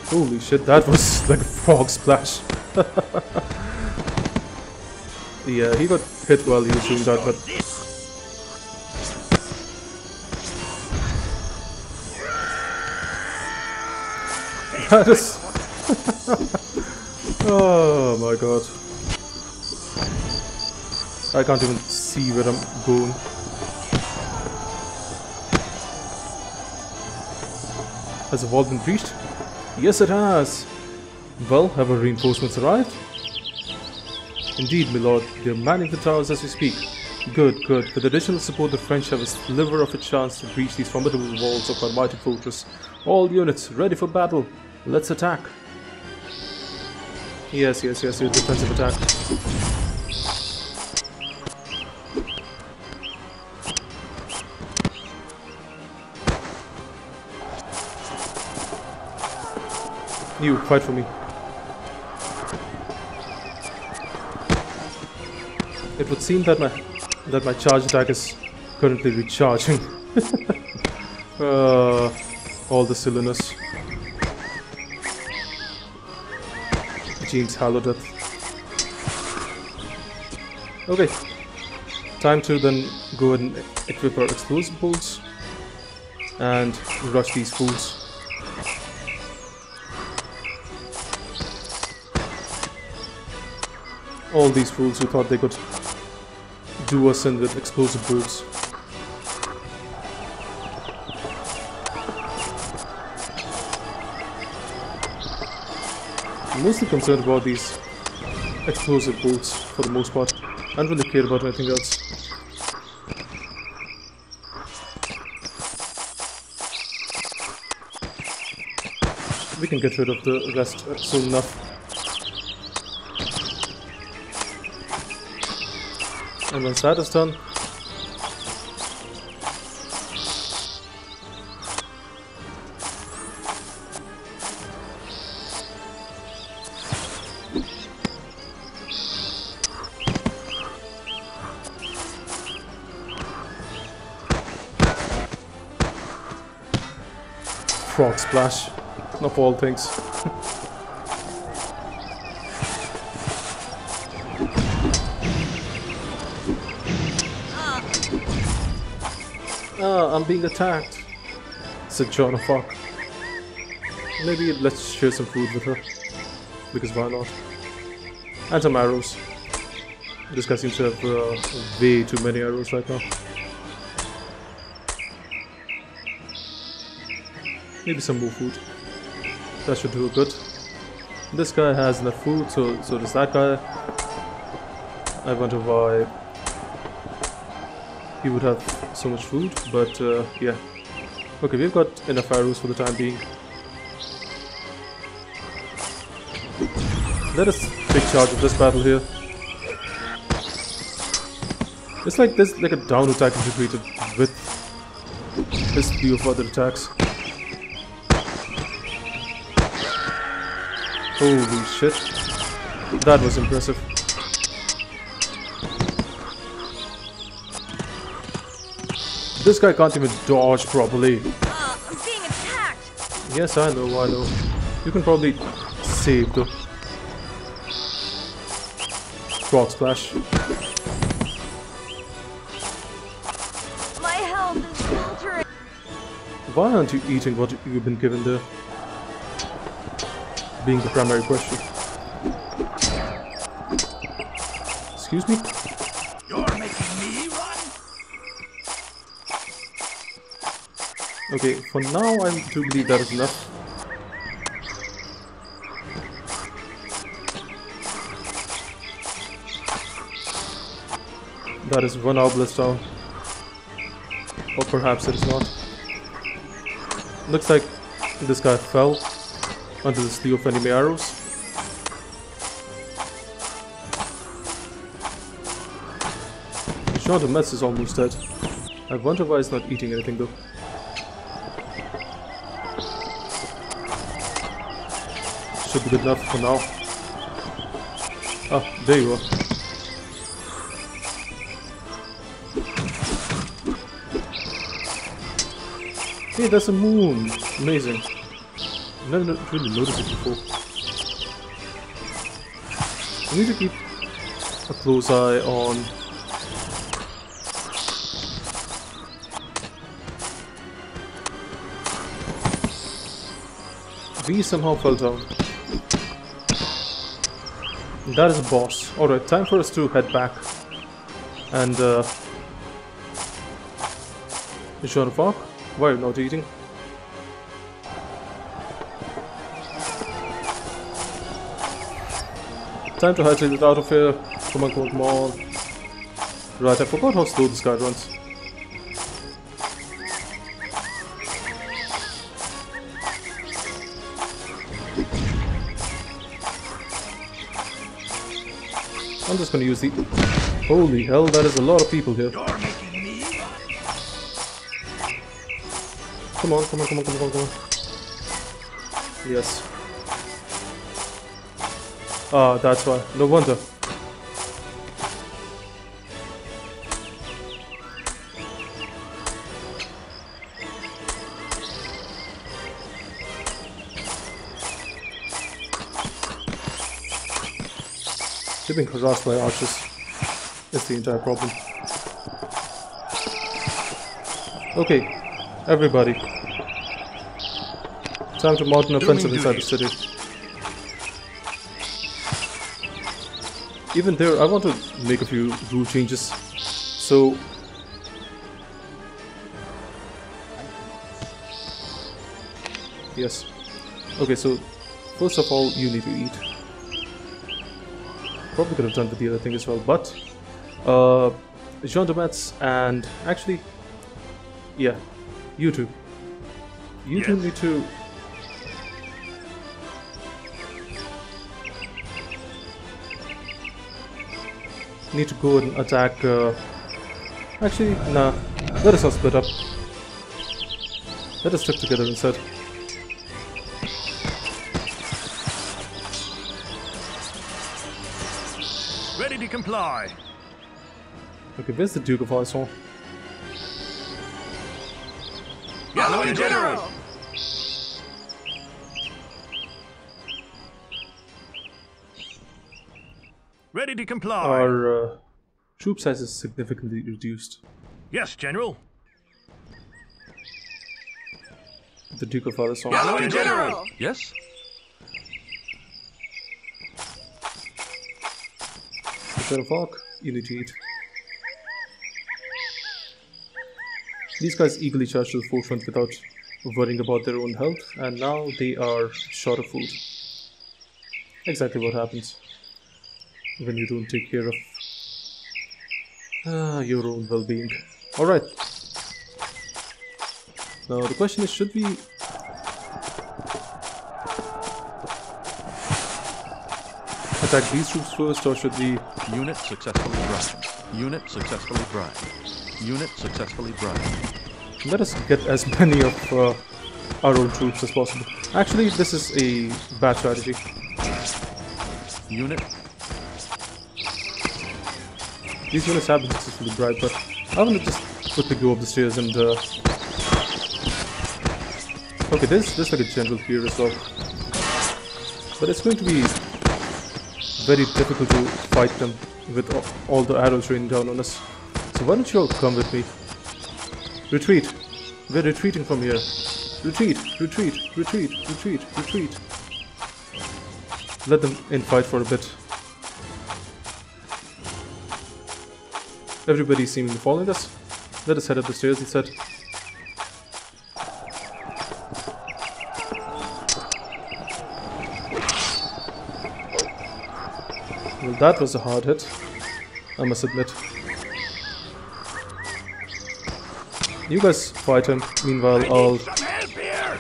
Holy shit, that was like a frog splash. *laughs* yeah, he got hit while he was doing that, but *laughs* that is. *laughs* oh my god. I can't even see where I'm going. Has the wall been breached? Yes, it has. Well, have our reinforcements arrived? Indeed, my lord. They are manning the towers as we speak. Good, good. With additional support, the French have a sliver of a chance to breach these formidable walls of our mighty fortress. All units, ready for battle. Let's attack. Yes, yes, yes, your defensive attack. You, fight for me. It would seem that my that my charge attack is currently recharging. *laughs* uh, all the silliness. James Hallowdeath. Okay. Time to then go and equip our explosive bolts and rush these fools. All these fools who thought they could do us in with explosive bolts. I'm mostly concerned about these explosive bolts for the most part. I don't really care about anything else. We can get rid of the rest uh, soon enough. Und ein zweites Turn. Frog Splash, of all things. I'm being attacked, said Joan of. Maybe let's share some food with her. Because why not? And some arrows. This guy seems to have uh, way too many arrows right now. Maybe some more food. That should do a good. This guy has enough food, so so does that guy. I wonder why he would have so much food, but uh, yeah. Okay, we've got enough arrows for the time being. Let us take charge of this battle here. It's like there's like a down attack integrated with this few of other attacks. Holy shit. That was impressive. This guy can't even dodge properly. Uh, I'm being attacked. Yes, I know, I know. You can probably save though. Frog splash. My health is faltering. Why aren't you eating what you've been given there? Being the primary question. Excuse me? Okay, for now I do believe that is enough. That is one obelisk down. Or perhaps it is not. Looks like this guy fell under the steel of enemy arrows. Jean de Metz is almost dead. I wonder why he's not eating anything though. Should be good enough for now. Ah, there you are. Hey, that's a moon! Amazing. Never really noticed it before. I need to keep a close eye on We somehow fell down. That is a boss. Alright, time for us to head back. And, uh... Jean Arc? Why are you not eating? Time to hightail it out of here. Come on, come on, come on. Right, I forgot how slow this guy runs. I'm gonna use the... Holy hell, that is a lot of people here. Come on, come on, come on, come on, come on. Yes. Ah, that's why. No wonder. Been harassed by archers. That's the entire problem. Okay, everybody. Time to mount an offensive inside the city. Even there, I want to make a few rule changes. So... Yes. Okay, so first of all, you need to eat. Probably could have done with the other thing as well, but... Uh, Jean de Metz and actually... Yeah, you two. You two need to need to go and attack. Uh... Actually, nah. Let us not split up. Let us stick together instead. lie. Okay, this the Duke of Hustle. Yellow and general. Ready to comply. Our uh, øh, troop size is significantly reduced. Yes, General. The Duke of Hudson. Yellow and General. Yes. Shadow Falk, Elite These guys eagerly charged to the forefront without worrying about their own health, and now they are short of food. Exactly what happens when you don't take care of uh, your own well being. Alright. Now, the question is should we attack these troops first, or should we Unit successfully bribed. Unit successfully bribed. Unit successfully bribed. Let us get as many of uh, our own troops as possible. Actually, this is a bad strategy. Unit These units have been successfully bribed, but I want to just quickly go up the stairs and. Uh... Okay, there's, there's like a general here as well. But it's going to be very difficult to fight them with all the arrows raining down on us. So why don't you all come with me? Retreat! We're retreating from here. Retreat! Retreat! Retreat! Retreat! Retreat! Let them in fight for a bit. Everybody seemingly following us. Let us head up the stairs, he said. That was a hard hit, I must admit. You guys fight him, meanwhile I'll... Help here!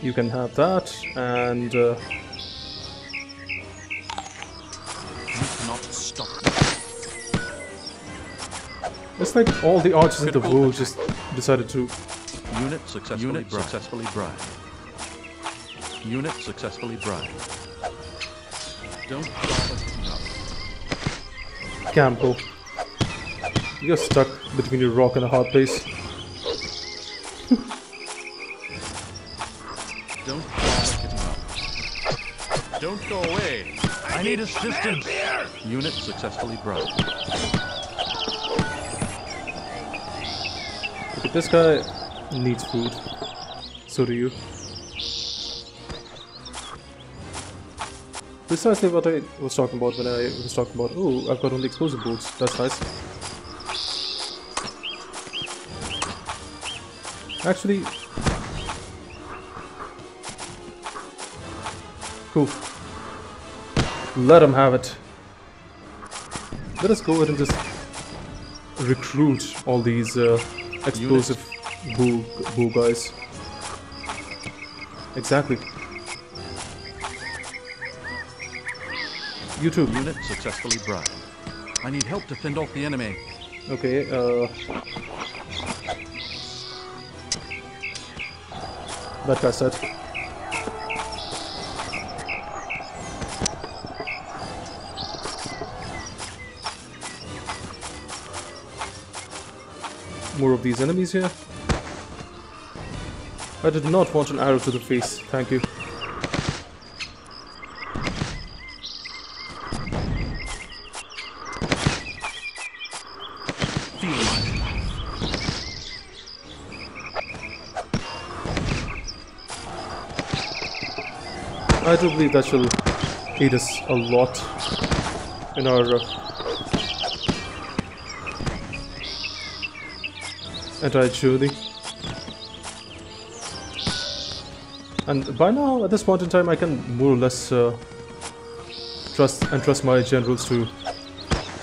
You can have that, and... Uh, You cannot stop me. it's like all the archers in the world just decided to... Unit successfully Unit bribed. successfully bribed. Unit successfully bribed. Don't bother picking up. Campbell. You're stuck between a rock and a hard place. Don't bother getting up. Don't go away. I need assistance. Here! Unit successfully bribed. Okay, this guy needs food. So do you. Precisely what I was talking about when I was talking about, oh, I've got only explosive bolts. That's nice. Actually, cool. Let him have it. Let us go ahead and just recruit all these uh, explosive bull, bull guys. Exactly. You too. Unit successfully bribed. I need help to fend off the enemy. Okay, uh... That guy said. More of these enemies here. I did not want an arrow to the face, thank you. Feel my That shall aid us a lot in our uh, entire journey. And by now, at this point in time, I can more or less uh, trust and trust my generals to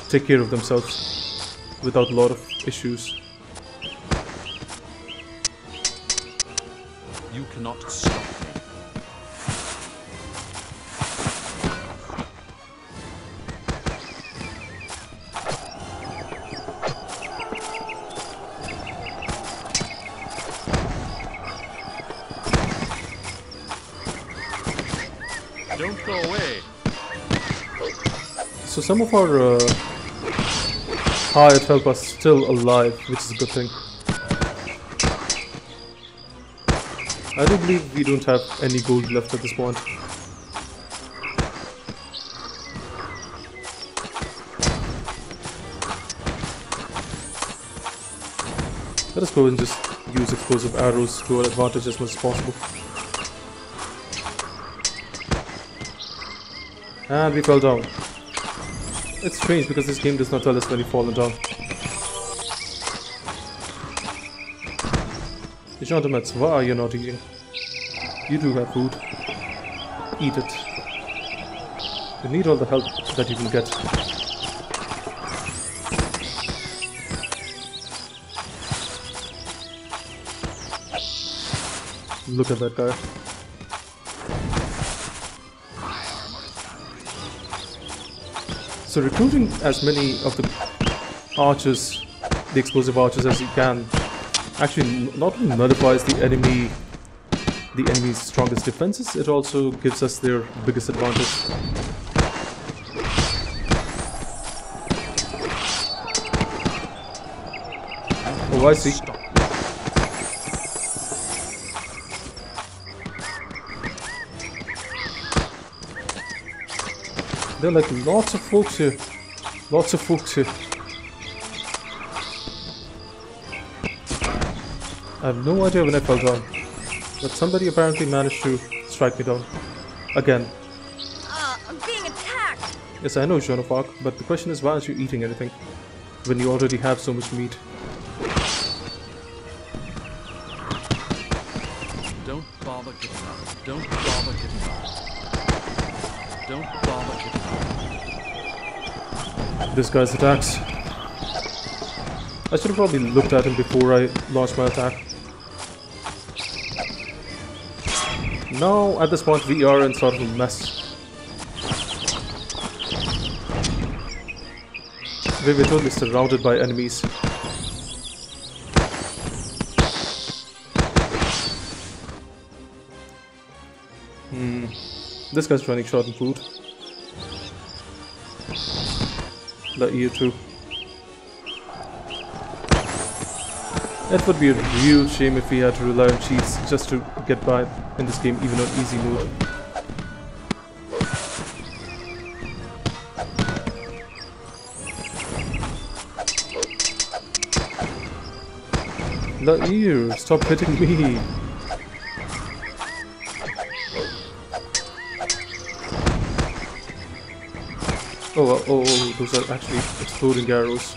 take care of themselves without a lot of issues. some of our uh, hired help are still alive, which is a good thing. I do believe we don't have any gold left at this point. Let us go and just use explosive arrows to our advantage as much as possible. And we fell down. It's strange because this game does not tell us when you've fallen down. Gendarmes, why are you not eating? You do have food. Eat it. You need all the help that you can get. Look at that guy. So recruiting as many of the archers, the explosive archers as you can, actually not only nullifies the enemy, the enemy's strongest defenses, it also gives us their biggest advantage. Oh, I see. There are like lots of folks here. Lots of folks here. I have no idea when I fell down. But somebody apparently managed to strike me down. Again. Uh, I'm being attacked. Yes, I know, Joan of Arc, but the question is why aren't you eating anything? When you already have so much meat. This guy's attacks. I should have probably looked at him before I launched my attack. Now, at this point, we are in sort of a mess. We were totally surrounded by enemies. Hmm. This guy's running short on food. The you too. It would be a real shame if we had to rely on cheats just to get by in this game even on easy mode. The ear, stop hitting me. Oh, uh, oh, oh, those are actually exploding arrows.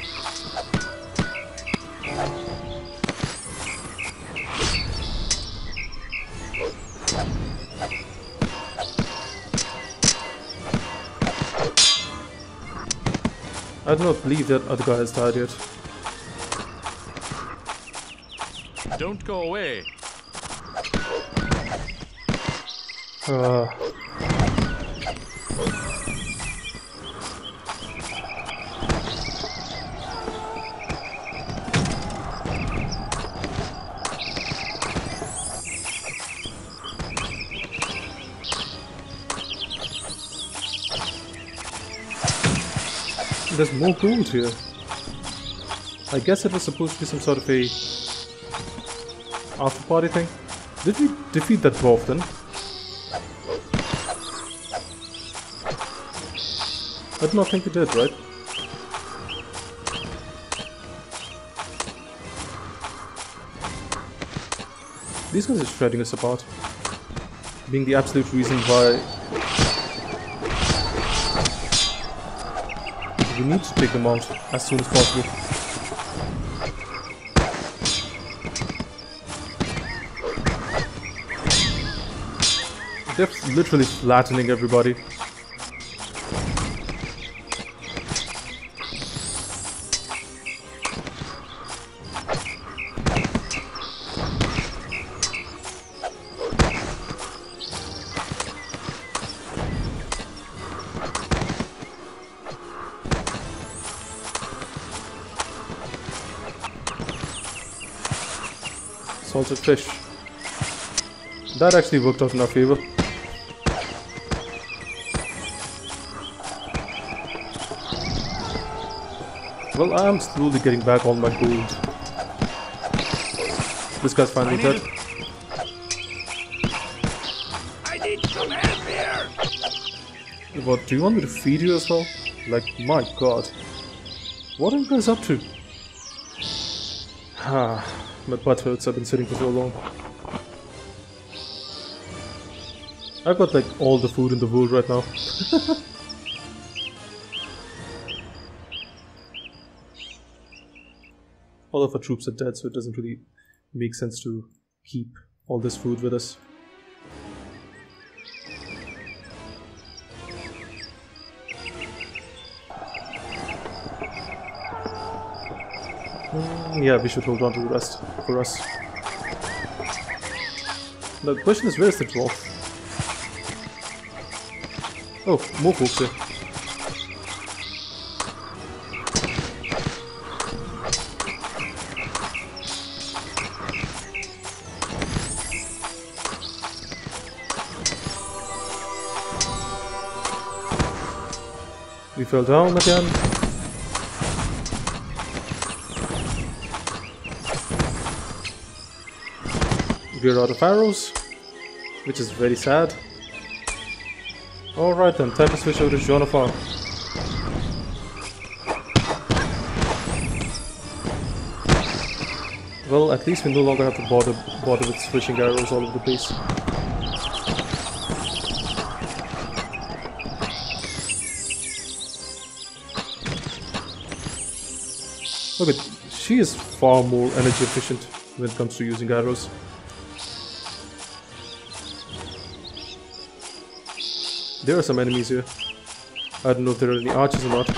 I do not believe that other guy has died yet. Don't go away. Uh, there's more gold here. I guess it was supposed to be some sort of a after party thing. Did we defeat that dwarf then? I do not think we did, right? These guys are shredding us apart. Being the absolute reason why we need to take them out as soon as possible. They're literally flattening everybody. Salted fish. That actually worked out in our favor. Well, I am slowly getting back all my gold. This guy's finally dead. I need some help here. What, do you want me to feed you as well? Like, my god. What are you guys up to? *sighs* Ah, My hurts, I've been sitting for so long. I've got like all the food in the world right now. *laughs* all of our troops are dead, so it doesn't really make sense to keep all this food with us. Yeah, we should hold on to the rest for us. The question is, where's the dwarf? Oh, more folks here. We fell down again. We're out of arrows, which is very sad. Alright then, time to switch over to Joan of Arc. Well, at least we no longer have to bother, bother with switching arrows all over the place. Look at, she is far more energy efficient when it comes to using arrows. There are some enemies here. I don't know if there are any archers or not.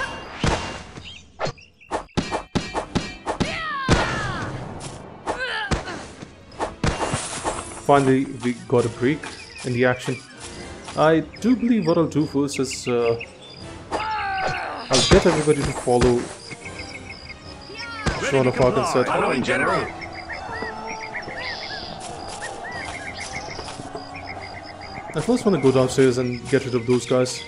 Finally, we got a break in the action. I do believe what I'll do first is uh, I'll get everybody to follow Joan of instead. Following General. I first want to go downstairs and get rid of those guys.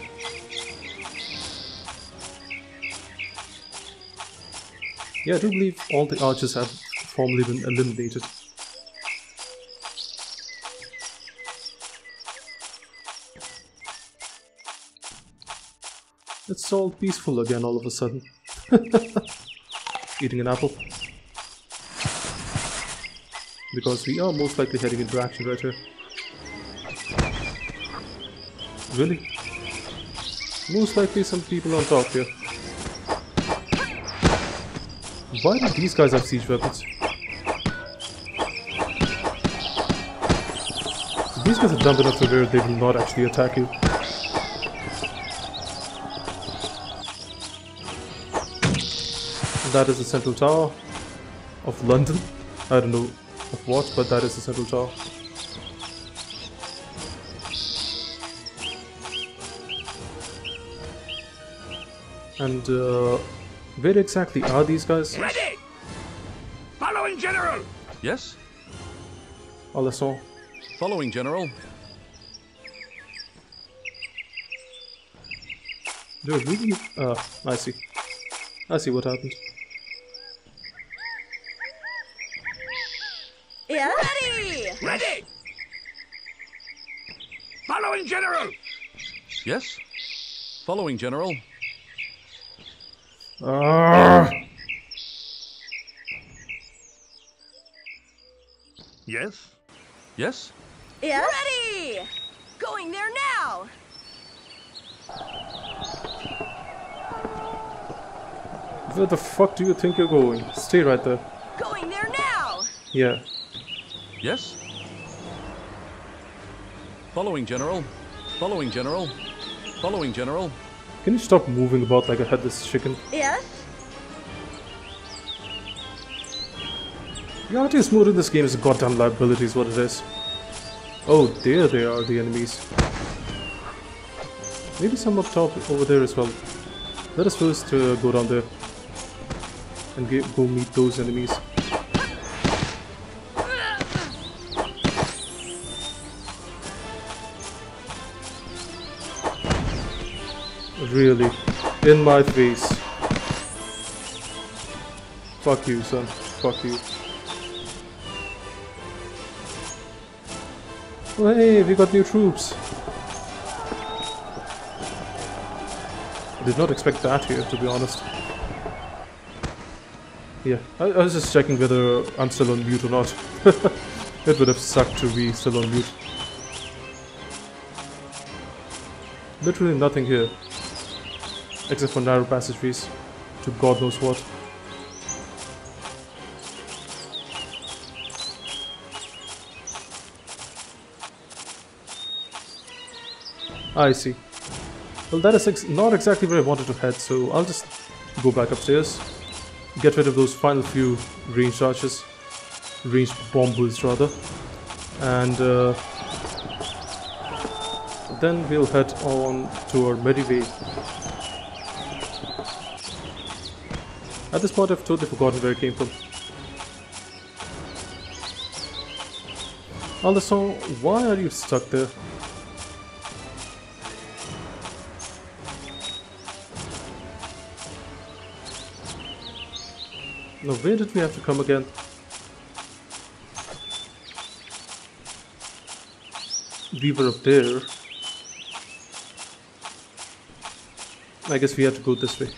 Yeah, I do believe all the archers have formally been eliminated. It's all peaceful again all of a sudden. *laughs* Eating an apple. Because we are most likely heading into action right here. Really? Most likely some people on top here. Why do these guys have siege weapons? These guys are dumb enough to where they will not actually attack you. That is the central tower of London. I don't know of what, but that is the central tower. And uh, where exactly are these guys? Ready! Following General! Yes? Alençon. Following, General. They're really... Uh, I see. I see what happened. Yeah? Ready! Ready! Following General! Yes? Following, General. Ah! Yes? Yes? Yeah? Ready! Going there now! Where the fuck do you think you're going? Stay right there. Going there now! Yeah. Yes? Following, General. Following, General. Following, General. Can you stop moving about like a headless chicken? Yeah. The RTS mode in this game is a goddamn liability is what it is. Oh, there they are, the enemies. Maybe some up top over there as well. Let us first uh, go down there and get, go meet those enemies. Really? In my face. Fuck you, son. Fuck you. Hey, we got new troops. I did not expect that here, to be honest. Yeah, I, I was just checking whether I'm still on mute or not. *laughs* it would have sucked to be still on mute. Literally nothing here. Except for narrow passageways to God knows what. I see. Well, that is ex not exactly where I wanted to head, so I'll just go back upstairs, get rid of those final few ranged archers, ranged bombers rather, and uh, then we'll head on to our Medivh. At this point, I've totally forgotten where it came from. Also, why are you stuck there? Now where did we have to come again? We were up there. I guess we have to go this way.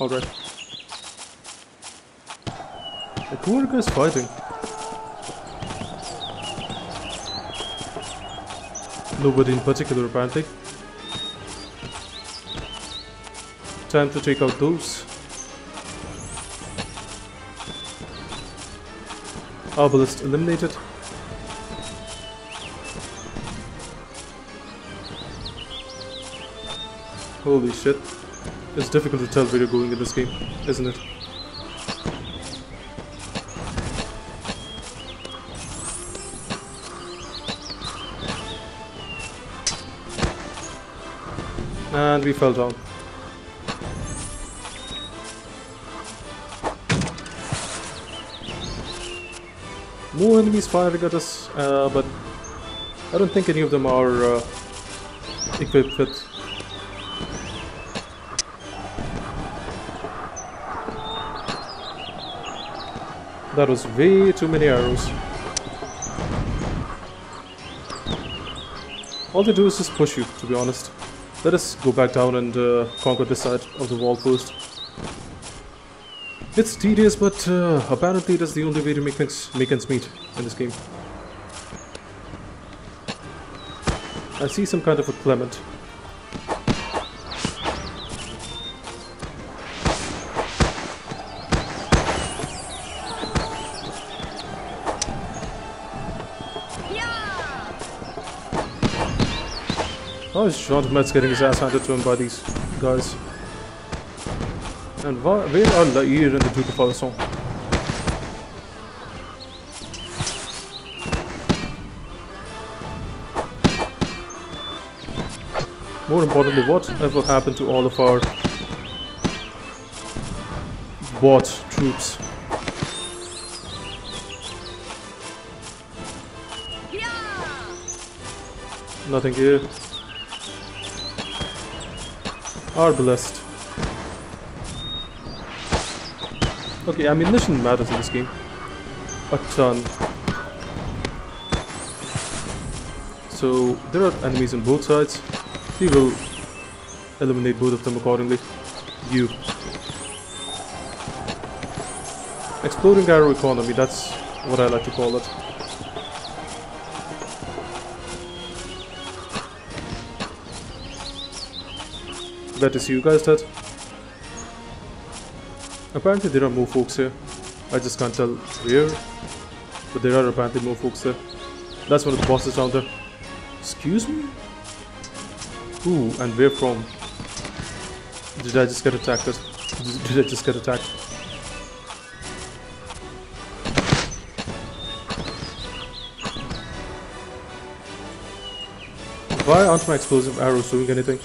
Alright. Who are you fighting? Nobody in particular apparently. Time to take out those. Arbalest eliminated. Holy shit. It's difficult to tell where you're going in this game, isn't it? And we fell down. More enemies firing at us, uh, but I don't think any of them are uh, equipped with That was way too many arrows. All they do is just push you, to be honest. Let us go back down and uh, conquer this side of the wall first. It's tedious, but uh, apparently it is the only way to make things make ends meet in this game. I see some kind of a Clement. How is Jean Metz getting his ass handed to him by these guys? And where are La Hire and the Duke of Alençon? More importantly, whatever happened to all of our bot troops? Nothing here. Arbalest. Okay, ammunition matters in this game. A ton. So, there are enemies on both sides. We will eliminate both of them accordingly. You. Exploding arrow economy, that's what I like to call it. Glad to see you guys dead. Apparently there are more folks here. I just can't tell where. But there are apparently more folks here. That's one of the bosses down there. Excuse me? Who and where from? Did I just get attacked? Did I just get attacked? Why aren't my explosive arrows doing anything?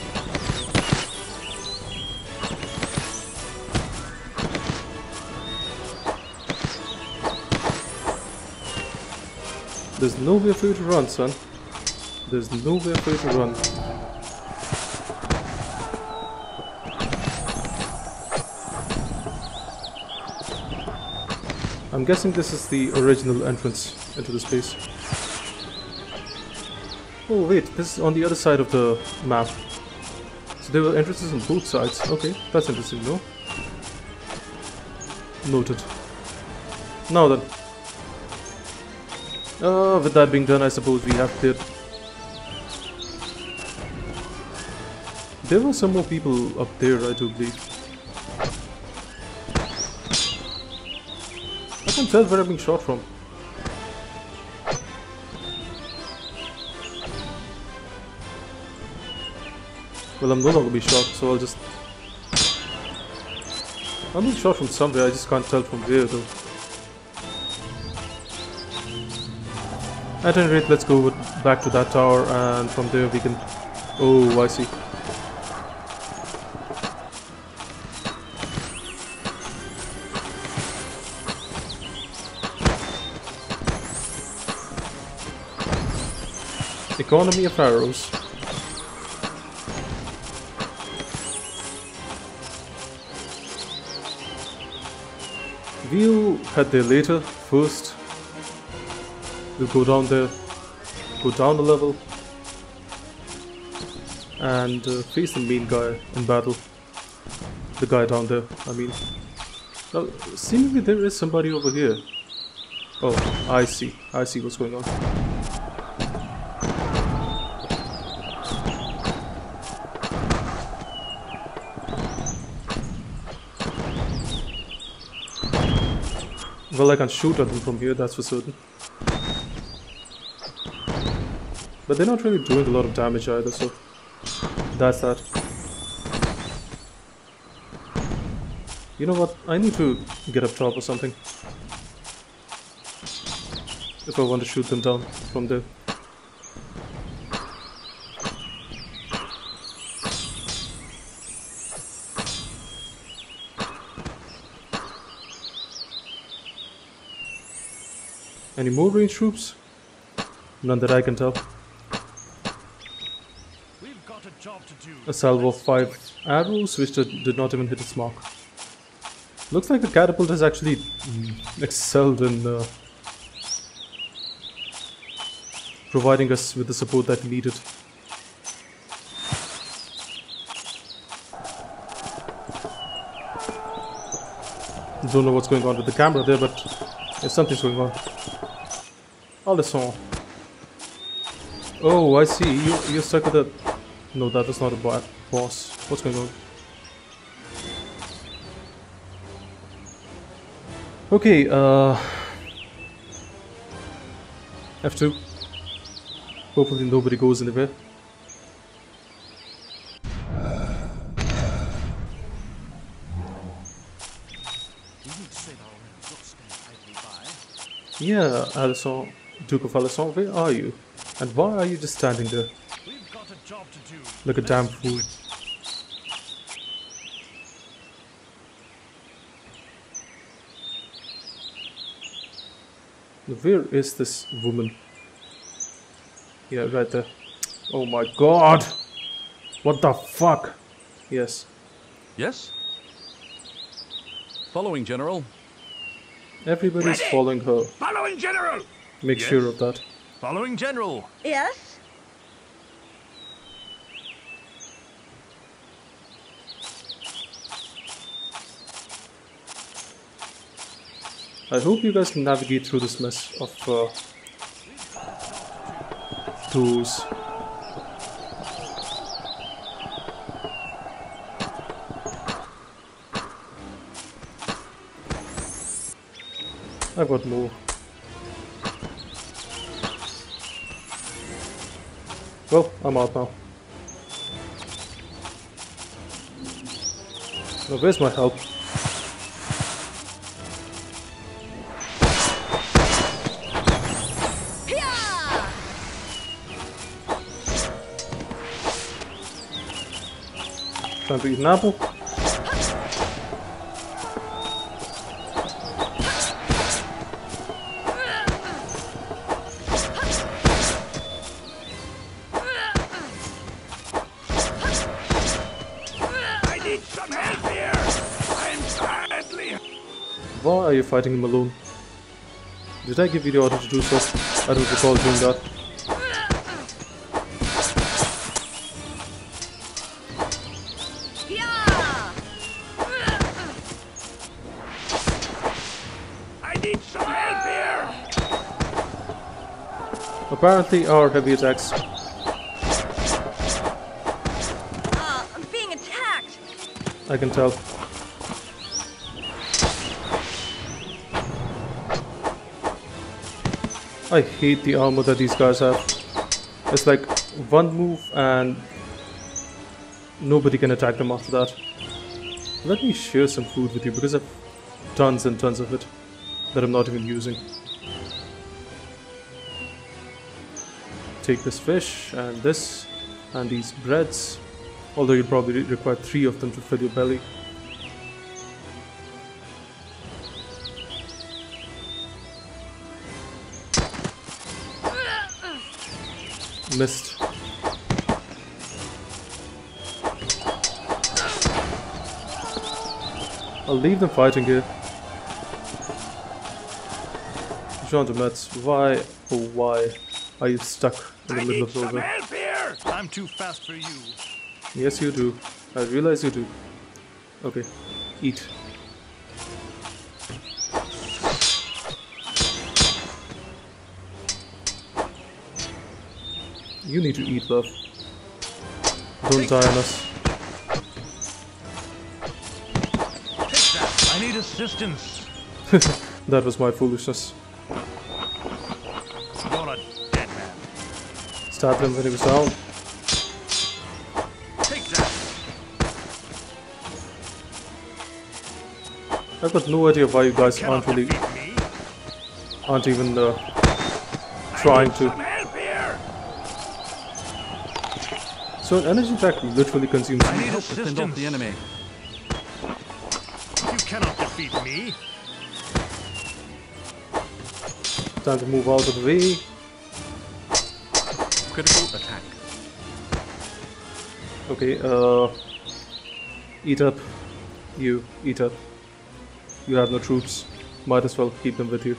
There's nowhere for you to run, son. There's nowhere for you to run. I'm guessing this is the original entrance into this place. Oh wait, this is on the other side of the map. So there were entrances on both sides. Okay, that's interesting, no? Noted. Now then. Oh, With that being done, I suppose we have cleared. There were some more people up there, I do believe. I can't tell where I'm being shot from. Well, I'm no longer being shot, so I'll just... I'm being shot from somewhere, I just can't tell from where though. At any rate, let's go back to that tower and from there we can... Oh, I see. Economy of arrows. We'll head there later. First, we'll go down there, go down a level, and uh, face the main guy in battle. The guy down there, I mean. Now, seemingly there is somebody over here. Oh, I see. I see what's going on. Well, I can shoot at them from here, that's for certain. But they're not really doing a lot of damage either, so that's that. You know what? I need to get up top or something. If I want to shoot them down from there. Any more range troops? None that I can tell. We've got a job to do. A salvo of five arrows, which did, not even hit its mark. Looks like the catapult has actually mm, excelled in uh, providing us with the support that we needed. Don't know what's going on with the camera there, but there's something's going on. Alençon. Oh, I see. You, you're stuck with a... No, that is not a boss. What's going on? Okay, uh... F2. Hopefully nobody goes anywhere. Yeah, Alençon, Duke of Alençon, where are you? And why are you just standing there? We've got a job to at Like a damn fool. Where is this woman? Yeah, right there. Oh my god! What the fuck? Yes. Yes? Following, General. Everybody's following her. Following General! Make Yes. sure of that. Following General. Yes? I hope you guys can navigate through this mess of uh, tools. I've got more. Well, I'm out now. Now, where's my help? Trying to eat an apple? I need some help here! I'm badly... Why are you fighting him alone? Did I give you the order to do so? I don't recall doing that. Apparently, our heavy attacks. Uh, I'm being attacked. I can tell. I hate the armor that these guys have. It's like one move and nobody can attack them after that. Let me share some food with you because I've tons and tons of it that I'm not even using. Take this fish and this and these breads, although you'll probably require three of them to fill your belly. Missed. I'll leave them fighting here. Jean de Metz, why, oh why, are you stuck in the middle of some nowhere? help here! I'm too fast for you. Yes, you do. I realize you do. Okay, eat. You need to eat, love. Don't die on us. Take that. I need assistance. *laughs* That was my foolishness. Stabbed him when he was down. Take that. I've got no idea why you guys aren't really, aren't even uh, trying to. help! So an energy attack literally consumes. I need Help off assistance. the enemy. You cannot defeat me. Time to move out of the way. Okay, uh. Eat up. You, eat up. You have no troops. Might as well keep them with you.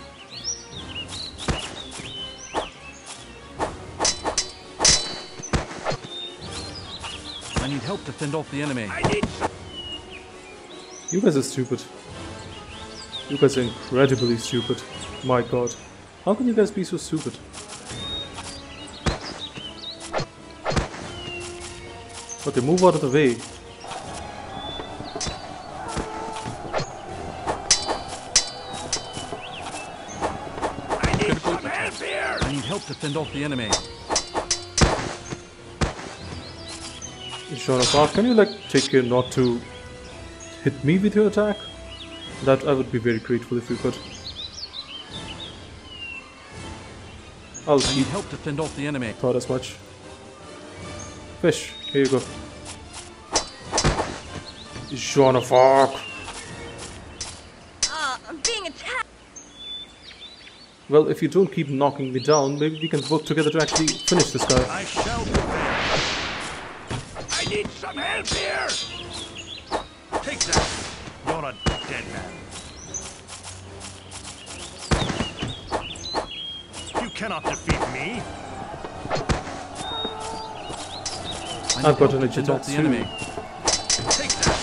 I need help to fend off the enemy. I need You guys are stupid. You guys are incredibly stupid. My god. How can you guys be so stupid? Okay, move out of the way. I need some help here! I need help to fend off the enemy. Arc, can you like take care not to hit me with your attack? That I would be very grateful if you could. I'll I need help to fend off the enemy. thought as much. Fish, here you go. Jean of Arc. Uh, I'm being attacked. Well, if you don't keep knocking me down, maybe we can work together to actually finish this guy. I shall prevail. I need some help here! Take that. You're a dead man. You cannot defeat me. I've got an to fend attack the too. enemy. Take that.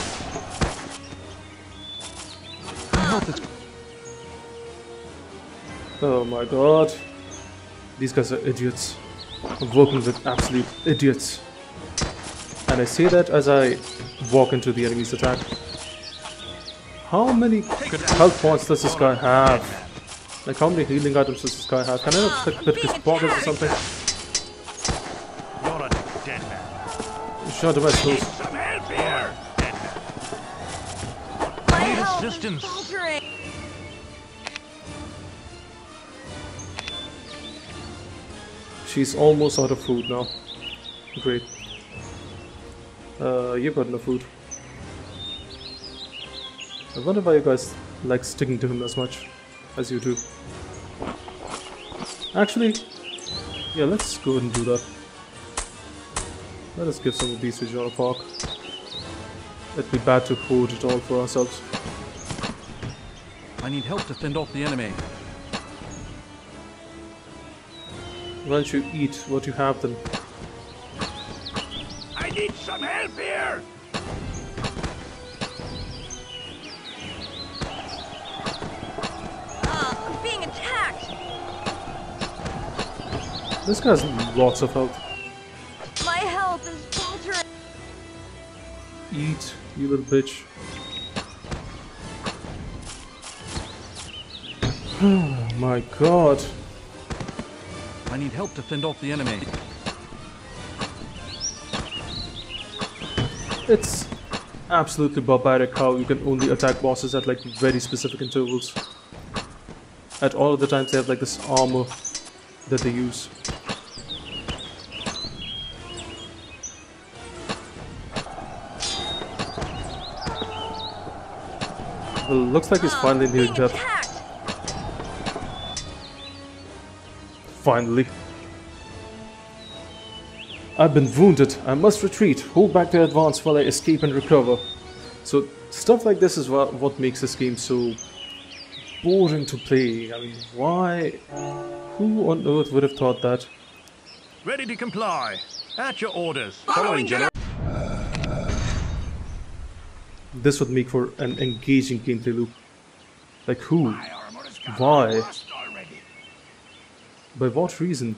My health is Oh my god. These guys are idiots. I'm working with absolute idiots. And I say that as I walk into the enemy's attack. How many health points does this guy have? Like how many healing items does this guy have? Can I not pick, pick his pockets or something? You're a dead man. Shut up, I. Some help here! My need assistance. She's almost out of food now. Great. Uh, you've got no food. I wonder why you guys like sticking to him as much as you do. Actually, yeah, let's go ahead and do that. Let us give some of these to Joan of Arc. It'd be bad to hoard it all for ourselves. I need help to fend off the enemy. Why don't you eat what you have then? I need some help here! Uh, I'm being attacked! This guy has lots of health. Little bitch. Oh *sighs* my god. I need help to fend off the enemy. It's absolutely barbaric how you can only attack bosses at like very specific intervals. At all of the times they have like this armor that they use. Well, looks like he's finally oh, near Being death. Finally. I've been wounded. I must retreat. Hold back their advance while I escape and recover. So stuff like this is what, what makes this game so boring to play. I mean, why? Who on earth would have thought that? Ready to comply. At your orders. Following General. This would make for an engaging gameplay loop. Like who? My armor is gathering Why? By what reason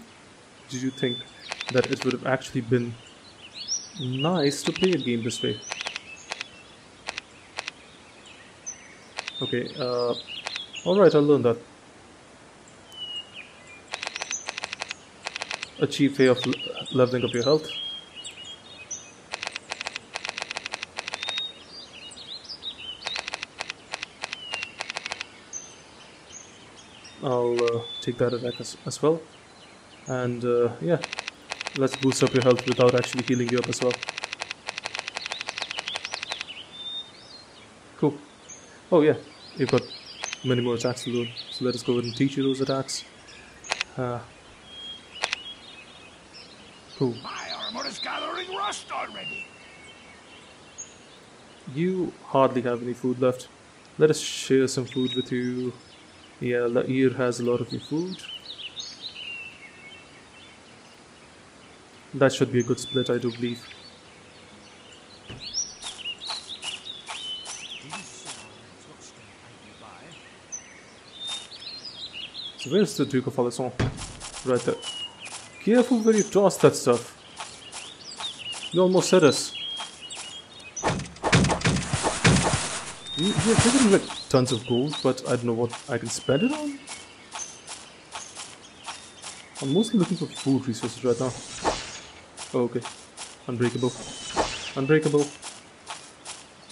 did you think that it would have actually been nice to play a game this way? Okay, uh, alright, I'll learn that. Achieve way of leveling up your health. I'll uh, take that attack as, as well. And uh, yeah, let's boost up your health without actually healing you up as well. Cool. Oh yeah, you've got many more attacks to learn. So let us go ahead and teach you those attacks. Uh, cool. My armor is gathering rust already. You hardly have any food left. Let us share some food with you. Yeah, La Hire has a lot of food. That should be a good split, I do believe. So where's the Duke of Alençon? Right there. Careful where you toss that stuff. You almost hit us. You're giving like tons of gold, but I don't know what I can spend it on. I'm mostly looking for food resources right now. Oh, okay. Unbreakable. Unbreakable.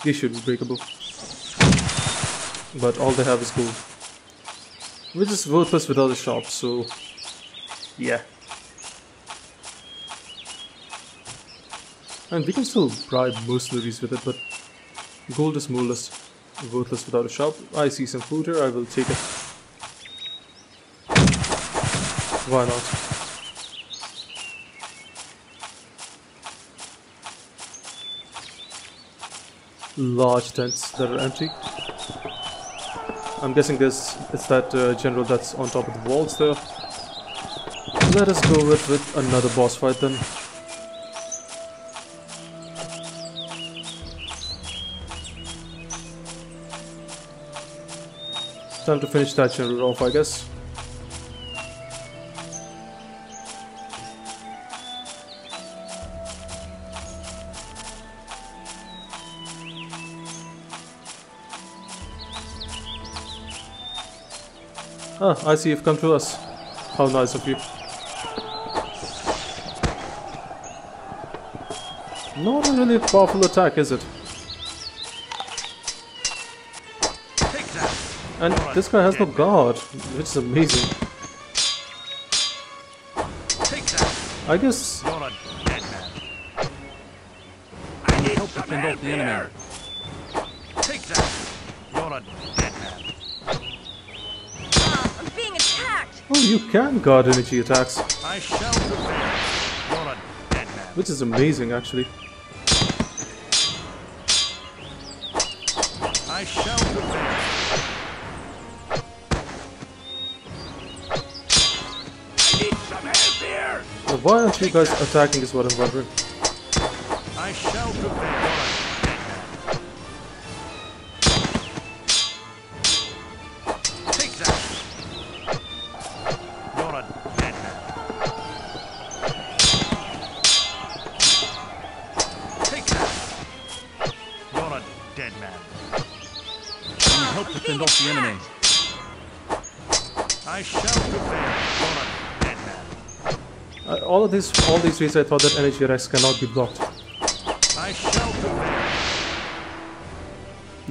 They should be breakable. But all they have is gold. Which is worthless without a shop, so... Yeah. And we can still bribe mercenaries with it, but gold is more or less worthless without a shop. I see some food here, I will take it. Why not? Large tents that are empty. I'm guessing this it's that uh, general that's on top of the walls there. Let us go with, with another boss fight then. Time to finish that general off, I guess. Ah, I see you've come to us. How nice of you. Not a really powerful attack, is it? And this guy has no guard, which is amazing. Take that. I guess. I need Help some defend off the enemy. Take that. You're a dead man. Ah, I'm being attacked. Oh, you can guard energy attacks, I shall prevail. You're a dead man. which is amazing actually. You guys attacking is what I'm wondering. I shall prevail. Uh, all these, reasons, I thought that energy attacks cannot be blocked.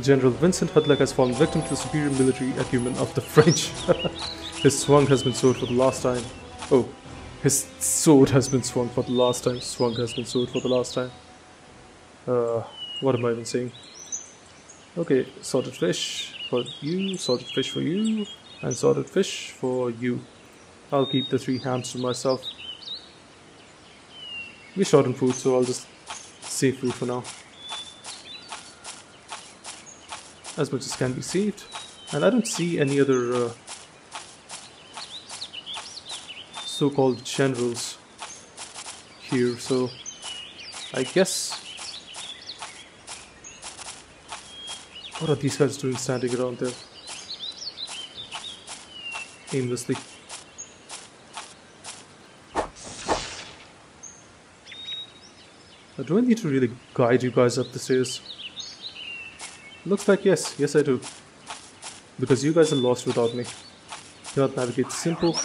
General Vincent Hudlek has fallen victim to the superior military acumen of the French. *laughs* his swung has been sword for the last time. Oh, his sword has been swung for the last time. Swung has been sword for the last time. Uh, what am I even saying? Okay, salted fish for you, salted fish for you, and salted fish for you. I'll keep the three hams to myself. We're short on food, so I'll just save food for now. As much as can be saved. And I don't see any other uh, so-called generals here, so I guess what are these guys doing standing around there aimlessly? Uh, Do I need to really guide you guys up the stairs? Looks like yes, yes I do. Because you guys are lost without me. Cannot navigate simple.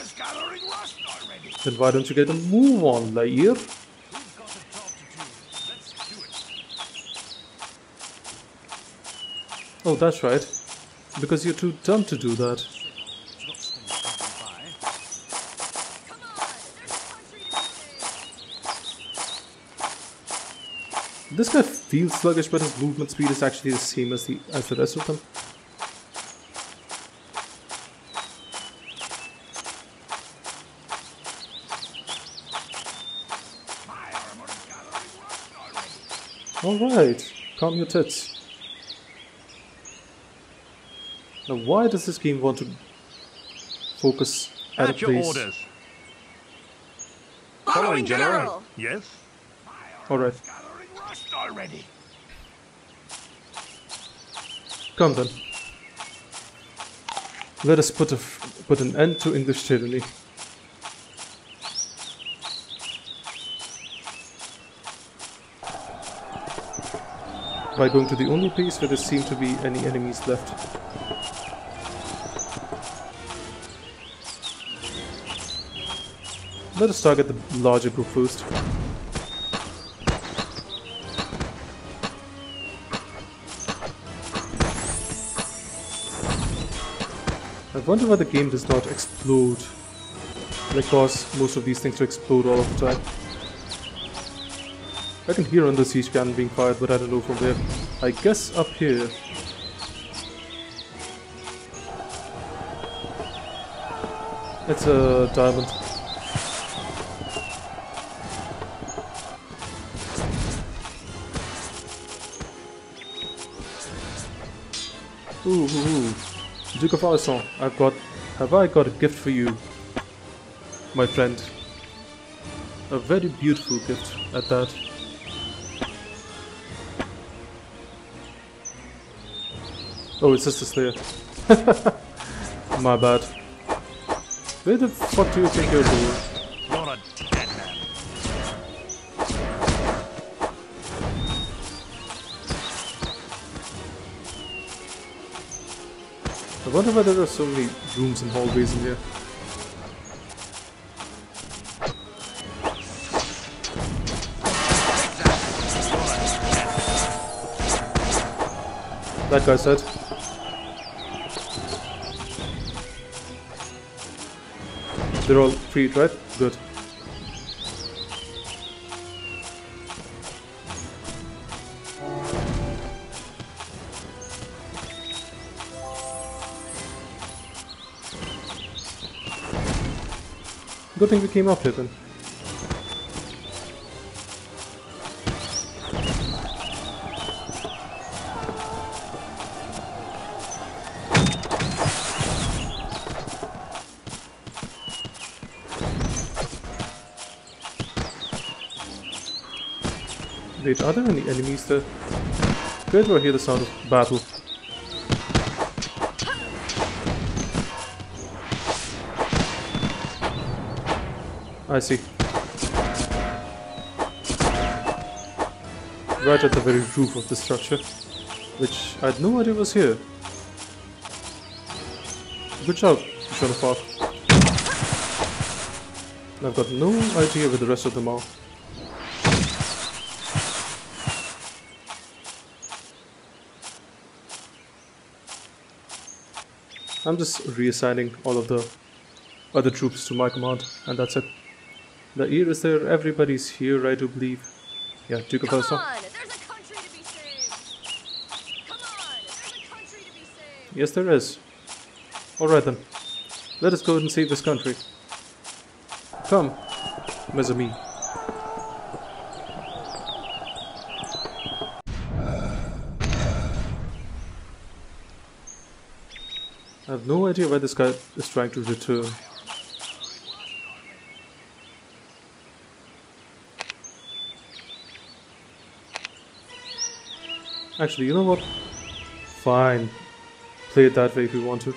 Then why don't you get a move on, Lightyear? Oh, that's right. Because you're too dumb to do that. Come on, there's a country to save. This guy feels sluggish, but his movement speed is actually the same as the as the rest of them. My armor is gathering rust already. Alright, calm your tits. Now, why does this game want to focus at, a At your place? orders. Following General. Yes? Alright, Gathering rust already. come then. Let us put a put an end to English tyranny. By going to the only place where there seem to be any enemies left. Let us target the larger group first. Wonder why the game does not explode. Like cause most of these things to explode all of the time. I can hear under siege cannon being fired, but I don't know from where. I guess up here. It's a diamond. Ooh, ooh, ooh. Duke of Alençon, I've got... Have I got a gift for you, my friend? A very beautiful gift at that. Oh, it's just a slayer. *laughs* my bad. Where the fuck do you think you're going? Wonder why there are so many rooms and hallways in here. That guy said. They're all freed, right? Good. Good thing we came up here then. Wait, are there any enemies there? Do I hear the sound of battle? I see. Right at the very roof of the structure. which I had no idea was here. Good job, of I've got no idea where the rest of them are. I'm just reassigning all of the other troops to my command, and that's it. La Hire is there, everybody's here, I do believe. Yeah, Duke of Come on, there's a country to be saved. Come on, there's a country to be saved. Yes, there is. Alright then. Let us go and save this country. Come, mes amis. I have no idea why this guy is trying to return. Actually, you know what? Fine. Play it that way if you want to.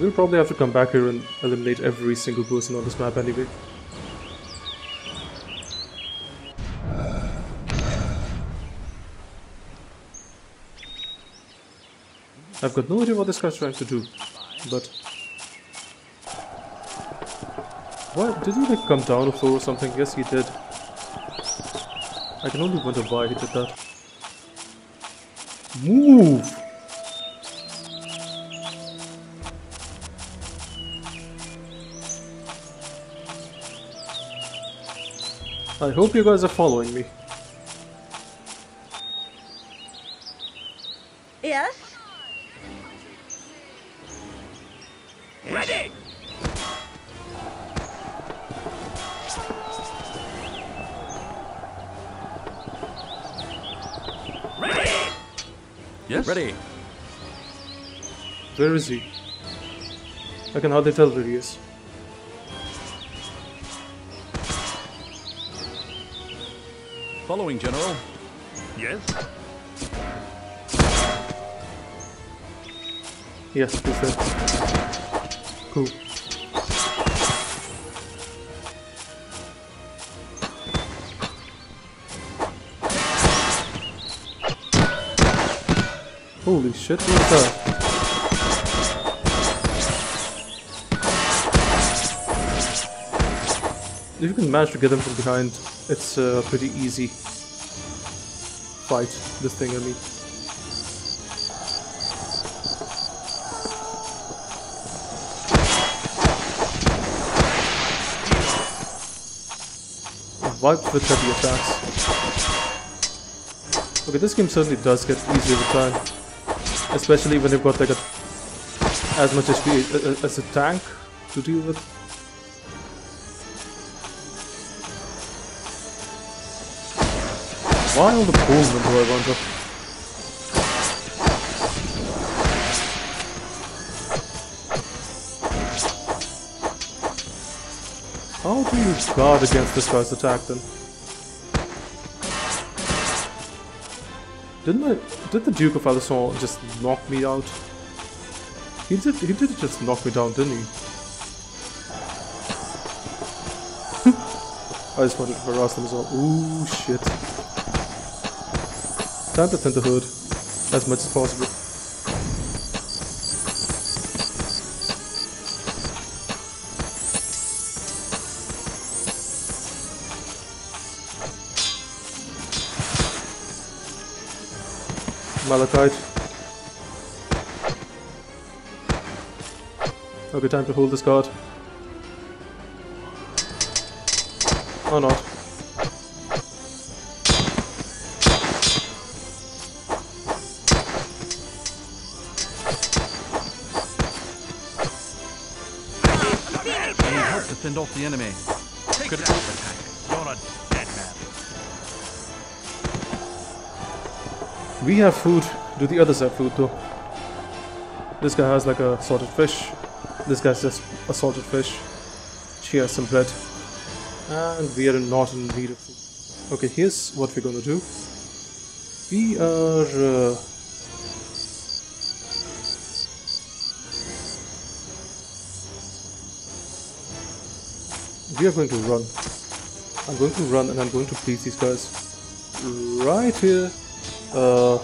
We'll probably have to come back here and eliminate every single person on this map anyway. I've got no idea what this guy's trying to do, but... What? Did he like come down a floor or something? Yes, he did. I can only wonder why he did that. Move! I hope you guys are following me. Yes? Ready. Where is he? I can hardly tell where he is. Following, General. Yes? Yes, he's there. Cool. Holy shit? If you can manage to get them from behind, it's uh, a pretty easy fight, this thing I mean. Wiped with heavy attacks. Okay, this game certainly does get easier with time. Especially when you've got like a as much HP a- uh, as a tank to deal with. Why all the Pullman do I want to? How do you guard against this guy's attack then? Didn't I? Did the Duke of Alençon just knock me out? He did. He did just knock me down, didn't he? *laughs* I just wanted to harass them as well. Ooh, shit. Time to thin the hood as much as possible. Malachite. Okay, time to hold this card. Or not. Need help to fend off the enemy. Critical attack. We have food. Do the others have food though? This guy has like a salted fish. This guy's just a salted fish. She has some bread. And we are not in need of food. Okay, here's what we're gonna do. We are. Uh, we are going to run. I'm going to run and I'm going to please these guys. right here. Uh,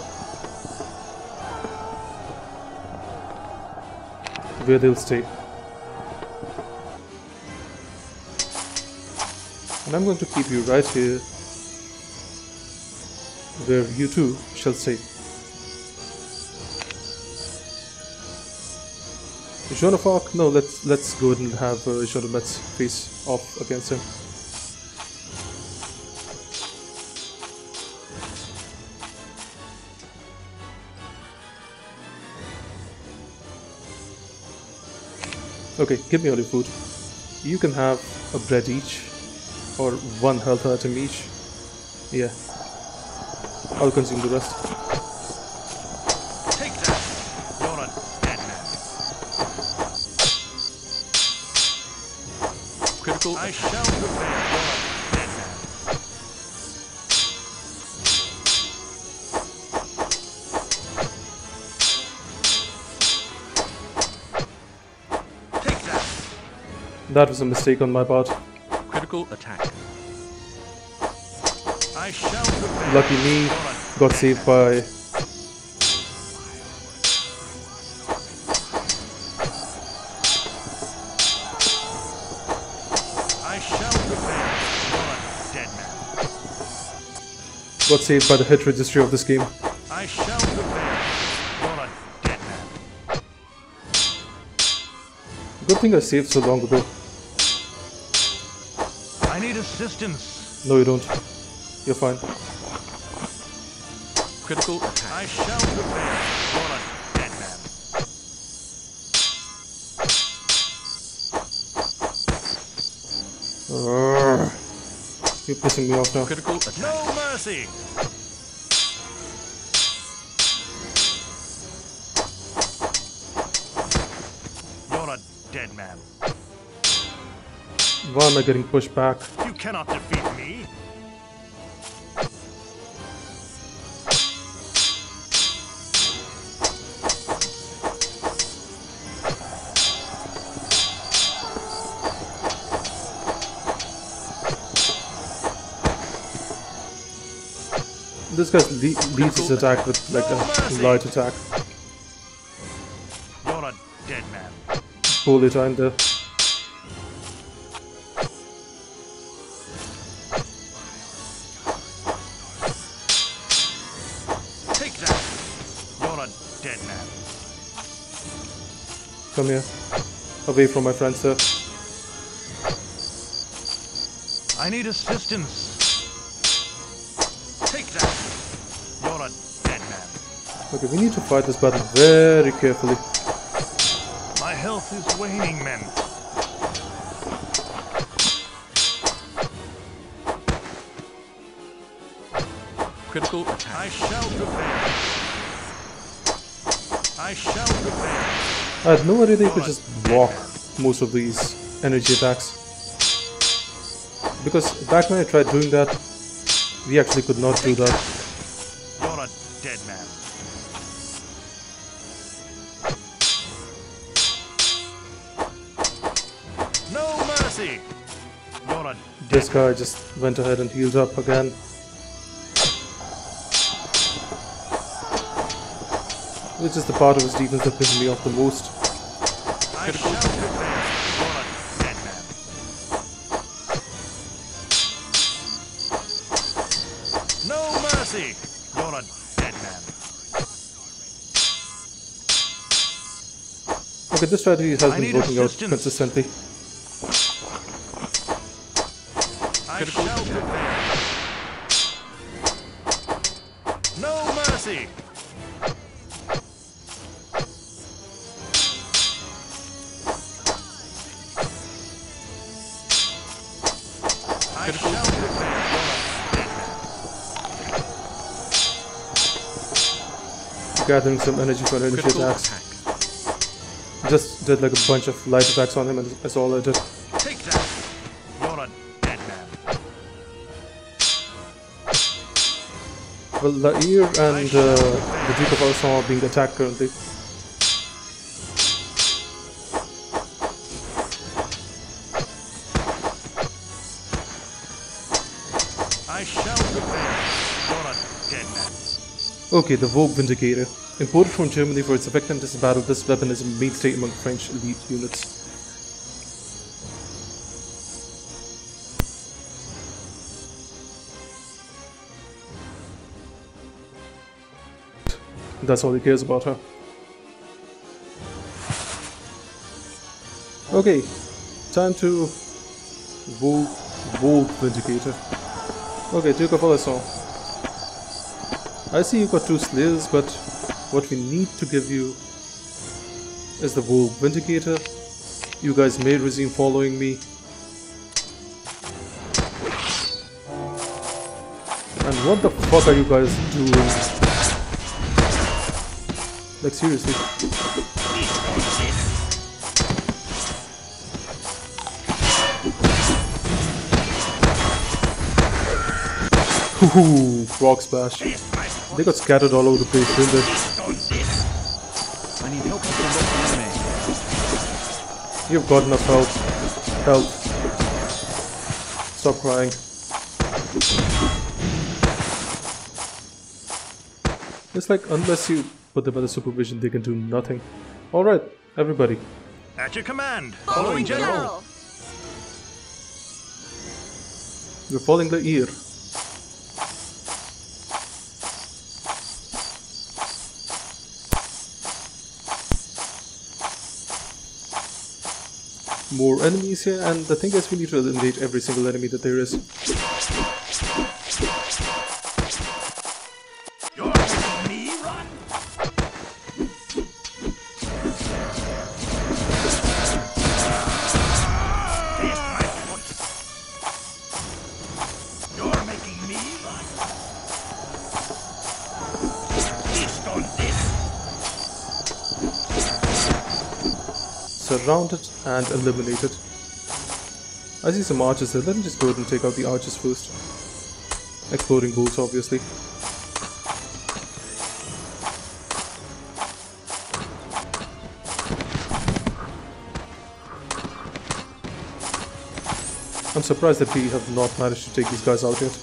where they'll stay. And I'm going to keep you right here where you two shall stay. Joan of Arc? No, let's let's go and have uh, Jean de Metz face off against him. Okay, give me all your food. You can have a bread each, or one health item each. Yeah. I'll consume the rest. That was a mistake on my part. Critical attack. I shall. Lucky me, got saved by I shall prepare. You're dead man. got saved by the hit registry of this game. I shall prepare. You're a dead man. Good thing I saved so long ago. Need. No, you don't. You're fine. Critical attack. I shall prepare. You're a dead man. Urgh. You're pissing me off now. Critical attack. No mercy. You're a dead man. Why am I getting pushed back? Cannot defeat me. This guy le- leads his attack with like a light attack. You're a dead man. Timed there. Come here. Away from my friend, sir. I need assistance. Take that. You're a dead man. Okay, we need to fight this battle very carefully. My health is waning, men. Critical attack. I shall prepare. I shall prepare. I had no idea they could just block most of these energy attacks. Because back when I tried doing that, we actually could not do that. You're a dead man. No mercy. You're a This guy just went ahead and healed up again. Which is the part of his defense that pisses me off the most. I shall prepare. You're a dead man. No mercy. You're a dead man. Okay, this strategy has I been working out assistance. consistently. Gathering some energy for energy Critical attacks. attack. Just did like a bunch of light attacks on him and that's all I did. Take that. You're a dead man. Well, La Hire and uh, the Duke of are being attacked currently. I shall prepare. Okay, the Vogue Vindicator. Imported from Germany for its effectiveness in battle, this weapon is a mainstay among French elite units. That's all he cares about her. Okay, time to Vogue, Vogue Vindicator. Okay, Duke of Alençon. I see you got two slayers, but what we need to give you is the Vogue Vindicator. You guys may resume following me. And what the fuck are you guys doing? Like seriously. Ooh, rock splash. They got scattered all over the place, didn't they? I need help to send the enemy. You've got enough help. Help. Stop crying. It's like, unless you put them under supervision, they can do nothing. Alright, everybody. At your command. Following General. General. You're following La Hire. More enemies here, and the thing is, we need to eliminate every single enemy that there is. Surrounded and eliminated. I see some archers there. Let me just go ahead and take out the archers first. Exploding bolts, obviously. I'm surprised that we have not managed to take these guys out yet.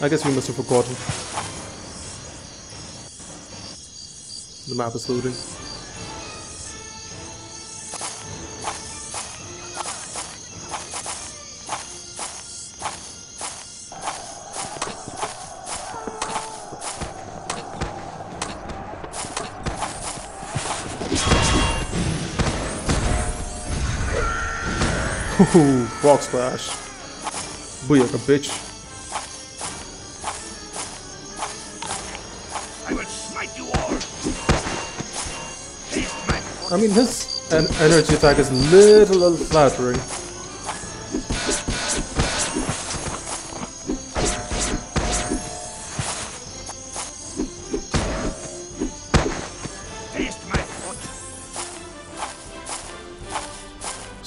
I guess we must have forgotten. The map is loading. Ooh, rock splash. Booyaka, bitch. I will smite you all. I mean, his en- energy attack is little unflattering.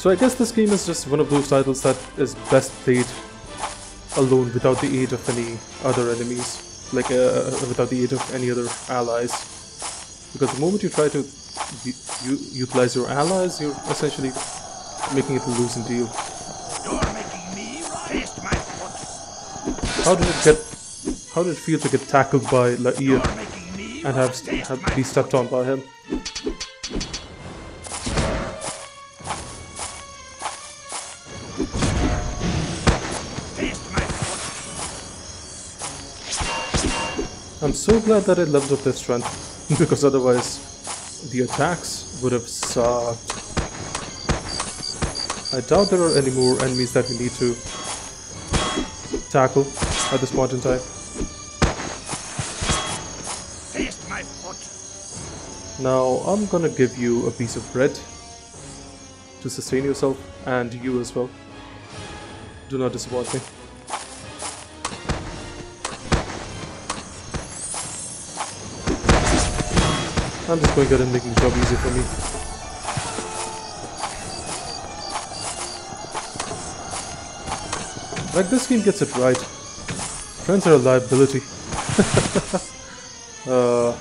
So I guess this game is just one of those titles that is best played alone without the aid of any other enemies, like uh, without the aid of any other allies. Because the moment you try to u- u- utilize your allies, you're essentially making it a losing deal. You're making me run. My foot. How did it get? How did it feel to get tackled by La Hire You're making me and have, have be stepped on by him? So glad that I leveled up their strength, *laughs* because otherwise the attacks would have sucked. I doubt there are any more enemies that we need to tackle at this point in time. Taste my foot. Now I'm gonna give you a piece of bread to sustain yourself, and you as well. Do not disappoint me. I'm just going ahead and making the job easy for me. Like this game gets it right. Friends are a liability. *laughs* uh,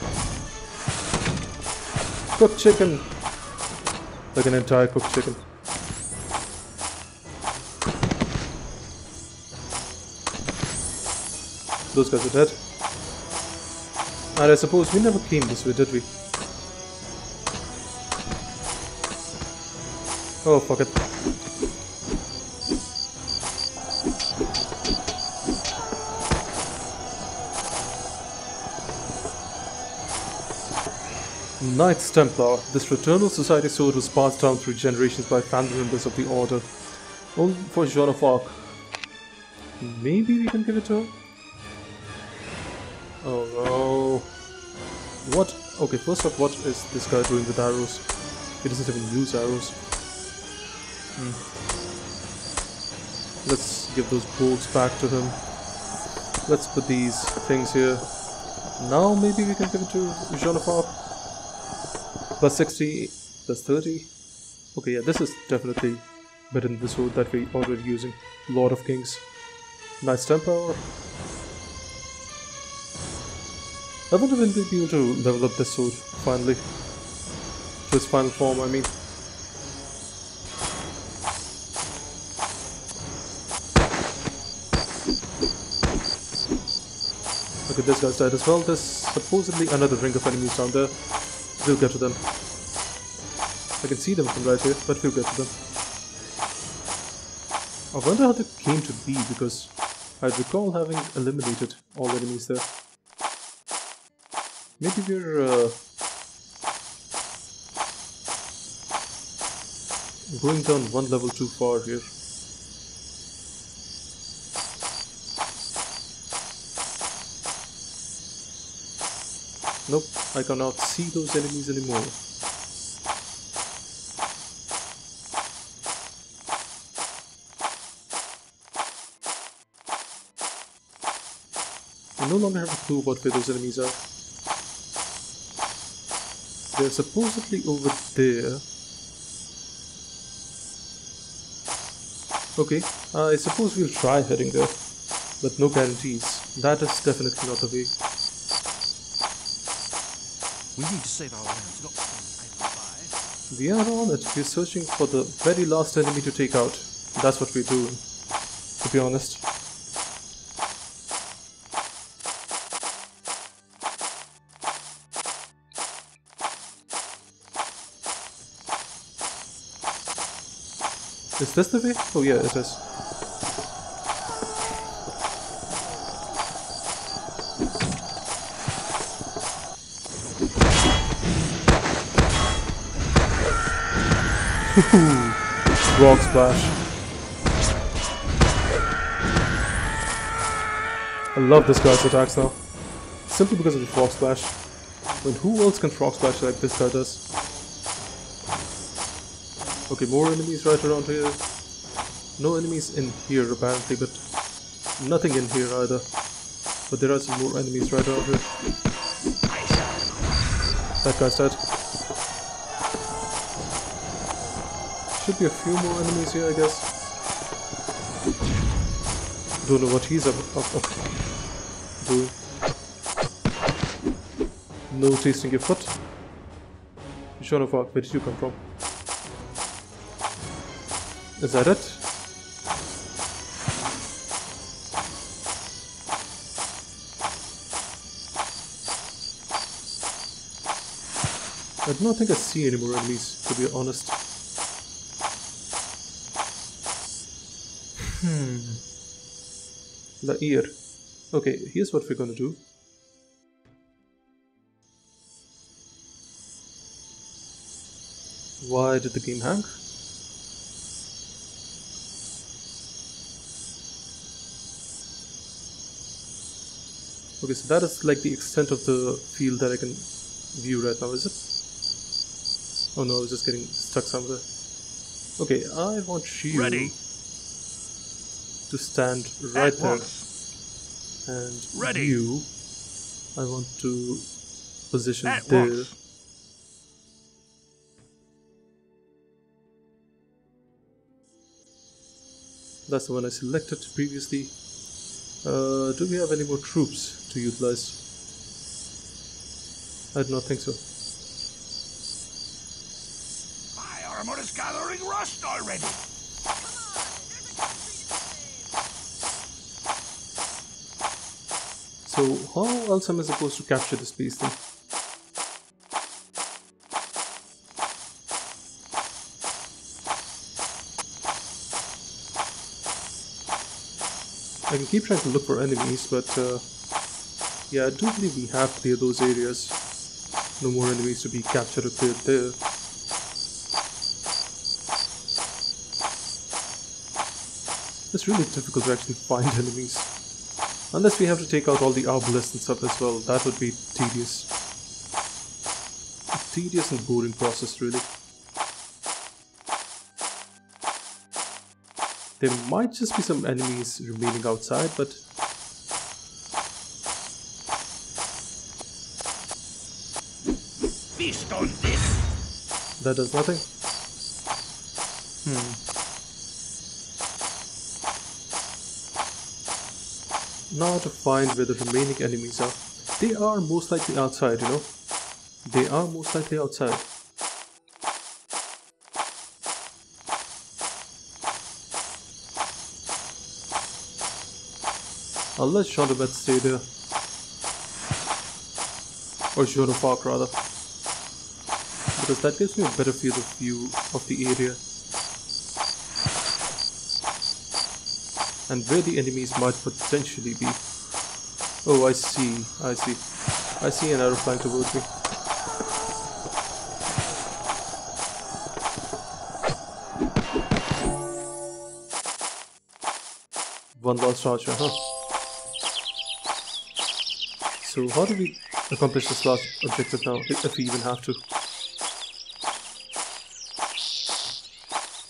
cooked chicken. Like an entire cooked chicken. Those guys are dead. And I suppose we never came this way, did we? Oh, fuck it. Knights Templar. This fraternal society sword was passed down through generations by family members of the order. Only for Joan of Arc. Maybe we can give it to her? Oh no. What? Okay, first off, what is this guy doing with arrows? He doesn't even use arrows. Hmm. Let's give those bolts back to him. Let's put these things here. Now maybe we can give it to Arc. Plus 60, plus 30. Okay, yeah, this is definitely better than the sword that we're already using. Lord of Kings. Nice tempo. I wonder when we'll be able to level up this sword, finally. To its final form, I mean. Okay, this guy's dead as well. There's supposedly another ring of enemies down there. We'll get to them. I can see them from right here, but we'll get to them. I wonder how they came to be because I recall having eliminated all enemies there. Maybe we're uh, going down one level too far here. Nope, I cannot see those enemies anymore. I no longer have a clue about where those enemies are. They're supposedly over there. Okay, uh, I suppose we'll try heading there, but no guarantees. That is definitely not the way. We need to save our lands, not. We are on it. We're searching for the very last enemy to take out. That's what we do, to be honest. Is this the way? Oh yeah, it is. Rock splash. I love this guy's attacks though. Simply because of the frog splash. When who else can frog splash like this guy does? Okay, more enemies right around here. No enemies in here apparently, but nothing in here either. But there are some more enemies right around here. That guy's dead. Should be a few more enemies here, I guess. Don't know what he's up, up, up doing. No tasting your foot. Sean of where did you come from? Is that it? I do not think I see any more enemies, to be honest. Hmm. La Hire. Okay, here's what we're gonna do. Why did the game hang? Okay, so that is like the extent of the field that I can view right now, is it? Oh no, I was just getting stuck somewhere. Okay, I want you Ready. To stand right At there. once. And Ready. you, I want to position At there. once. That's the one I selected previously. Uh, do we have any more troops to utilize? I do not think so. My armor is gathering rust already. Come on, there's a country to save. So how else am I supposed to capture this beast then? I can keep trying to look for enemies, but uh, yeah, I do believe we have cleared those areas. No more enemies to be captured or cleared there. It's really difficult to actually find *laughs* enemies. Unless we have to take out all the obelisks and stuff as well, that would be tedious. A tedious and boring process, really. There might just be some enemies remaining outside, but Feast on this. that does nothing. Hmm. Now to find where the remaining enemies are. They are most likely outside, you know. They are most likely outside. I'll let Jean de Metz stay there. Or Joan of Arc rather. Because that gives me a better of view of the area. And where the enemies might potentially be. Oh, I see, I see. I see an arrow flying towards me. One last charge, huh? So how do we accomplish this last objective now, if we even have to?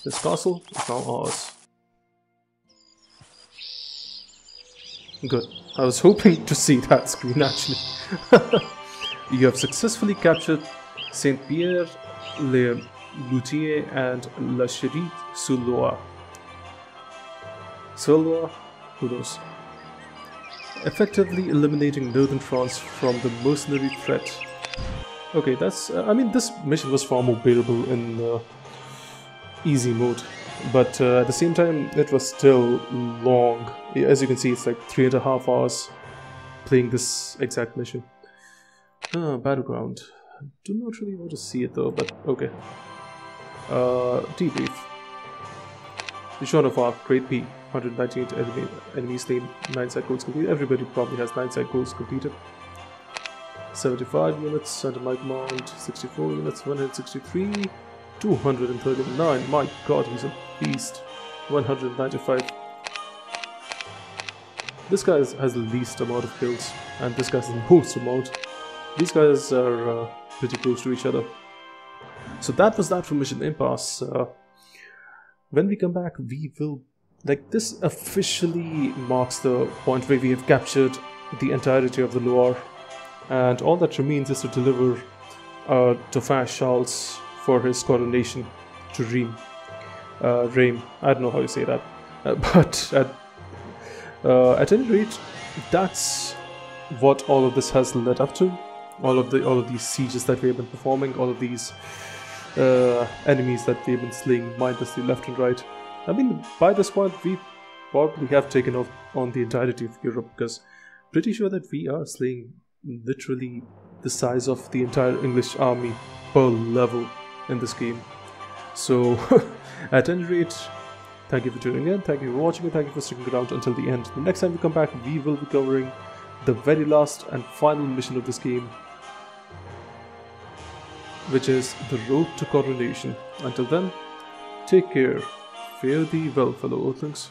This castle is now ours. Good. I was hoping to see that screen actually. *laughs* you have successfully captured Saint Pierre, Le Loutier, and La Charité sous Loire. Soloa, who knows? Effectively eliminating northern France from the mercenary threat. Okay, that's. Uh, I mean, this mission was far more bearable in uh, easy mode, but uh, at the same time, it was still long. As you can see, it's like three and a half hours playing this exact mission. Ah, battleground. Do not really want to see it though, but okay. Uh, debrief. Joan of Arc, Great P, 198 enemy, enemies slain, 9 side goals completed. Everybody probably has 9 side goals completed. 75 units under my command, 64 units, 163, 239. My god, he's a beast. 195. This guy has the least amount of kills, and this guy has the most amount. These guys are uh, pretty close to each other. So that was that for Mission Impasse. Uh, when we come back, we will. Like, this officially marks the point where we have captured the entirety of the Loire, and all that remains is to deliver uh, Dauphin Charles for his coronation to Rheims. Uh, Rheims. I don't know how you say that. Uh, *laughs* but at, uh, at any rate, that's what all of this has led up to. All of the all of these sieges that we have been performing, all of these uh, enemies that we've been slaying mindlessly left and right. I mean, by this point, we probably have taken off on the entirety of Europe because pretty sure that we are slaying literally the size of the entire English army per level in this game. So, *laughs* at any rate, thank you for tuning in, thank you for watching, and thank you for sticking around until the end. The next time we come back, we will be covering the very last and final mission of this game, which is the road to coronation. Until then, take care. Fare thee well, fellow Earthlings.